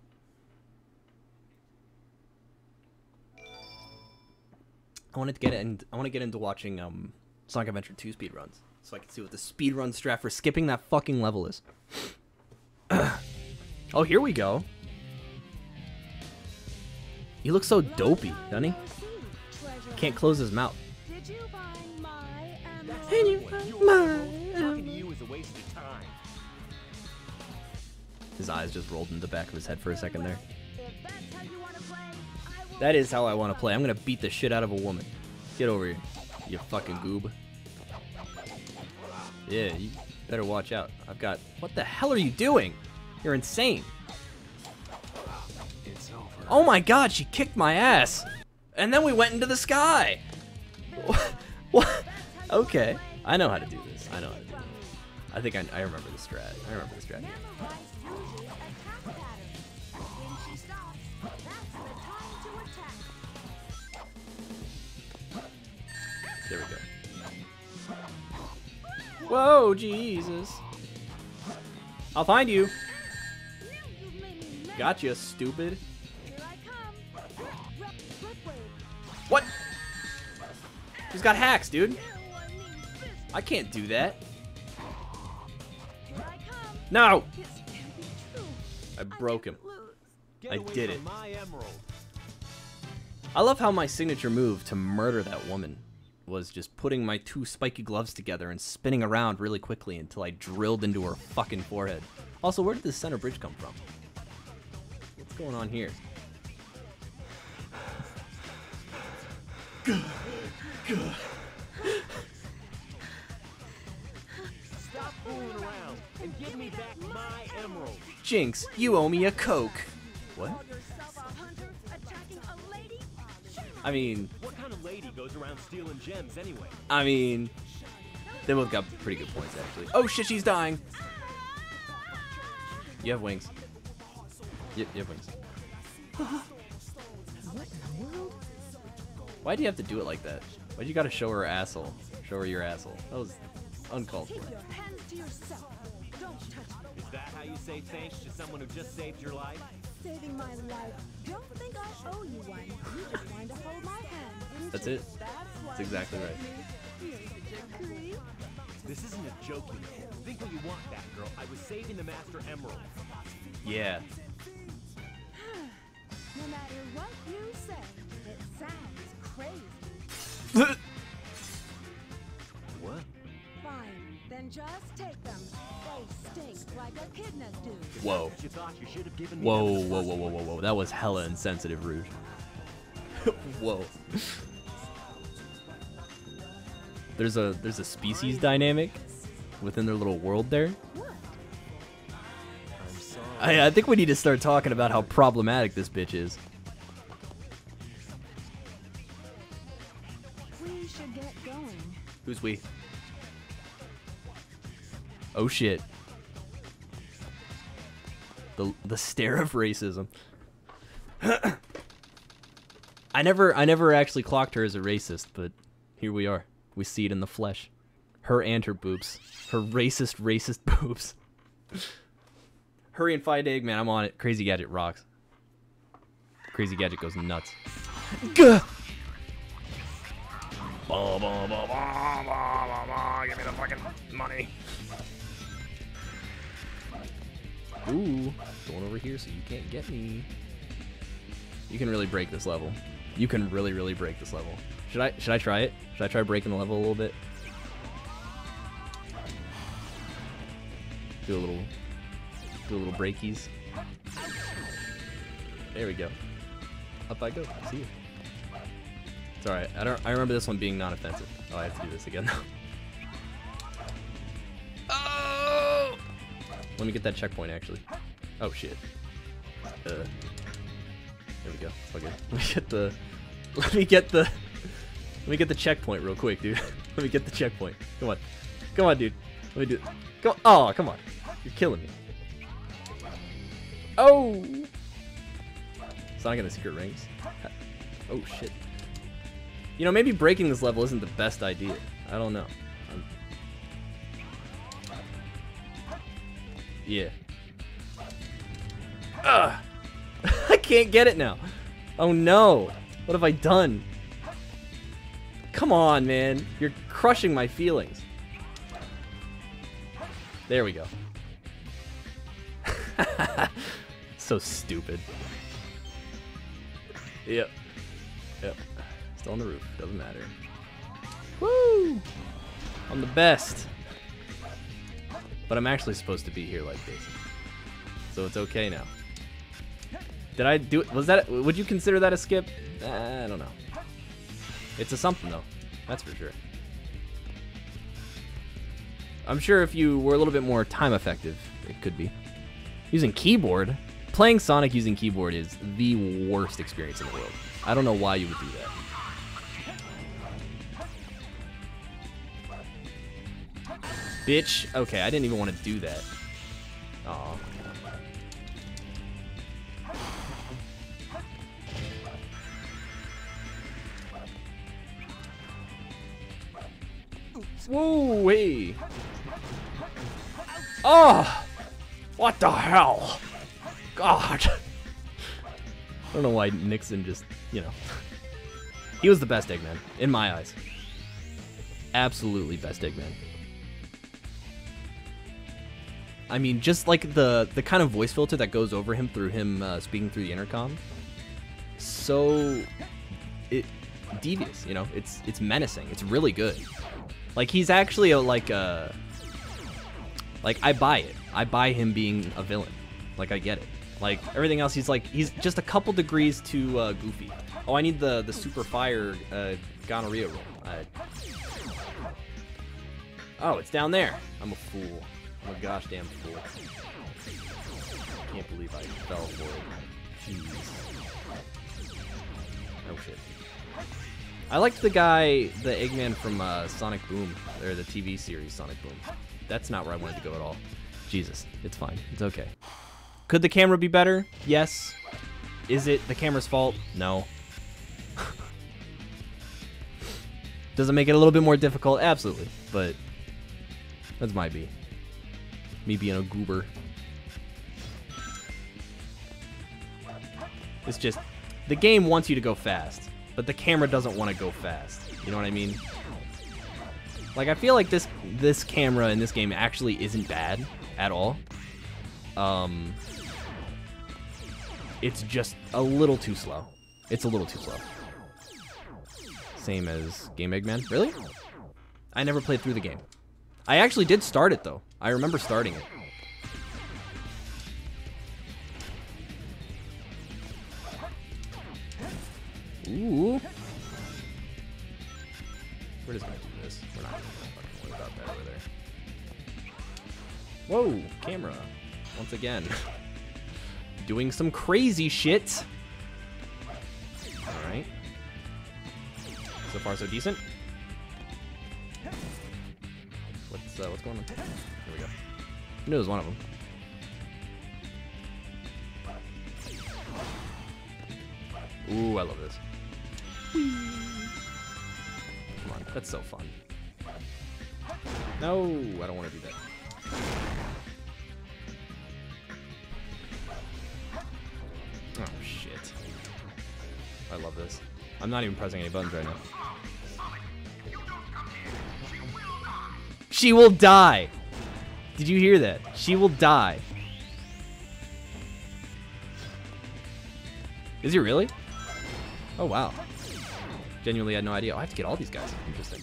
I wanted to get in. I want to get into watching um, Sonic Adventure 2 speedruns, so I can see what the speedrun strat for skipping that fucking level is. oh, here we go. He looks so dopey, doesn't he? Can't close his mouth. His eyes just rolled in the back of his head for a second there.
That's how you want to play, I
That is how I want to play. I'm gonna beat the shit out of a woman. Get over here, you fucking goob. Yeah, you better watch out. I've got. What the hell are you doing? You're insane.
It's over.
Oh my god, she kicked my ass. And then we went into the sky. What? Okay. I know how to do this. I know how to do this. I think I, I remember the strat. I remember the strat. There we go. Whoa, Jesus. I'll find you. Gotcha, stupid. What? He's got hacks, dude.
I
can't do that.
Here I come.
No!
This can't be true.
I broke him. I did it. I love how my signature move to murder that woman was just putting my two spiky gloves together and spinning around really quickly until I drilled into her fucking forehead. Also, where did this center bridge come from? What's going on here?
Stop
Jinx, you owe me a Coke. What?
Call yourself a hunter attacking a lady? Shame
I mean,
What kind of lady goes around stealing gems anyway?
I mean, they both got pretty good points actually. Oh shit, she's dying. You have wings. You, you have wings. Why do you have to do it like that? Why do you gotta show her asshole? Show her your asshole. That was uncalled for.
Say thanks to someone who just saved your life?
Saving my life. Don't think I owe you one. You just wanted to hold my hand, didn't
That's
you?
it.
That's
That's exactly right.
saved me. You're such a creep.
This isn't a joke, you know. Think what you want, that girl. I was saving the Master Emerald.
Yeah.
No matter what you say, it sounds crazy. then just take them. They stink like echidnas do.
Whoa.
You you should have given me
Whoa,
them in the
whoa, whoa, whoa, whoa, whoa. That was hella insensitive, Rouge. whoa. There's a there's a species dynamic within their little world there.
I'm.
I, I think we need to start talking about how problematic this bitch is.
We should get going.
Who's we? Oh shit. The the stare of racism. I never I never actually clocked her as a racist, but here we are. We see it in the flesh. Her and her boobs. Her racist racist boobs. Hurry and find Eggman, I'm on it. Crazy Gadget rocks. Crazy Gadget goes nuts. Gah!
Bah, bah, bah, bah, bah, bah, bah, Give me the fucking money.
Ooh, going over here so you can't get me. You can really break this level. You can really, really break this level. Should I? Should I try it? Should I try breaking the level a little bit? Do a little, do a little breakies. There we go. Up I go. See you. It's alright. I don't. I remember this one being non-offensive. Oh, I have to do this again now. Let me get that checkpoint actually. Oh shit. Uh, there we go. Okay. Let me get the. Let me get the. Let me get the checkpoint real quick, dude. let me get the checkpoint. Come on. Come on, dude. Let me do. Come. on. Oh, come on. You're killing me. Oh. Sonic and the Secret Rings. Oh shit. You know, maybe breaking this level isn't the best idea. I don't know. Yeah. Ugh. I can't get it now. Oh no. What have I done? Come on, man. You're crushing my feelings. There we go. so stupid. Yep. Yep. Still on the roof. Doesn't matter. Woo! I'm the best. But I'm actually supposed to be here like this. So it's okay now. Did I do it? Was that, would you consider that a skip? Uh, I don't know. It's a something though. That's for sure. I'm sure if you were a little bit more time effective, it could be. Using keyboard? Playing Sonic using keyboard is the worst experience in the world. I don't know why you would do that. Bitch. Okay, I didn't even want to do that. Aw. Whoa, hey. Oh! What the hell? God. I don't know why Nixon just, you know. He was the best Eggman, in my eyes. Absolutely best Eggman. I mean, just like the the kind of voice filter that goes over him through him uh, speaking through the intercom. So, it devious, you know. It's it's menacing. It's really good. Like he's actually a like a like I buy it. I buy him being a villain. Like I get it. Like everything else, he's like he's just a couple degrees too uh, goofy. Oh, I need the the super fire uh, gonorrhea roll. I... Oh, it's down there. I'm a fool. I'm a gosh damn fool. Can't believe I fell for it. Jeez. Oh shit. I liked the guy, the Eggman from uh, Sonic Boom, or the TV series Sonic Boom. That's not where I wanted to go at all. Jesus, it's fine. It's okay. Could the camera be better? Yes. Is it the camera's fault? No. Does it make it a little bit more difficult? Absolutely. But that's my B. Me being a goober. It's just the game wants you to go fast, but the camera doesn't want to go fast. You know what I mean? Like I feel like this this camera in this game actually isn't bad at all. Um it's just a little too slow. It's a little too slow. Same as Game Eggman. Really? I never played through the game. I actually did start it though. I remember starting it. Ooh. We're just gonna do this. We're not gonna fucking worry about that over there. Whoa, camera. Once again. Doing some crazy shit. Alright. So far so decent. What's uh, what's going on? Here we go. I knew it was one of them. Ooh, I love this. Come on, that's so fun. No, I don't want to do that. Oh shit. I love this. I'm not even pressing any buttons right now. She will die. Did you hear that? She will die. Is he really? Oh, wow. Genuinely had no idea. Oh, I have to get all these guys. Interesting.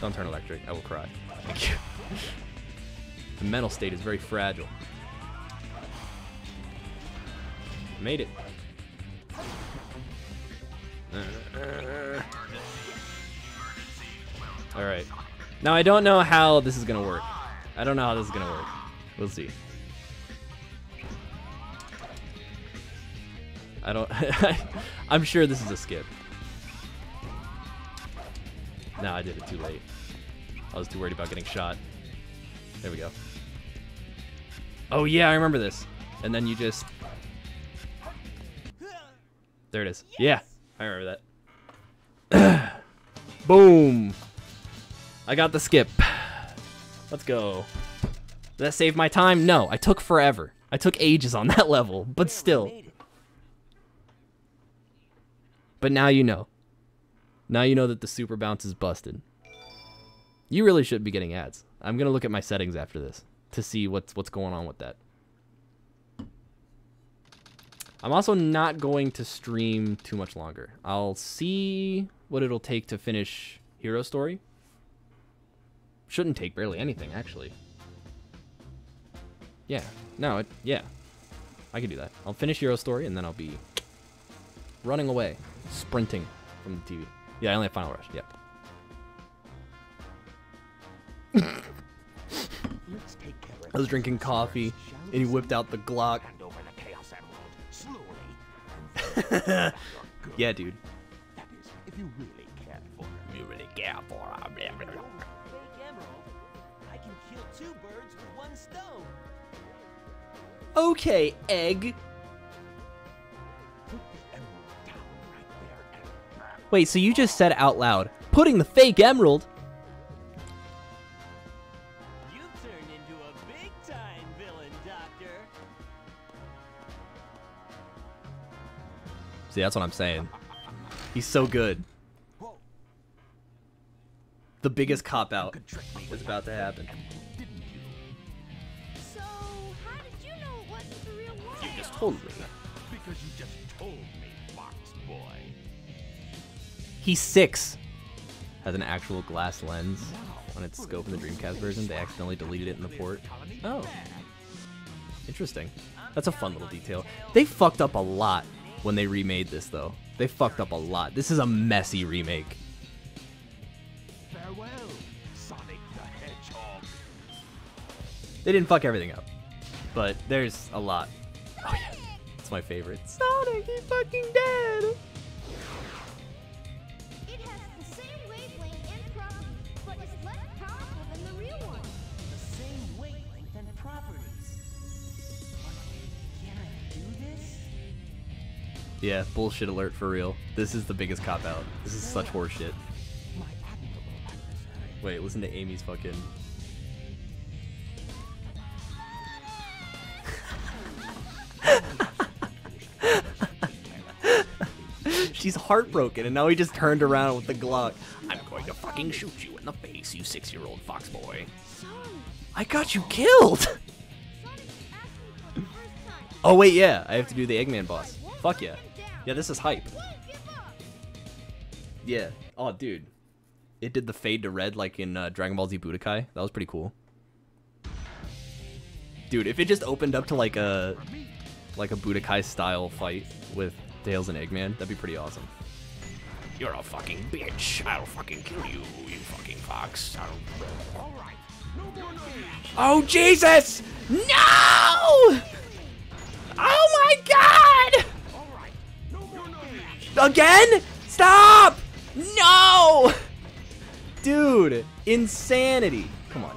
Don't turn electric. I will cry. Thank you. the mental state is very fragile. Made it. Alright. Now, I don't know how this is going to work. I don't know how this is going to work. We'll see. I don't... I'm sure this is a skip. No, I did it too late. I was too worried about getting shot. There we go. Oh, yeah, I remember this. And then you just... There it is. Yeah, I remember that. Boom. I got the skip. Let's go. Did that save my time? No, I took forever. I took ages on that level, but still. But now you know. Now you know that the super bounce is busted. You really should be getting ads. I'm gonna look at my settings after this to see what's what's going on with that. I'm also not going to stream too much longer. I'll see what it'll take to finish Hero Story. Shouldn't take barely anything, actually. Yeah. No, it, yeah. I can do that. I'll finish Hero Story and then I'll be running away, sprinting from the TV. Yeah, I only have Final Rush. Yep.
Let's take care of
I was drinking coffee, and he whipped out the Glock.
Hand over the Chaos Emerald slowly. and then good.
Yeah, dude.
That is, if you really care for her.
You really care for him. Okay, egg.
Put the emerald down right there and
Wait, so you just said out loud, putting the fake emerald?
You turned into a big time villain,
See, that's what I'm saying. He's so good. The biggest cop out
could trick me
is about to happen. Told me.
Because you just told me, Fox Boy.
He's six. Has an actual glass lens on its scope in the Dreamcast version. They accidentally deleted it in the port. Oh. Interesting. That's a fun little detail. They fucked up a lot when they remade this, though. They fucked up a lot. This is a messy remake.
Farewell, Sonic the Hedgehog.
They didn't fuck everything up, but there's a lot. Oh yeah, it's my favorite. Sonic, he's fucking dead.
It has the same wavelength and properties, but is less powerful than the real one.
The same wavelength and properties. Can I do this?
Yeah, bullshit alert for real. This is the biggest cop out. This is such horseshit.
My.
Wait, listen to Amy's fucking. She's heartbroken, and now he just turned around with the Glock. I'm going to fucking shoot you in the face, you six-year-old fox boy. I got you killed. Oh wait, yeah, I have to do the Eggman boss. Fuck yeah. Yeah, this is hype. Yeah. Oh, dude. It did the fade to red like in uh, Dragon Ball Z Budokai. That was pretty cool. Dude, if it just opened up to like a like a Budokai style fight with Tails and Eggman, that'd be pretty awesome. You're a fucking bitch. I'll fucking kill you, you fucking fox. I'll...
All right. No more.
Oh Jesus! No! Oh my God!
All right. No more.
Again? Stop! No! Dude, insanity. Come on.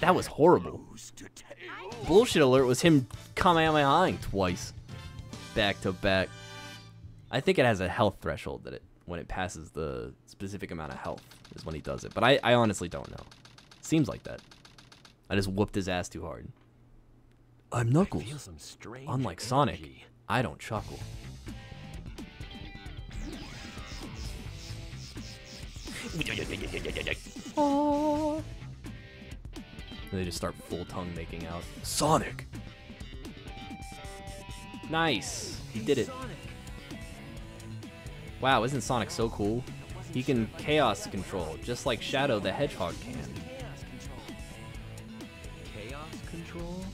That was horrible.
Who's to tail?
Bullshit alert was him Kamehamehaing twice. Back to back. I think it has a health threshold that it when it passes the specific amount of health is when he does it. But I, I honestly don't know. Seems like that. I just whooped his ass too hard. I'm Knuckles.
Feel some strange
Unlike Sonic,
energy.
I don't chuckle. And they just start full tongue making out. Sonic! Nice! He did it. Wow, isn't Sonic so cool? He can chaos control, just like Shadow the Hedgehog can.
Chaos control.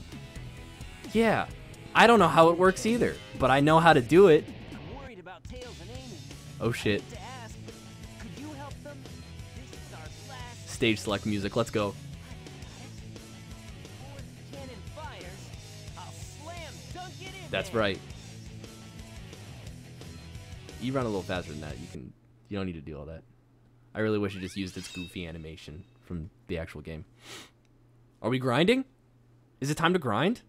Yeah, I don't know how it works either, but I know how to do it.
I'm worried about Tails and Amy.
Oh shit.
To ask, could you help them? This is our last
Stage select music, let's go. That's the You run a little faster than that. You can. You don't need to do all that. I really wish it just used its goofy animation from the actual game. Are we grinding? Is it time to grind?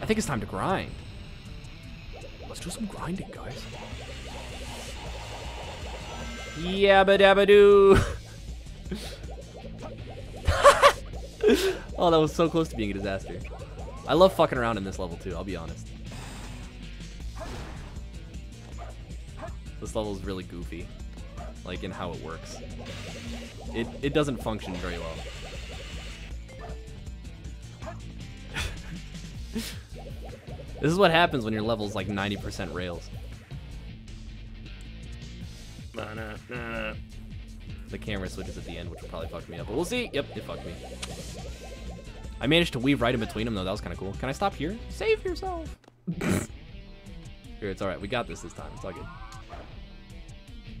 I think it's time to grind. Let's do some grinding, guys. Yabba dabba doo. oh, that was so close to being a disaster. I love fucking around in this level too, I'll be honest. This level is really goofy, like in how it works. It, it doesn't function very well. this is what happens when your level's like 90% rails. The camera switches at the end, which will probably fuck me up, but we'll see. Yep, it fucked me. I managed to weave right in between them, though. That was kind of cool. Can I stop here? Save yourself. here, it's all right. We got this this time. It's all good.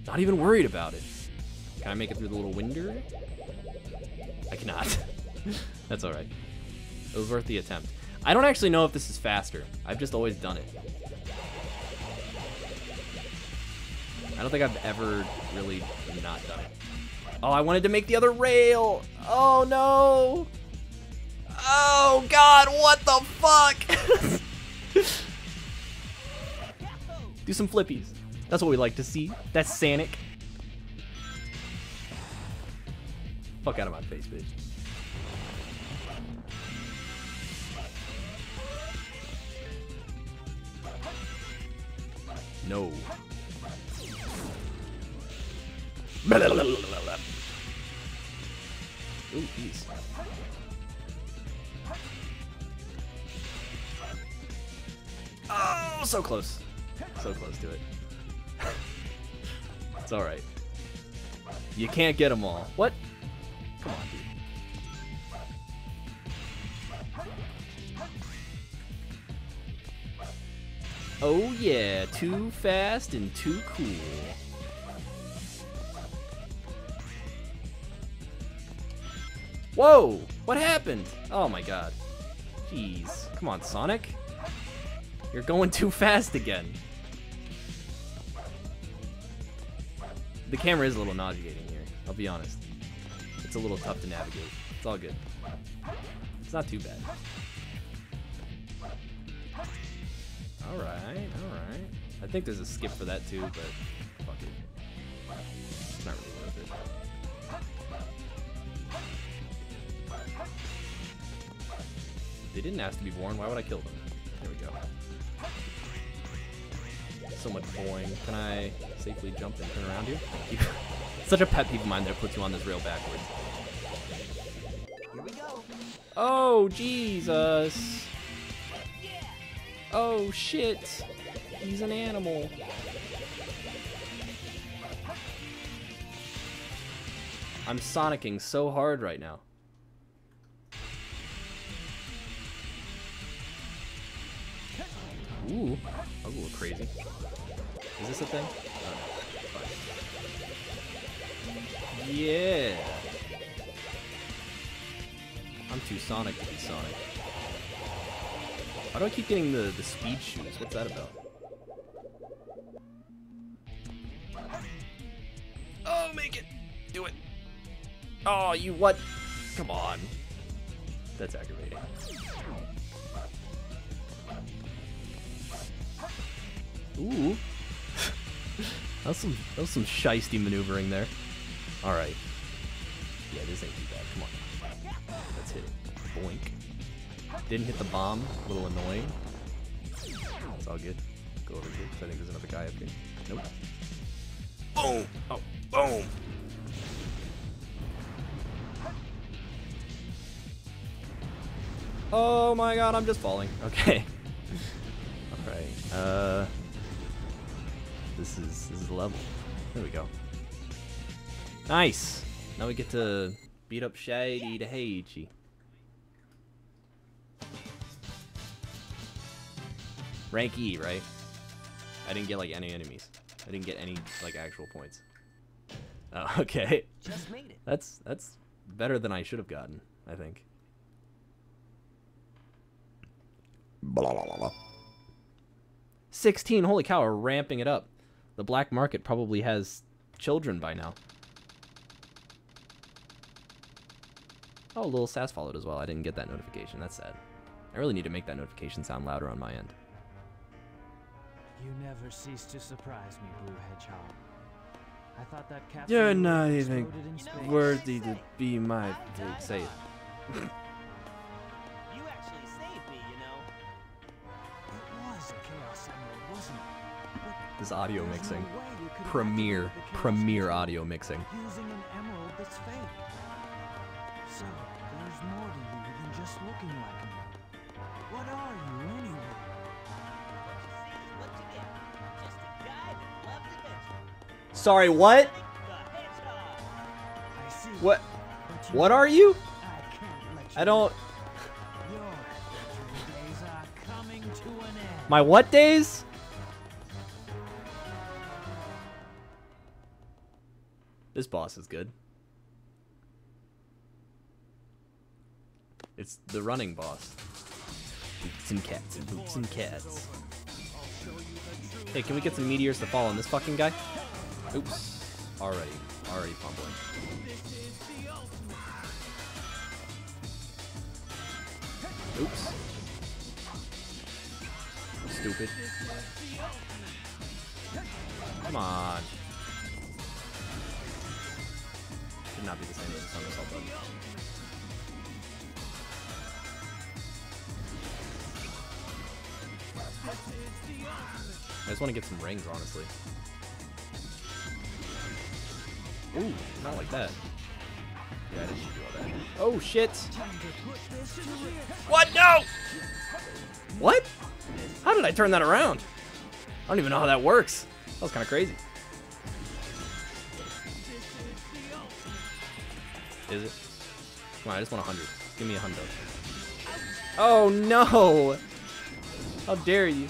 Not even worried about it. Can I make it through the little winder? I cannot. That's all right. It was worth the attempt. I don't actually know if this is faster. I've just always done it. I don't think I've ever really not done it. Oh, I wanted to make the other rail. Oh, no. Oh, God, what the fuck? Do some flippies. That's what we like to see. That's Sanic. Fuck out of my face, bitch. No. Ooh. Oh, so close. So close to it. it's alright. You can't get them all. What? Come on, dude. Oh yeah, too fast and too cool. Whoa! What happened? Oh my god. Jeez. Come on, Sonic. You're going too fast again. The camera is a little nauseating here, I'll be honest. It's a little tough to navigate. It's all good. It's not too bad. Alright, alright. I think there's a skip for that too, but fuck it. It's not really worth it. They didn't ask to be born, why would I kill them? There we go. So much boing. Can I safely jump and turn around? You. Such a pet peeve of mine that it puts you on this rail backwards.
Here we go.
Oh, Jesus. Oh, shit. He's an animal. I'm sonicking so hard right now. Ooh, that was a little crazy. Is this a thing? Oh, no. Yeah. I'm too Sonic to be Sonic. Why do I keep getting the, the speed shoes? What's that about? Oh, make it! Do it! Oh, you what? Come on. That's aggravating. Ooh. That was some that was some shisty maneuvering there. Alright. Yeah, this ain't too bad. Come on. Let's hit it. Boink. Didn't hit the bomb. A little annoying. It's all good. Go over here, I think there's another guy up here. Nope. Boom! Oh, boom! Oh my god, I'm just falling. Okay. Alright, uh... This is, this is the level. There we go. Nice! Now we get to beat up Shady to Heiichi. Rank E, right? I didn't get like any enemies. I didn't get any like actual points. Oh, okay.
Just made it.
That's that's better than I should have gotten, I think.
Blah, blah, blah, blah.
16, holy cow, we're ramping it up. The black market probably has children by now. Oh, a little sass followed as well. I didn't get that notification. That's sad. I really need to make that notification sound louder on my end.
You never cease to surprise me, Blue Hedgehog. I thought that capsule
You're not even
exploded in space.
worthy to be my... Say it. This audio mixing.
no way you could
Premier,
replicate the Chaos
premier audio mixing.
Using an emerald that's fake. So, there's more to you than just looking like me. What are you anyway?
What you get? Just a guy that loves adventure.
Sorry, what?
I see.
What? What are you?
I can't let you
I don't.
Your days are coming to an end.
My what days? This boss is good. It's the running boss. And cats and boots and cats. Hey, can we get some meteors to fall on this fucking guy? Oops. Already. Already fumbling. Oops. Stupid. Come on. Not be the same as. I just want to get some rings, honestly. Ooh, not like that. Yeah, I didn't do all that. Oh shit! What? No! What? How did I turn that around? I don't even know how that works. That was kind of crazy. Is it? Come on, I just want a hundred. Give me a hundred. Oh no! How dare you?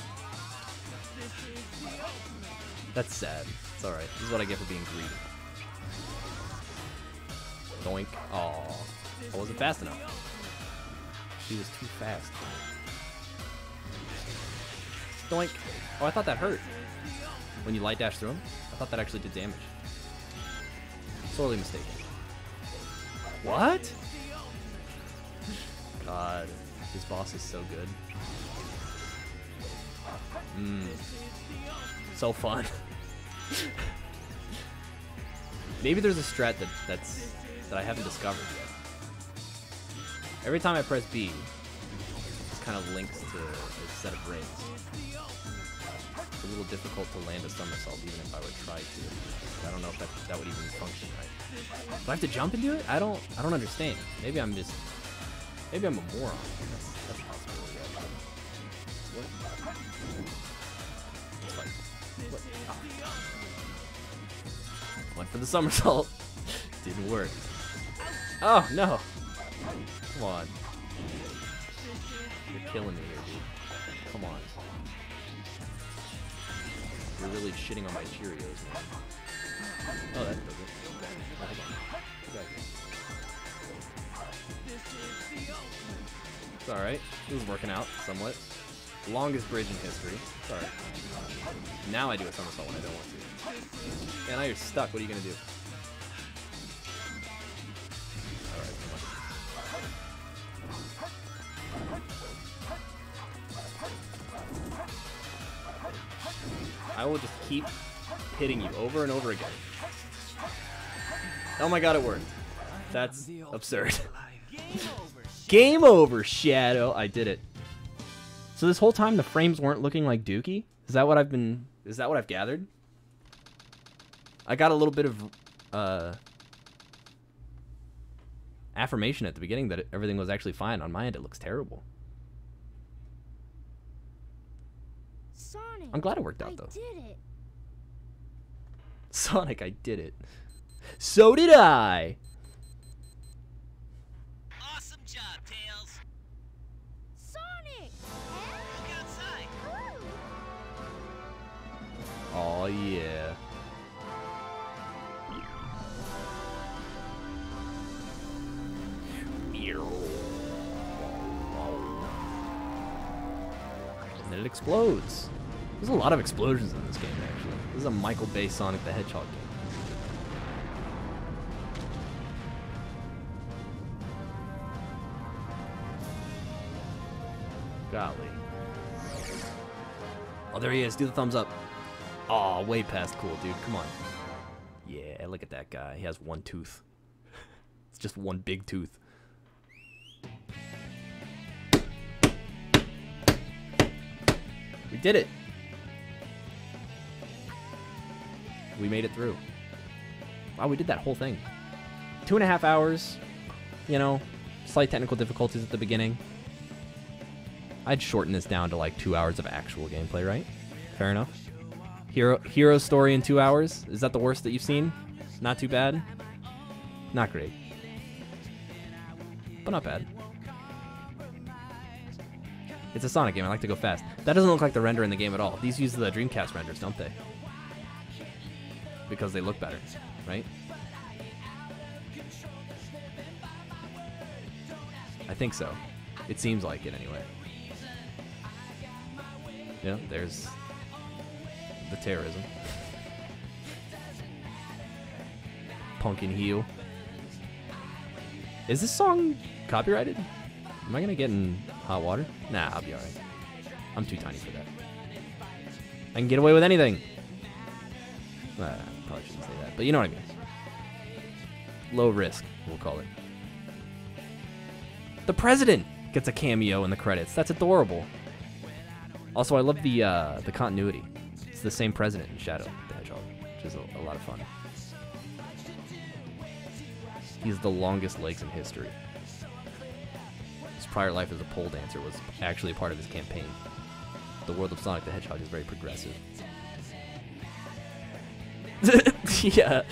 That's sad. It's alright. This is what I get for being greedy. Doink. Aw. I wasn't fast enough. She was too fast. Doink. Oh, I thought that hurt. When you light dash through him? I thought that actually did damage. Sorely mistaken. What? God. This boss is so good. Mmm. So fun. Maybe there's a strat that that's that I haven't discovered yet. Every time I press B, this kind of links to a set of rings. It's a little difficult to land a somersault even if I would try to. I don't know if that that would even function right. Do I have to jump into it? I don't I don't understand. Maybe I'm just maybe I'm a moron. That's that's actually. What? Fine. What? Oh. Went for the somersault. Didn't work. Oh no! Come on. You're killing me here, dude. Come on. You're really shitting on my Cheerios, man. Oh, that does it. Hold on. Get back here. It's alright. This is working out somewhat. Longest bridge in history. Alright. Now I do a somersault when I don't want to. Yeah, now you're stuck. What are you gonna do? Alright, come on. I will just keep hitting you over and over again. Oh my god, it worked. That's absurd. Game over, Shadow. I did it. So this whole time the frames weren't looking like Dookie? Is that what I've been is that what I've gathered? I got a little bit of uh affirmation at the beginning that everything was actually fine. On my end it looks terrible.
Sonic.
I'm glad it worked out
I
though.
did it.
Sonic, I did it. So did I.
Awesome job, Tails.
Sonic.
Oh yeah. And then it explodes. There's a lot of explosions in this game, actually. This is a Michael Bay Sonic the Hedgehog game. Golly. Oh, there he is. Do the thumbs up. Aw, way past cool, dude. Come on. Yeah, look at that guy. He has one tooth. it's just one big tooth. We did it. We made it through. Wow, we did that whole thing. Two and a half hours. You know, slight technical difficulties at the beginning. I'd shorten this down to like two hours of actual gameplay, right? Fair enough. Hero hero story in two hours. Is that the worst that you've seen? Not too bad. Not great, but not bad. It's a Sonic game. I like to go fast. That doesn't look like the render in the game at all. These use the Dreamcast renders, don't they? Because they look better, right? I think so. It seems like it anyway. Yeah, there's the terrorism. Pumpkin Hill. Is this song copyrighted? Am I gonna get in hot water? Nah, I'll be alright. I'm too tiny for that. I can get away with anything. Uh, probably shouldn't say that, but you know what I mean. Low risk, we'll call it. The president gets a cameo in the credits. That's adorable. Also, I love the uh, the continuity. It's the same president in Shadow the Hedgehog, which is a, a lot of fun. He's the longest legs in history. His prior life as a pole dancer was actually a part of his campaign. The world of Sonic the Hedgehog is very progressive. yeah.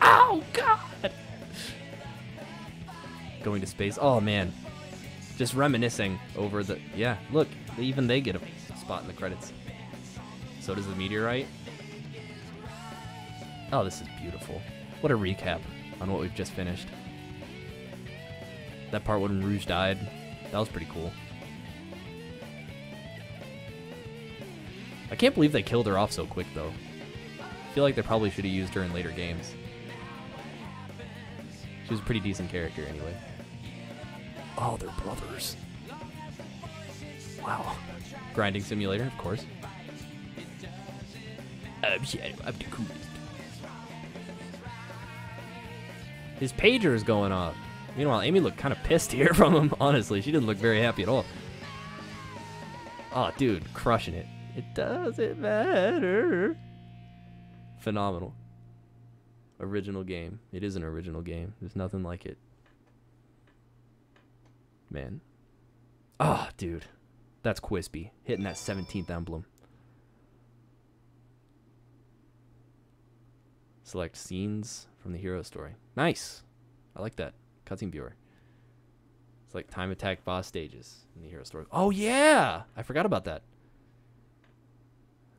Oh God. Going to space. Oh man. Just reminiscing over the. Yeah. Look, even they get a spot in the credits. So does the meteorite. Oh, this is beautiful. What a recap on what we've just finished. That part when Rouge died, that was pretty cool. I can't believe they killed her off so quick, though. I feel like they probably should have used her in later games. She was a pretty decent character, anyway. Oh, they're brothers. Wow. Grinding simulator, of course. Um, yeah, I'm the coolest. His pager is going off. Meanwhile, Amy looked kind of pissed here from him, honestly. She didn't look very happy at all. Oh, dude, crushing it. It doesn't matter. Phenomenal. Original game. It is an original game. There's nothing like it. Man. Oh, dude. That's Quispy. Hitting that 17th emblem. Select scenes from the hero story. Nice. I like that. Cutscene viewer. It's like time attack boss stages in the hero story. Oh yeah! I forgot about that.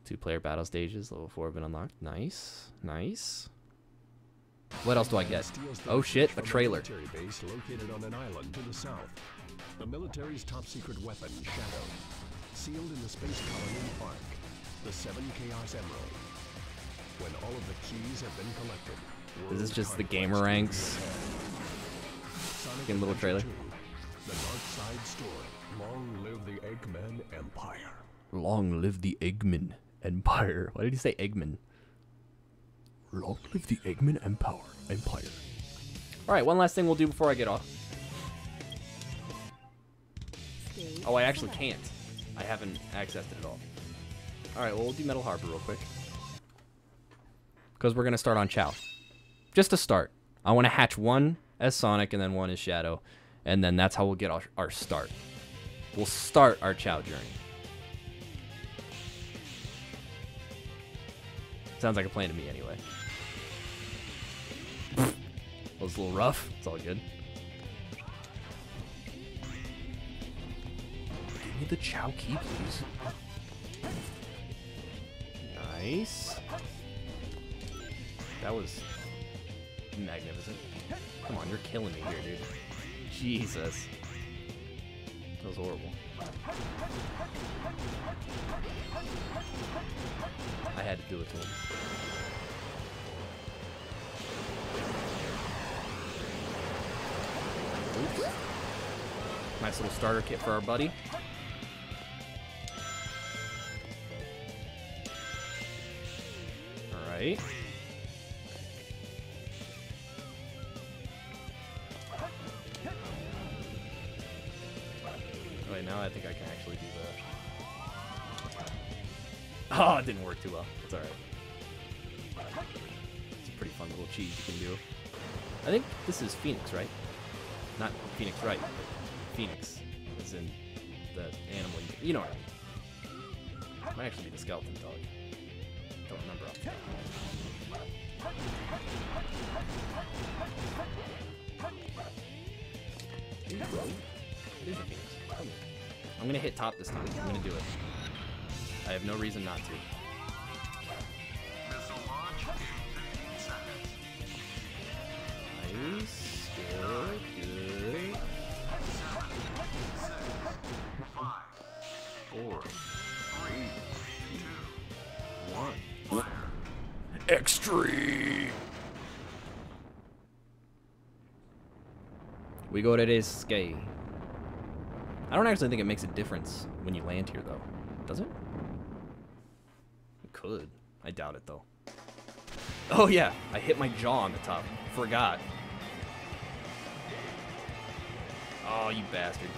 Two player battle stages, level four have been unlocked. Nice. Nice. What else do I get? Oh shit, a trailer.
Military base located on an island to the military's top secret weapon, Shadow, sealed in the space colony Ark, the Seven Chaos Emerald. When all of the keys have been collected,
Is this just the gamer ranks? Getting little trailer.
2, The Dark Side Story. Long live the Eggman Empire.
Long live the Eggman Empire. Why did he say Eggman? Long live the Eggman Empire. Empire. All right, one last thing we'll do before I get off. Oh, I actually can't. I haven't accessed it at all. All right, well, we'll do Metal Harbor real quick. Because we're going to start on Chao. Just to start. I want to hatch one as Sonic and then one as Shadow. And then that's how we'll get our, our start. We'll start our Chao journey. Sounds like a plan to me anyway. that was a little rough. It's all good. Give me the Chao Key, please. Nice. That was magnificent. Come on, you're killing me here, dude. Jesus. That was horrible. I had to do it to him. Oops. Nice little starter kit for our buddy. Wait, now I think I can actually do that. Oh, it didn't work too well. It's alright. It's a pretty fun little cheese you can do. I think this is Phoenix, right? Not Phoenix Wright. Phoenix, as in the animal. You, you know what I mean. Might actually be the skeleton dog. I'm gonna hit top this time. I'm gonna do it. I have no reason not to.
Missile launch in 15 seconds.
Nice. Good. Good.
Five,
Four.
Extreme.
We go to this. I don't actually think it makes a difference when you land here, though. Does it? It could. I doubt it, though. Oh, yeah. I hit my jaw on the top. Forgot. Oh, you bastard.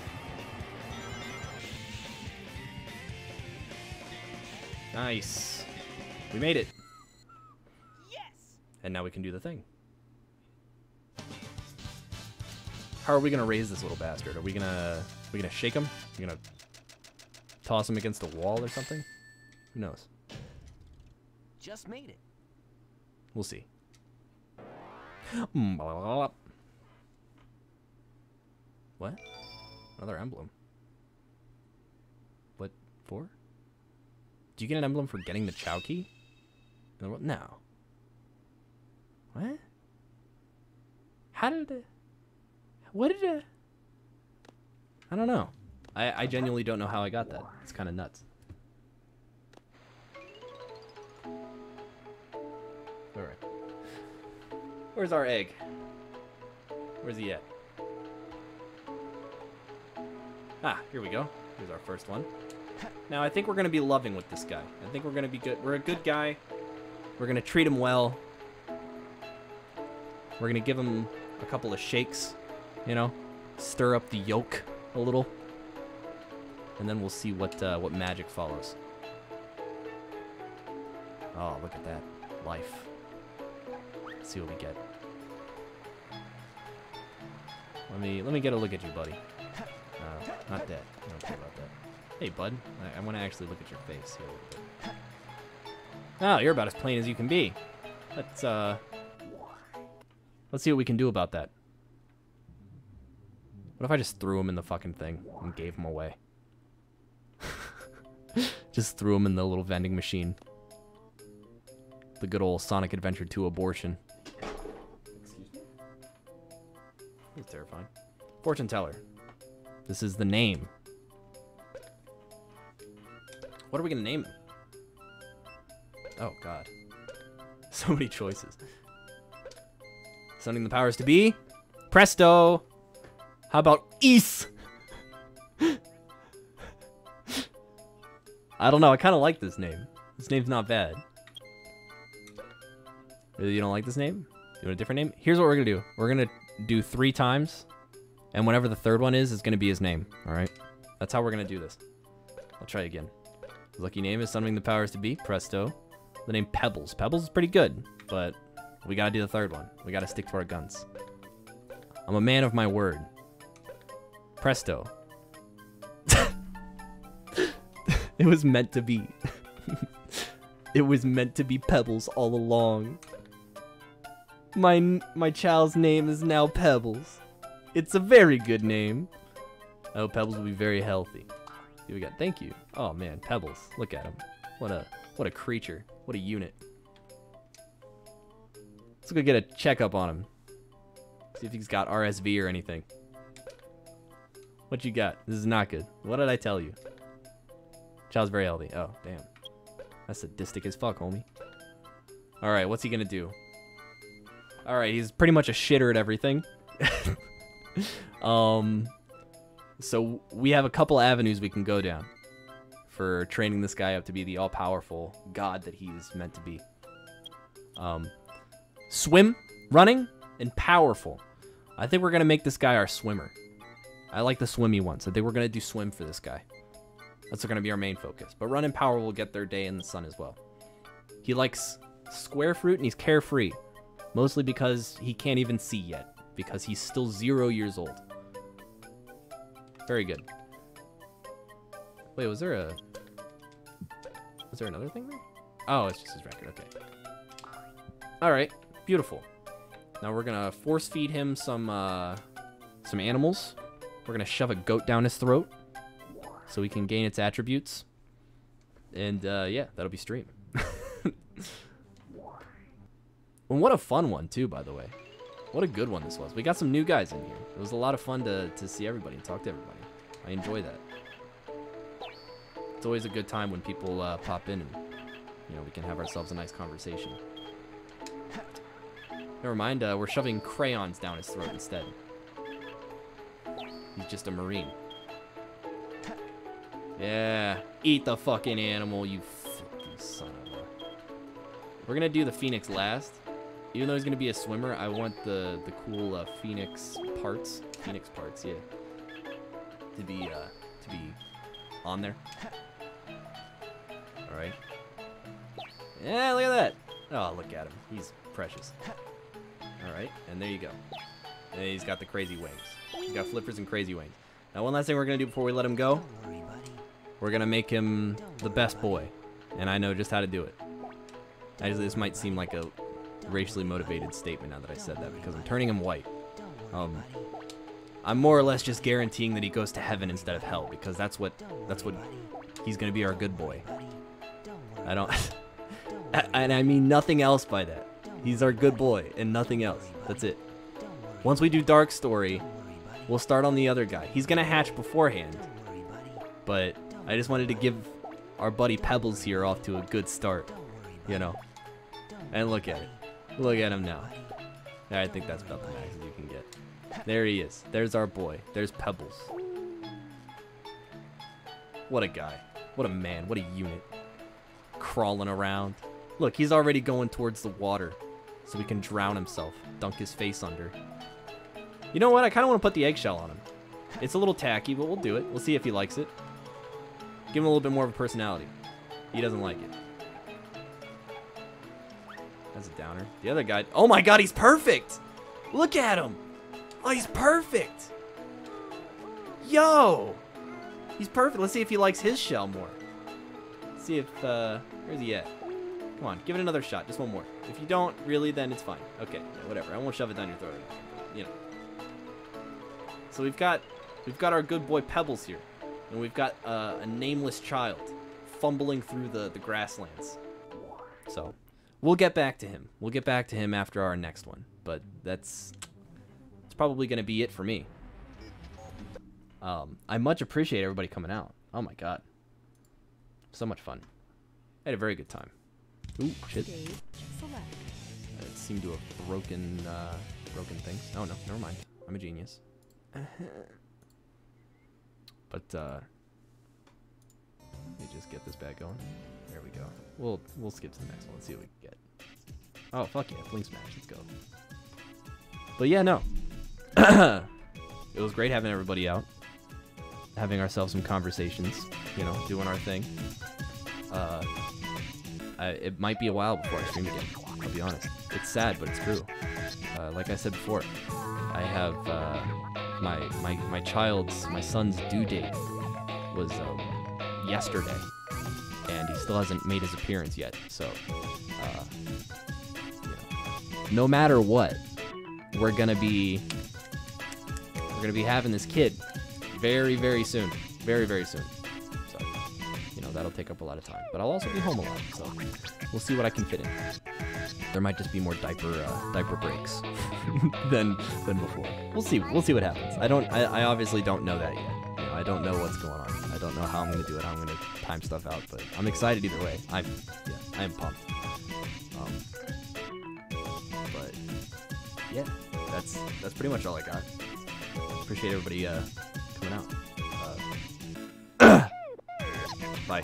Nice. We made it. And now we can do the thing. How are we gonna raise this little bastard? Are we gonna are we gonna shake him? Are we gonna toss him against a wall or something? Who knows?
Just made it.
We'll see. What? Another emblem. What for? Do you get an emblem for getting the Chao Key? In the world? No. What? How did it? What did it? I don't know. I, I genuinely don't know how I got that. It's kind of nuts. Alright. Where's our egg? Where's he at? Ah, here we go. Here's our first one. Now, I think we're going to be loving with this guy. I think we're going to be good. We're a good guy. We're going to treat him well. We're going to give him a couple of shakes, you know, stir up the yolk a little. And then we'll see what uh, what magic follows. Oh, look at that. Life. Let's see what we get. Let me let me get a look at you, buddy. Uh, not that. I don't care about that. Hey, bud. I, I want to actually look at your face here. Oh, you're about as plain as you can be. Let's uh, let's see what we can do about that. What if I just threw him in the fucking thing and gave him away? just threw him in the little vending machine. The good old Sonic Adventure 2 abortion. Excuse me. That's terrifying. Fortune teller. This is the name. What are we gonna name him? Oh god. So many choices. Summoning the powers to be. Presto. How about Is? I don't know. I kind of like this name. This name's not bad. Really, you don't like this name? You want a different name? Here's what we're gonna do. We're gonna do three times, and whenever the third one is, is gonna be his name. All right. That's how we're gonna do this. I'll try again. His lucky name is summoning the powers to be. Presto. The name Pebbles. Pebbles is pretty good, but we gotta do the third one. We gotta stick to our guns. I'm a man of my word. Presto. it was meant to be. it was meant to be Pebbles all along. My my child's name is now Pebbles. It's a very good name. I hope Pebbles will be very healthy. What we got. Thank you. Oh man, Pebbles. Look at him. What a what a creature. What a unit. Let's go get a checkup on him. See if he's got RSV or anything. What you got? This is not good. What did I tell you? Child's very healthy. Oh, damn. That's sadistic as fuck, homie. Alright, what's he gonna do? Alright, he's pretty much a shitter at everything. um, so we have a couple avenues we can go down for training this guy up to be the all-powerful god that he's meant to be. Um, swim, running, and powerful. I think we're gonna make this guy our swimmer. I like the swimmy ones. I think we're gonna do swim for this guy. That's gonna be our main focus. But run and power will get their day in the sun as well. He likes square fruit and he's carefree. Mostly because he can't even see yet, because he's still zero years old. Very good. Wait, was there a... Was there another thing there? Oh, it's just his record, okay. Alright, beautiful. Now we're gonna force feed him some, uh, some animals. We're gonna shove a goat down his throat so we can gain its attributes. And, uh, yeah, that'll be stream. and what a fun one, too, by the way. What a good one this was. We got some new guys in here. It was a lot of fun to, to see everybody and talk to everybody. I enjoy that. It's always a good time when people uh, pop in and, you know, we can have ourselves a nice conversation. Never mind, uh, we're shoving crayons down his throat instead. He's just a marine. Yeah, eat the fucking animal, you fucking son of a... We're gonna do the phoenix last. Even though he's gonna be a swimmer, I want the the cool uh, phoenix parts, phoenix parts, yeah, to be uh, to be on there. All right. Yeah, look at that. Oh, look at him. He's precious. All right, and there you go. And he's got the crazy wings. He's got flippers and crazy wings. Now, one last thing we're gonna do before we let him go.
Worry.
We're gonna make him the best boy, and I know just how to do it. Actually, this might seem like a racially motivated statement now that I said that because I'm turning him white. Um. I'm more or less just guaranteeing that he goes to heaven instead of hell because that's what that's what he's gonna be our good boy.
Buddy. Don't worry.
I Don't and I mean nothing else by that. He's our good boy and nothing else. That's it. Once we do Dark Story, we'll start on the other guy. He's gonna hatch beforehand, but I just wanted to give our buddy Pebbles here off to a good start, you know. And look at it. Look at him now. I think that's about the max you can get. There he is. There's our boy. There's Pebbles. What a guy. What a man. What a unit. Crawling around. Look, he's already going towards the water so he can drown himself, dunk his face under. You know what? I kind of want to put the eggshell on him. It's a little tacky, but we'll do it. We'll see if he likes it. Give him a little bit more of a personality. He doesn't like it. That's a downer. The other guy. Oh my god, he's perfect! Look at him! Oh, he's perfect! Yo! He's perfect. Let's see if he likes his shell more. see if, uh, where's he at? Come on, give it another shot. Just one more. If you don't, really, then it's fine. Okay, yeah, whatever. I won't shove it down your throat. You know. So we've got, we've got our good boy Pebbles here, and we've got uh, a nameless child fumbling through the the grasslands. So, we'll get back to him. We'll get back to him after our next one. But that's, it's probably gonna be it for me. Um, I much appreciate everybody coming out. Oh my god. So much fun. I had a very good time. Ooh, shit. It seemed to have broken, uh, broken things. Oh no, never mind. I'm a genius. but, uh, let me just get this back going. There we go. We'll, we'll skip to the next one. Let's see what we can get. Oh, fuck yeah. Fling Smash. Let's go. But yeah, no. it was great having everybody out. Having ourselves some conversations. You know, doing our thing. Uh, I, it might be a while before I stream again. I'll be honest. It's sad, but it's true. Uh, like I said before, I have uh, my my my child's my son's due date was um, yesterday, and he still hasn't made his appearance yet. So, uh, know, no matter what, we're gonna be we're gonna be having this kid very very soon, very very soon. That'll take up a lot of time. But I'll also be home a lot, so we'll see what I can fit in. There might just be more diaper uh, diaper breaks than than before. We'll see. We'll see what happens. I don't. I, I obviously don't know that yet. You know, I don't know what's going on. I don't know how I'm gonna do it. How I'm gonna time stuff out. But I'm excited either way. I'm yeah. I am pumped. Um, but yeah, that's that's pretty much all I got. Appreciate everybody uh, coming out. Uh, bye.